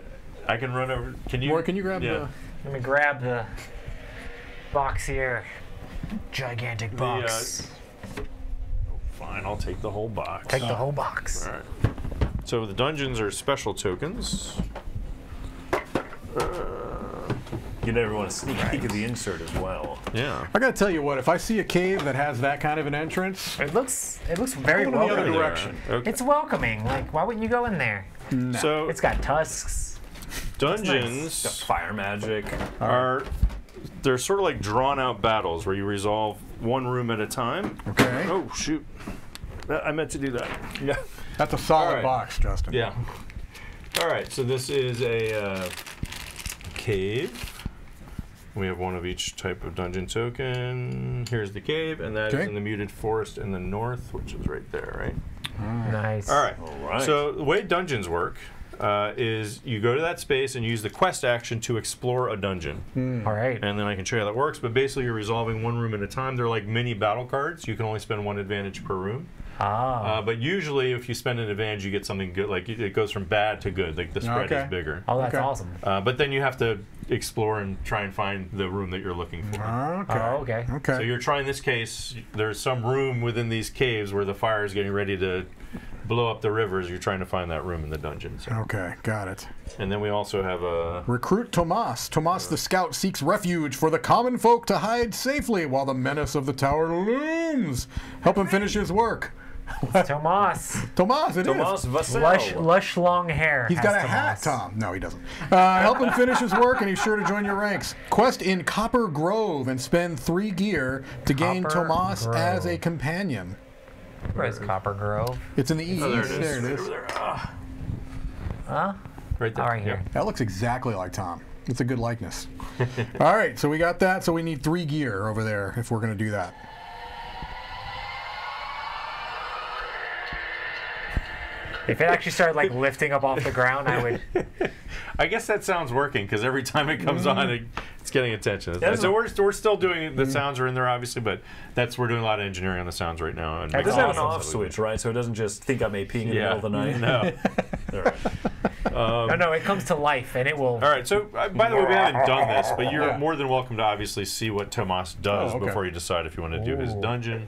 I can run over. Can you? Roy, can you grab yeah. Let me grab the box here. Gigantic uh, box. Fine, I'll take the whole box. Take the whole box. All right. So the dungeons are special tokens. You never want to sneak peek at the insert as well. Yeah. I gotta tell you what, if I see a cave that has that kind of an entrance, It looks. It looks very Go in the other welcoming. direction. Okay. It's welcoming. Like, why wouldn't you go in there? so It's got tusks. Got dungeons fire magic. are they're sort of like drawn out battles where you resolve one room at a time. okay, Oh shoot! I meant to do that. Yeah. that's a solid All right. box, Justin. Yeah. All right, so this is a uh, cave. We have one of each type of dungeon token. Here's the cave, and that is Okay. in the muted forest in the north, which is right there, right? Nice. All right. All right. So the way dungeons work uh, is you go to that space and use the quest action to explore a dungeon, All right. and then I can show you how that works. But basically, you're resolving one room at a time. They're like mini battle cards. You can only spend one advantage per room. Ah. Uh, but usually, if you spend an advantage, you get something good. Like it it goes from bad to good. Like the spread Okay. is bigger. oh, that's okay. awesome. Uh, but then you have to explore and try and find the room that you're looking for. Okay. Oh, okay. Okay. So you're trying this case. There's some room within these caves where the fire is getting ready to blow up the rivers. You're trying to find that room in the dungeon. So. okay, got it. And then we also have a. Recruit Tomas. Tomas the scout seeks refuge for the common folk to hide safely while the menace of the tower looms. Help him finish his work. Tomas. Tomas, it is. Tomas Vasel. Lush, lush long hair. He's got a Tomas. hat, Tom. No, he doesn't. Uh, help him finish his work, and he's sure to join your ranks. Quest in Copper Grove and spend three gear to gain Copper Tomas as a companion. Where's Copper Grove? It's in the east. Oh, there it is. There it Right there. Ah, Huh? right there. All right, here. Yeah. That looks exactly like Tom. It's a good likeness. All right, so we got that. So we need three gear over there if we're going to do that. If it actually started like lifting up off the ground, I would. I guess that sound's working because every time it comes on, it, it's getting attention. Yeah, so we're, we're still doing the sounds are in there obviously, but that's we're doing a lot of engineering on the sounds right now. And It doesn't have an off switch, right? So it doesn't just think I'm APing in the middle of the night. No. All right. no, no, it comes to life and it will. All right. So, uh, by the way, we haven't done this, but you're Yeah. more than welcome to obviously see what Tomas does Oh, okay. before you decide if you want to do his dungeon.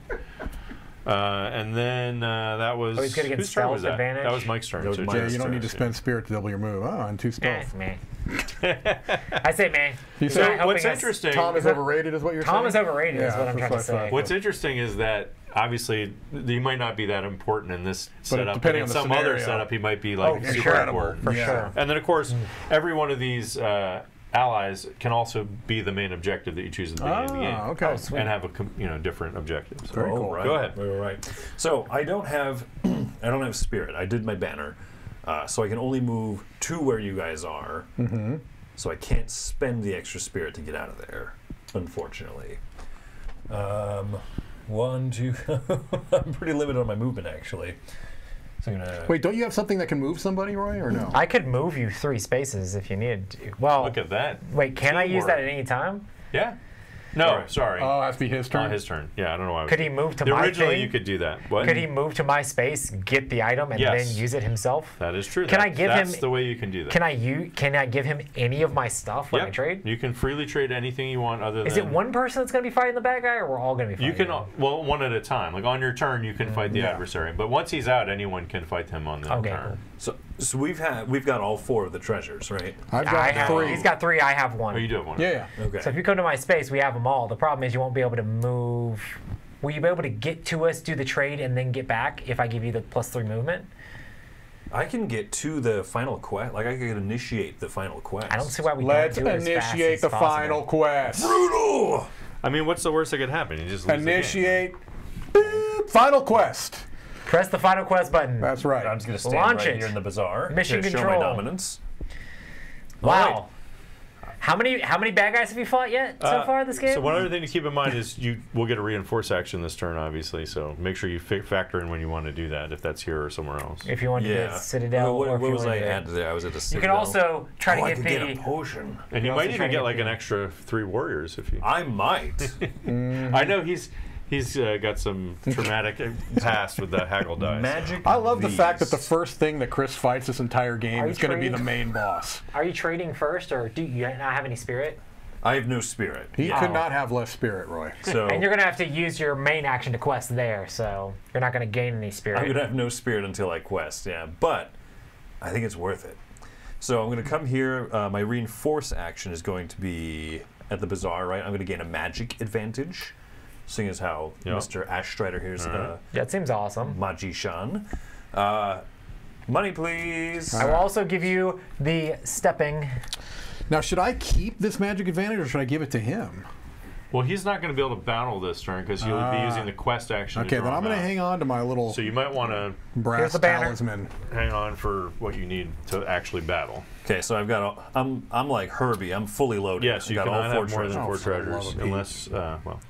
Uh, and then uh, that was Oh, he's gonna get whose turn was stealth that? advantage? That was Mike's turn. That was so Mike's Yeah, you don't need to yeah. spend spirit to double your move. Oh, and two Eh, man. I say, man. He's So what's interesting? Tom is overrated, is what you're Tom saying? is overrated, is what I'm trying to what I say. What's interesting is that obviously he might not be that important in this setup, but depending in on the some other setup he might be like Oh, for super sure. important. For Yeah. sure. And then of course every one of these uh, allies can also be the main objective that you choose at the beginning of the game. Ah, okay. Oh, sweet. And have a com- you know different objective. So. Very Oh, cool. right. Go ahead. Right, right, right. So I don't have, I don't have spirit. I did my banner, uh, so I can only move to where you guys are. Mm-hmm. So I can't spend the extra spirit to get out of there, unfortunately. Um, one, two. I'm pretty limited on my movement actually. So So I'm gonna. Wait, don't you have something that can move somebody, Roy, or no? I could move you three spaces if you needed to. Well, Look at that. wait, can I use that at any time? Yeah. No, Alright. sorry. Oh, it has to be his turn. On his turn. Yeah, I don't know why. I was- Could he move to my Originally, thing? you could do that. What? Could he move to my space, get the item, and Yes. then use it himself? That is true. Can I That- give that's him- the way you can do that. Can I you can I give him any of my stuff when I trade? You can freely trade anything you want other than Is it one person that's gonna be fighting the bad guy, or we're all gonna be fighting? You can, him? well, one at a time. Like on your turn, you can fight the mm-hmm. Yeah. adversary. But once he's out, anyone can fight him on their Okay, turn. cool. So, so we've had we've got all four of the treasures, right? I've got I have, three. He's got three. I have one. Oh, you do have one. yeah, yeah. Okay. So if you come to my space, we have them all. The problem is you won't be able to move. Will you be able to get to us, do the trade, and then get back if I give you the plus three movement? I can get to the final quest. Like I could initiate the final quest. I don't see why we Let's don't do it as fast initiate as the possible. final quest. Brutal. I mean, what's the worst that could happen? You just lose the game. Initiate. Boop, Final quest. Press the final quest button. That's right. I'm just gonna stand Launch right it. here in the bazaar Mission to show control. my dominance. wow. How many how many bad guys have you fought yet so Uh, far this game? So one other thing to keep in mind is you will get a reinforce action this turn, obviously. So make sure you fi- factor in when you want to do that, if that's here or somewhere else. if you want to Yeah. get Citadel, What, or what, you was want I to get- at there? I was at a You can also try oh, to I get the. get a potion. and you also might even get get like an extra three warriors if you. I might. I know he's he's uh, got some traumatic past with the haggle dice. Magic. I love the fact that the first thing that Chris fights this entire game is going to be the main boss. Are you trading first, or do you not have any spirit? I have no spirit. He Yeah. could not have less spirit, Roy. So And you're gonna have to use your main action to quest there, so you're not gonna gain any spirit. I'm gonna have no spirit until I quest. Yeah, but I think it's worth it. So I'm gonna come here. Uh, my reinforce action is going to be at the bazaar, right? I'm gonna gain a magic advantage, seeing as how Yeah. Mr. Ash Strider here's uh, it seems awesome. magician. Uh, money, please. I will also give you the stepping. Now, should I keep this magic advantage or should I give it to him? Well, he's not going to be able to battle this turn because he'll be using the quest action. Okay, then I'm going to hang on to my little So you might want to brass Here's the banner. talisman. hang on for what you need to actually battle. Okay, so I've got. A, I'm I'm like Herbie. I'm fully loaded. Yes, I've you got all four have more than treasures. four Oh, treasures unless, uh, well,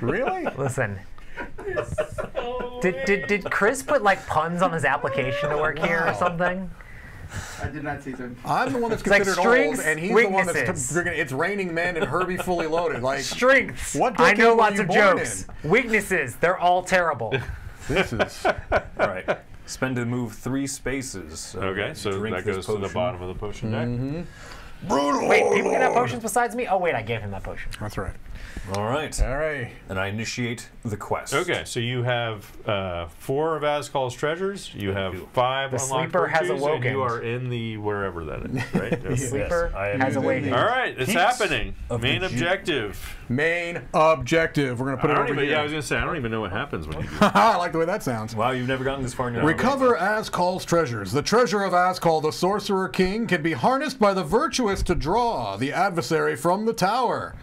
Really? Listen. Did, did, did Chris put like puns on his application to work here or something? I did not see them. I'm the one that's like considered strengths, old, and he's the one that's weaknesses. it's raining men and Herbie fully loaded. Like Strengths. What I decade know were lots you of born jokes. Weaknesses. They're all terrible. this is All right. Spend to move three spaces. uh, okay, so drink that this goes to the bottom of the potion deck. Mm -hmm. Brutal. Wait, people can have potions besides me? Oh wait, I gave him that potion. that's right. All right. All right. And I initiate the quest. Okay, so you have uh, four of Askal's treasures. You have five The unlocked sleeper has virtues, and awoken. you are in the wherever that is, right? Okay. Sleeper I am has awakened. All right, it's Peaks happening. Main objective. Main objective. We're gonna put I it don't over even. here. Yeah, I was gonna say I don't even know what happens when you do. I like the way that sounds. Wow, you've never gotten this far in your Recover Askal's treasures. The treasure of Askal, the sorcerer king, can be harnessed by the virtuous to draw the adversary from the tower.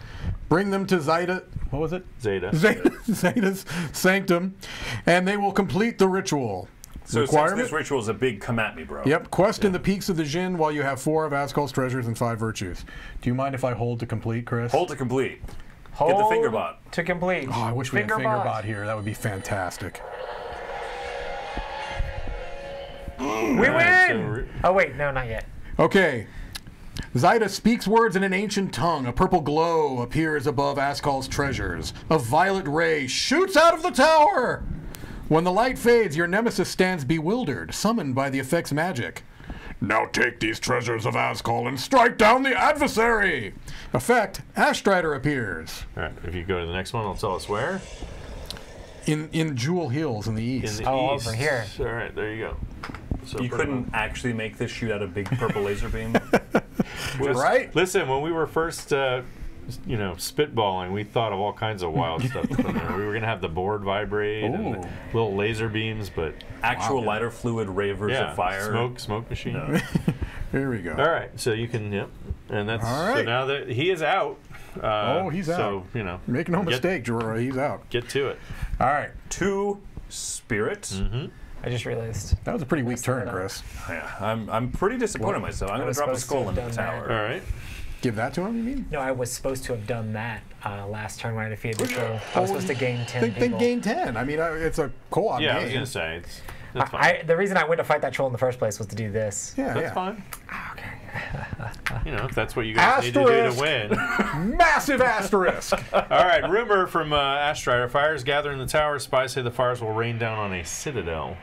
Bring them to Zeta. What was it? Zeta. Zeta, Zeta's sanctum, and they will complete the ritual. So since Requirement? this ritual is a big come at me, bro. Yep, quest in the peaks of the Jin while you have four of Askal's treasures and five virtues. Do you mind if I hold to complete, Chris? Hold to complete. Hold the finger bot. to complete. Oh, I wish we had Finger Fingerbot bot. here. That would be fantastic. We Alright, win. re- oh wait, no, not yet. Okay. Zaida speaks words in an ancient tongue. A purple glow appears above Askal's treasures. A violet ray shoots out of the tower. When the light fades, your nemesis stands bewildered, summoned by the effect's magic. Now take these treasures of Askal and strike down the adversary. Effect: Ashstrider appears All right, if you go to the next one, it'll tell us where. in in Jewel Hills in the east. Oh, in east. the Oh, east. over here. All right, there you go. So You couldn't on. actually make this shoot out a big purple laser beam. Just- right? Listen, when we were first, uh, you know, spitballing, we thought of all kinds of wild stuff. to put in there. We were gonna have the board vibrate and Ooh. little laser beams, but Actual lighter fluid ravers yeah, of fire. smoke, smoke machine. Here we go. All right, so you can, yep, and that's All so now that he is out. Uh, Oh, he's out. so, you know, Make no get- mistake, Jorah, he's out. Get to it. All right. Two spirits. Mm-hmm. I just realized. That was a pretty weak turn, Chris. Yeah, I'm, I'm pretty disappointed in myself. I'm going to was drop a supposed to skull have into the done that. All tower. right. Give that to him, you mean? No, I was supposed to have done that uh, last turn when I defeated the troll. I was supposed to gain 10 Think, think people. gain 10. I mean, uh, it's a co-op Yeah, I game. was gonna say it's that's fine. I, I, the reason I went to fight that troll in the first place was to do this. yeah, that's yeah. fine. Okay. You know, if that's what you guys need to do Asterisk. to win. Massive asterisk. All right, rumor from uh, Ash Strider: fires gather in the tower. Spies say the fires will rain down on a citadel.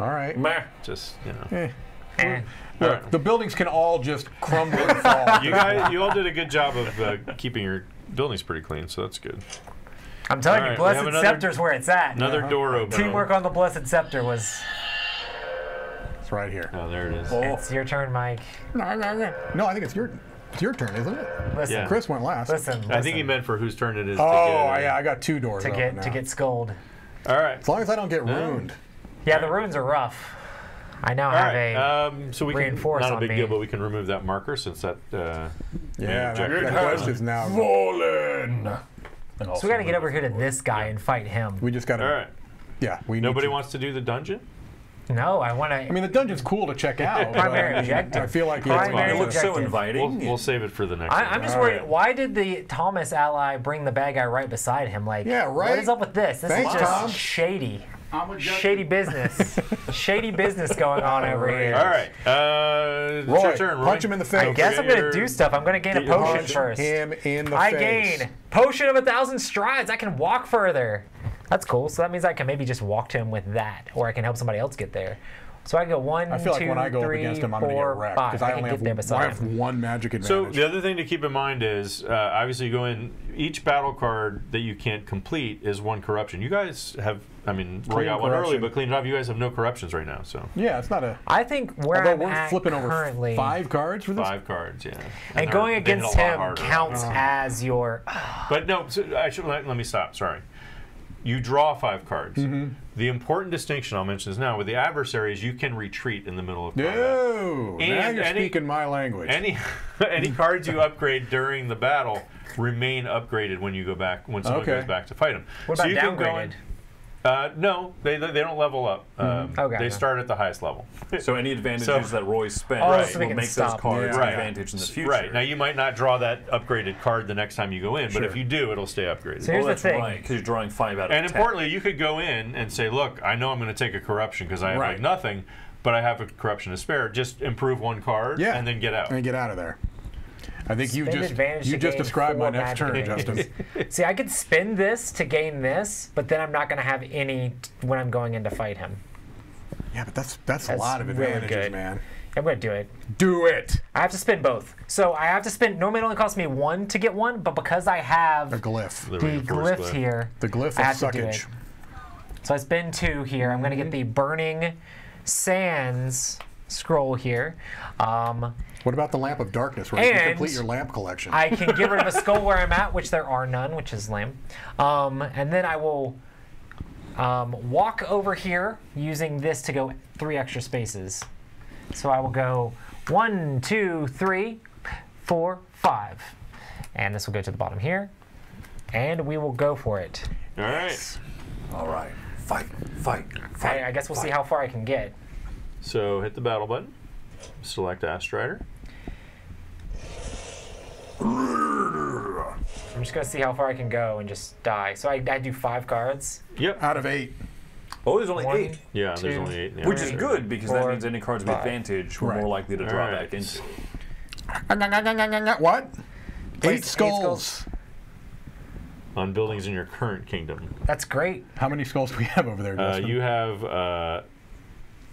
All right. Meh. Just you know, Eh. Eh. Look, right. the buildings can all just crumble and fall. you guys, you all did a good job of uh, keeping your buildings pretty clean, so that's good. I'm telling All you, right, Blessed another- Scepter's where it's at. Another door open. Teamwork on the Blessed Scepter was. It's right here. Oh, there it is. Oh, It's your turn, Mike. No, I think it's your it's your turn, isn't it? Listen, Yeah. Chris went last. listen, listen. I think he meant for whose turn it is. Oh, to get, yeah, I got two doors to get now. to get scold. All right. As long as I don't get No. ruined. Yeah, the runes are rough. I now All have right. a. Um, so we can reinforce not a big deal, but we can remove that marker since that. Uh, Yeah, that, objective that is quest is now. fallen. so we got to get over here to this guy and fight him. We just got to. all right. Yeah, we need Nobody to- wants to do the dungeon. No, I want to. I mean, the dungeon's cool to check out. Primary I objective. I feel like Primary It looks so inviting. We'll, we'll save it for the next. I, one. I'm just All worried. right. Why did the Thomas ally bring the bad guy right beside him? Like, Yeah, right? What is up with this? This Thanks, is just Tom. shady, I'm with Justin. Shady business, shady business going on over here. All right. Uh, Roy, your turn. Roy. punch him in the face. I guess I'm gonna do stuff. I'm gonna gain a Get your potion punch first. him in the I face. gain potion of a thousand strides. I can walk further. That's cool. So that means I can maybe just walk to him with that, or I can help somebody else get there. So I go one, I feel like two, when I go up against him, I'm going to four, get wrecked five. because I, can only have, there I have one magic advantage. So the other thing to keep in mind is, uh, obviously, you go in. Each battle card that you can't complete is one corruption. You guys have, I mean, Roy Clean got one early, but clean it up. You guys have no corruptions right now, so yeah, it's not a. I think where Although I'm we're at flipping over five cards for this. five cards, yeah. and they're- going they hit a against him harder. counts Oh. as your. But no, so I should let, let me stop. Sorry. You draw five cards. Mm-hmm. The important distinction I'll mention is now with the adversaries, you can retreat in the middle of combat. No, now And you're any- speaking my language. Any any cards you upgrade during the battle remain upgraded when you go back when someone Okay. goes back to fight them. What so about you can go in- uh, no, they, they don't level up. Um, Okay. They start at the highest level. So any advantages So- that Roy spent Oh, right, so will can make those cards Yeah. an advantage in the future. Right now, you might not draw that upgraded card the next time you go in, but if you do, it'll stay upgraded. So here's oh, the that's thing. right, because you're drawing five out of and ten. importantly, you could go in and say, "Look, I know I'm going to take a corruption because I have Right. like nothing, but I have a corruption to spare. Just improve one card yeah, and then get out." and get out of there. I think you just you just described my next turn, magic Justin. See, I could spend this to gain this, but then I'm not going to have any t- when I'm going in to fight him. yeah, but that's that's a lot of really advantages, good. man. I'm going to do it. Do it. I have to spend both. So I have to spend. Normally, it only costs me one to get one, but because I have A glyph. The the reinforced glyph here, The glyph I of have to do it. So I spend two here. I'm going to get mm-hmm. the Burning Sands scroll here. Um, What about the lamp of darkness, where you can complete your lamp collection? I can get rid of a skull where I'm at, which there are none, which is lame. Um, and then I will um, walk over here using this to go three extra spaces. So I will go one, two, three, four, five. And this will go to the bottom here. And we will go for it. All right. All right, fight, fight, fight. I, I guess we'll see how far I can get. So hit the battle button. Select Ash Strider. I'm just going to see how far I can go and just die. So I, I do five cards. Yep. Out of eight. Oh, there's only One, eight, Yeah, there's only eight. in the which is Ash Strider. good because that means any cards with five. advantage we're Right. more likely to draw All right. back into. What? Place Eight eight skulls. skulls. On buildings in your current kingdom. That's great. How many skulls do we have over there, Uh, Justin? you have uh,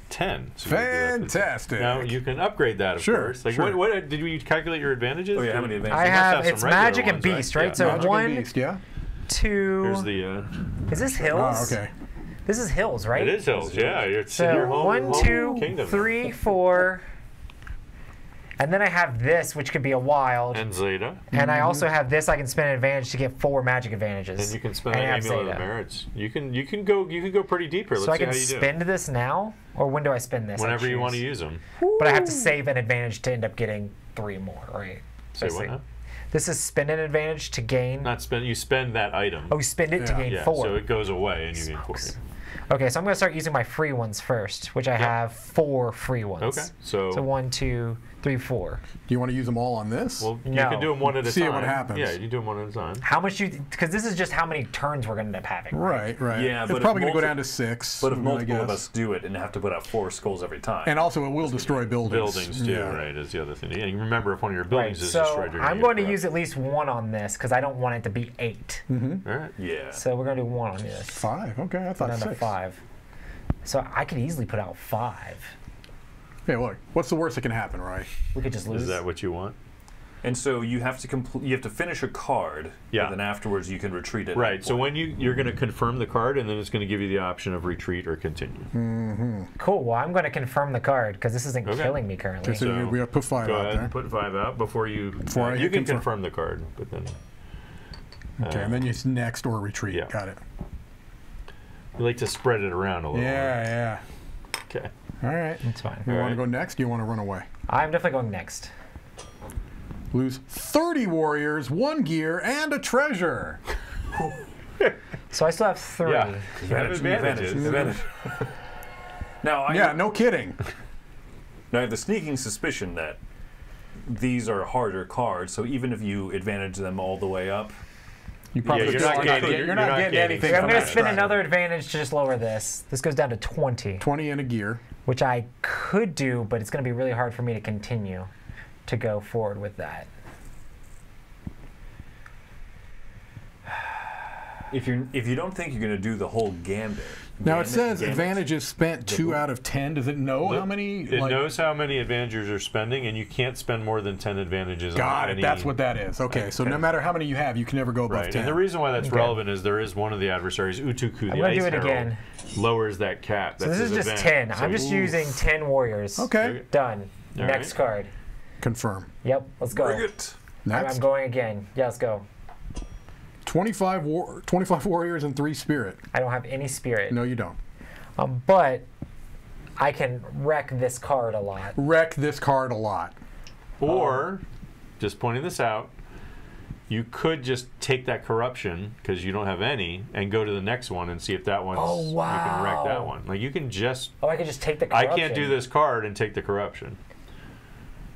10. So you can do that. Fantastic. Now you can upgrade that, of Sure, course. Like, sure. what, what did you calculate your advantages? Oh yeah, how many advantages? I have, have some it's magic and ones, right? beast, right? Yeah. So Magic and one, Beast, yeah? two. Here's the. Uh, is this hills? Oh, okay. This is hills, right? it is hills. Yeah, it's in So your home, one, home two, kingdom. three, four. And then I have this, which could be a wild. And, Zeta. And Zeta. I mm-hmm. also have this. I can spend an advantage to get four magic advantages. And you can spend an I have amulet of merits. You can you can go you can go pretty deep here. Let's So I can how you do. spend this now, or when do I spend this? Whenever you want to use them. But I have to save an advantage to end up getting three more, right? Say what now? This is spend an advantage to gain. Not spend. You spend that item. oh, you spend it to Yeah. gain yeah. four. So it goes away and you gain four. Smokes. Okay, so I'm going to start using my free ones first, which I have four free ones. Okay. So, So one, two, three, four. Do you want to use them all on this? Well, you No. can do them one at a time. See time. what happens. Yeah, you do them one at a time. How much you? Because this is just how many turns we're going to end up having. right, right. Yeah, it's but if probably going to go down to six. But if I multiple of guess. us do it and have to put out four skulls every time, and also it will destroy buildings. Buildings too, Yeah. right? Is the other thing. And you remember, if one of your Right. buildings is So destroyed, you're I'm going to use at least one on this because I don't want it to be 8 mm-hmm. All right. yeah. So we're going to do one on this. Five. Okay, I thought Down to six. five. So I could easily put out five. Hey, look. What's the worst that can happen, right? We could just lose. Is that what you want? And so you have to complete. You have to finish a card. Yeah. And then afterwards you can retreat it. Right. So when you you're going to confirm the card, and then it's going to give you the option of retreat or continue. Cool. Well, I'm going to confirm the card because this isn't Okay. killing me currently. So, So, we have to put five Go out ahead there. and put five out before you. Before uh, you can confirm. confirm the card, but then okay, and then you s- next or retreat. Yeah. Got it. you like to spread it around a little. Yeah, yeah. Okay. yeah. All right. It's fine. You All want to go next? Do you want to run away? I'm definitely going next. Lose 30 warriors, one gear, and a treasure. So I still have three. Yeah. You have Advantage, advantage, advantage. now I Yeah, no kidding. now I have the sneaking suspicion that these are harder cards. So even if you advantage them all the way up, You probably you're, not are gaining- you're, you're not not getting gaining anything. I'm going to that spend another advantage to just lower this. This goes down to 20, 20 and a gear. Which I could do, but it's going to be really hard for me to continue to go forward with that. If you if you don't think you're going to do the whole gambit. Now it gambit- says gambit, advantages spent two out of 10. Does it know how many? It like- knows how many advantages you're spending, and you can't spend more than ten advantages. on Got it. any, That's what that is. Okay, so no matter how many you have, you can never go above Right. 10. And the reason why that's Okay. relevant is there is one of the adversaries, Utuku, the I'm Ice to do it Herald, again. lowers that cap. So That's this is just advantage. 10. So I'm just you- using 10 warriors. okay, Done. All Next right. card. confirm. Yep, let's go. Bring it. I'm, I'm going again. Yeah, let's go. 25, war- 25 warriors and three spirit. I don't have any spirit. No, you don't. Um, but I can wreck this card a lot. Wreck this card a lot. Or, just pointing this out, you could just take that corruption because you don't have any, and go to the next one and see if that one's Oh, wow. you can wreck that one. Like you can just. Oh, I could just take the I can't do this card and take the corruption.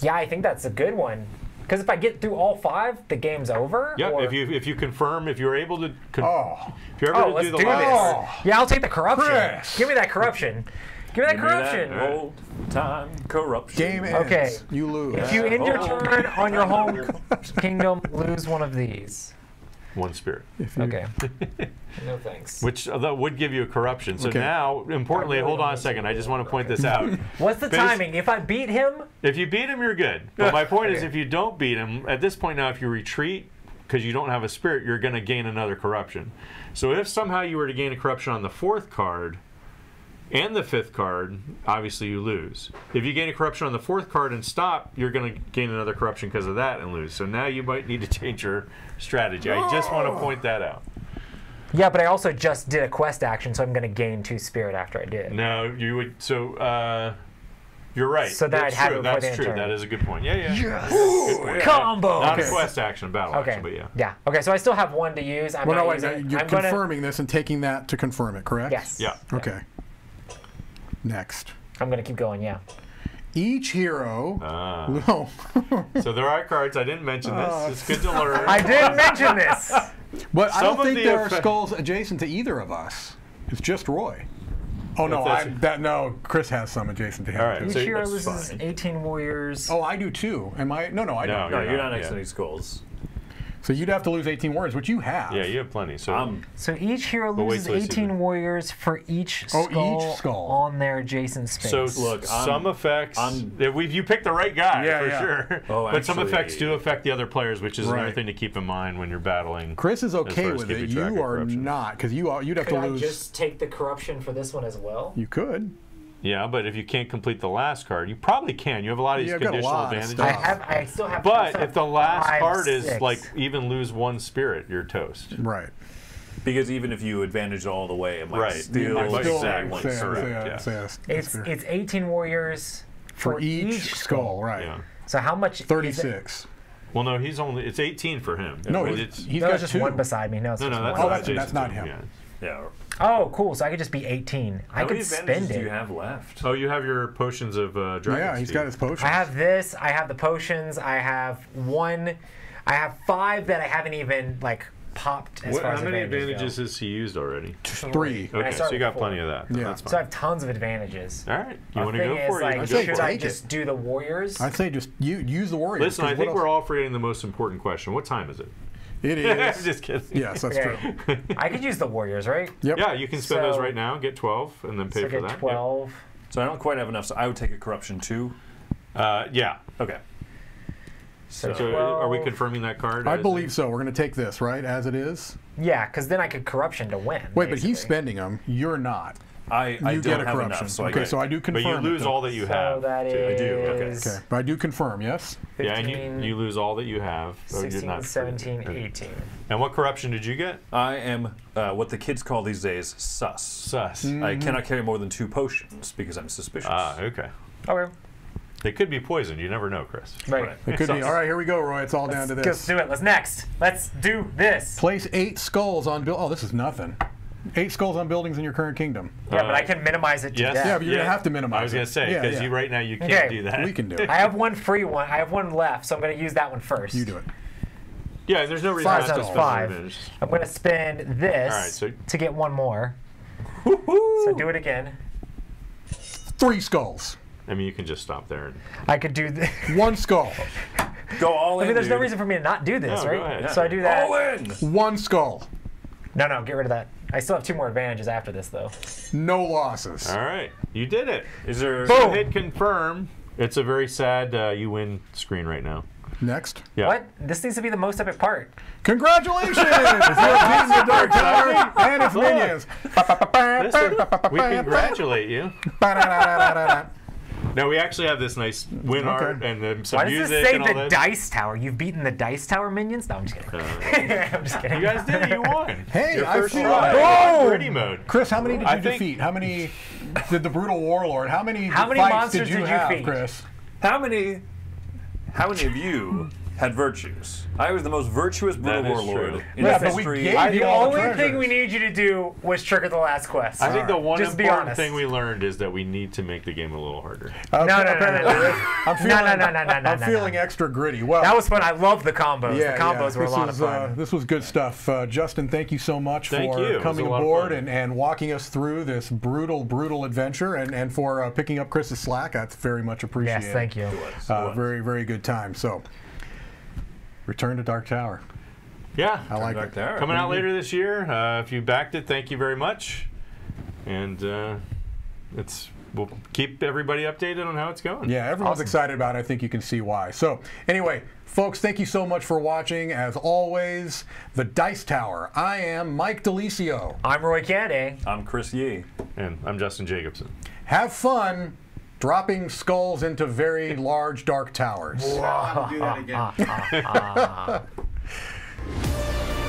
Yeah, I think that's a good one. Because if I get through all five, the game's over. Yep. or- If you if you confirm if you're able to. Con- Oh, If you're Oh, to let's do do the this. last. Oh. Yeah, I'll take the corruption. Chris. Give me that corruption. Give me that Give me that corruption. old time corruption. game ends. Okay. You lose. If you end your Oh. turn on your home kingdom, lose one of these. One spirit, If you- Okay. no thanks. which although would give you a corruption. So Okay. now, importantly, really hold on a second. I just want to point this out. What's the Bas- timing? If I beat him, If you beat him, you're good. But my point is, if you don't beat him, at this point now, if you retreat because you don't have a spirit, you're going to gain another corruption. So if somehow you were to gain a corruption on the fourth card and the fifth card, obviously you lose. If you gain a corruption on the fourth card and stop, you're going to gain another corruption because of that and lose. So now you might need to change your strategy. I just want to point that out. yeah, but I also just did a quest action, so I'm going to gain two spirit after I did. No, you would. So uh, you're right. So that That's I'd have true. it before That's the true. end That turn. is a good point. Yeah, yeah. Yes. Good point. Combo. Not Okay. a quest action, battle Okay. action, but yeah. Yeah. Okay. So I still have one to use. I'm Well, not no, wait, using. you're I'm gonna- confirming this and taking that to confirm it, correct? Yes. Yeah. Okay. Next. I'm gonna keep going. Yeah. Each hero. Ah. No. So there are cards. I didn't mention this. It's good to learn. I didn't mention this. but I don't think the there are skulls adjacent to either of us. It's just Roy. Oh no, I, that no. Chris has some adjacent to him All right. Each So hero loses fine. 18 warriors. Oh, I do too. Am I? No, no, I No, don't. No, You're you're not, not next yeah. to any skulls. So you'd have to lose 18 warriors, which you have. yeah, you have plenty. So I'm So each hero But wait loses till you see 18 warriors for each Oh, skull, each skull. on their adjacent space. so Look, I'm- some effects. I'm- yeah, we, you picked the right guy Yeah, for yeah. sure. Oh, but some effects do affect the other players, which is another thing to keep in mind when you're battling. Chris is okay with it. You are corruption. not, because you are, you'd have Could to I lose. just take the corruption for this one as well? You could. Yeah, but if you can't complete the last card, you probably can. You have a lot of these Yeah, I've got a conditional lot of advantages. stuff. I have. I still have. I But still if have the last five, card is six. like even lose one spirit, you're toast. Right. because even if you advantage all the way, it might Right. still You might still one say- correct, say- yeah. say- say- it's say- it's 18 warriors for, for each skull, right? Yeah. So how much? is it- 36. Well, no, he's only it's 18 for him. No, But he's, it's he's No, got it's just two. one beside me. No, it's no, just no. That's one. Oh, not that's- that's not him. yeah. Yeah. Oh, cool. So I could just be 18. I How could many spend advantages it. do you have left? Oh, you have your potions of uh, dragon. Yeah, he's speed. got his potions. I have this. I have the potions. I have one. I have five that I haven't even like popped as What, far how as many advantages advantages go. has he used already? three. And I Okay, so you got with plenty of that. Yeah. That's fine. So I have tons of advantages. All right, you The want to thing go is, for it? like, can go should for I it. just it. do the warriors? I'd say just you use the warriors. Listen, I 'cause think what we're all forgetting the most important question. What time is it? It is. Just kidding. yes, that's Okay. true. I could use the warriors, right? Yep. Yeah, you can spend those So- right now. Get twelve, and then pay So for get that. Yep. 12. So I don't quite have enough. So I would take a corruption too. Uh, yeah. Okay. So, So are we 12. confirming that card? I as believe is? so. We're going to take this, right, as it is. Yeah, because then I could corruption to win. Wait, but he's basically. spending them. You're not. I, I You don't get a have corruption. enough. So I okay, get, so I do confirm. But you lose all that you So have. that too. is I do, okay. Okay, but I do confirm. Yes. 15, Yeah, and you, you lose all that you have. or you're 16, not 17, 18. And what corruption did you get? I am uh, what the kids call these days sus. Sus. I cannot carry more than two potions because I'm suspicious. Ah, okay. Okay. They could be poisoned. You never know, Chris. Right. Right. It could be. All right, here we go, Roy. It's all down to this. Let's do it. Let's next. Let's do this. Place eight skulls on Bill. Oh, this is nothing. Eight skulls on buildings in your current kingdom. Yeah, but I can minimize it to Yes. death. Yeah, but you're gonna have to minimize I was it. gonna say because yeah. you right now you can't Okay. do that. We can do it. I have one free one. I have one left, so I'm going to use that one first. You do it. Yeah, there's no reason Five not to spend five. I'm going to spend this All right, so- to get one more. So do it again. Three skulls. I mean, you can just stop there. And, I could do this. One skull. Go all in. I mean, there's no reason for me to not do this, No, go right? ahead. So I do that. All in. One skull. No, no, get rid of that. I still have two more advantages after this, though. No losses. all right, you did it. Is there? Boom. Hit confirm. It's a very sad uh, you win screen right now. Next. Yeah. What? This needs to be the most epic part. Congratulations! you have beaten the Dark Tower and its minions. Listen, we congratulate you. No, we actually have this nice win Okay. art and then some Why does music this say and all the that. Dice Tower? You've beaten the Dice Tower minions? No, I'm just kidding. Uh, I'm just kidding. You guys did it. You won. Hey, Your I first feel try. like- on Gritty mode. Chris, how many did you I think- defeat? How many did the brutal warlord? How many How many monsters did you did you have, feed? Chris? How many? How many of you had virtues? I was the most virtuous brutal warlord true. in Yeah, the but we history. gave The you all the only thing we need you to do was trigger the last quest. I think the one Just important thing we learned is that we need to make the game a little harder. Uh, No, no, no, no, no, no. I'm feeling, no, no, no, no, no, I'm no, feeling no. extra gritty. Well, That was fun. I love the combos. yeah, the combos yeah. were a this lot was, of fun. Uh, this was good stuff. Uh, Justin, thank you so much Thank for you. Coming a lot of aboard and, and walking us through this brutal, brutal adventure and, and for uh, picking up Chris's slack. That's very much appreciated. yes, thank you. Uh, very, very good time. So, Return to Dark Tower. Yeah. I like Back it. there. Coming out later this year. Uh, if you backed it, thank you very much. And uh, it's we'll keep everybody updated on how it's going. Yeah, everyone's excited about it. I think you can see why. So, anyway, folks, thank you so much for watching. As always, The Dice Tower. I am Mike DiLisio. I'm Roy Cannaday. I'm Chris Yi. And I'm Justin Jacobson. Have fun dropping skulls into very large dark towers. Do that again.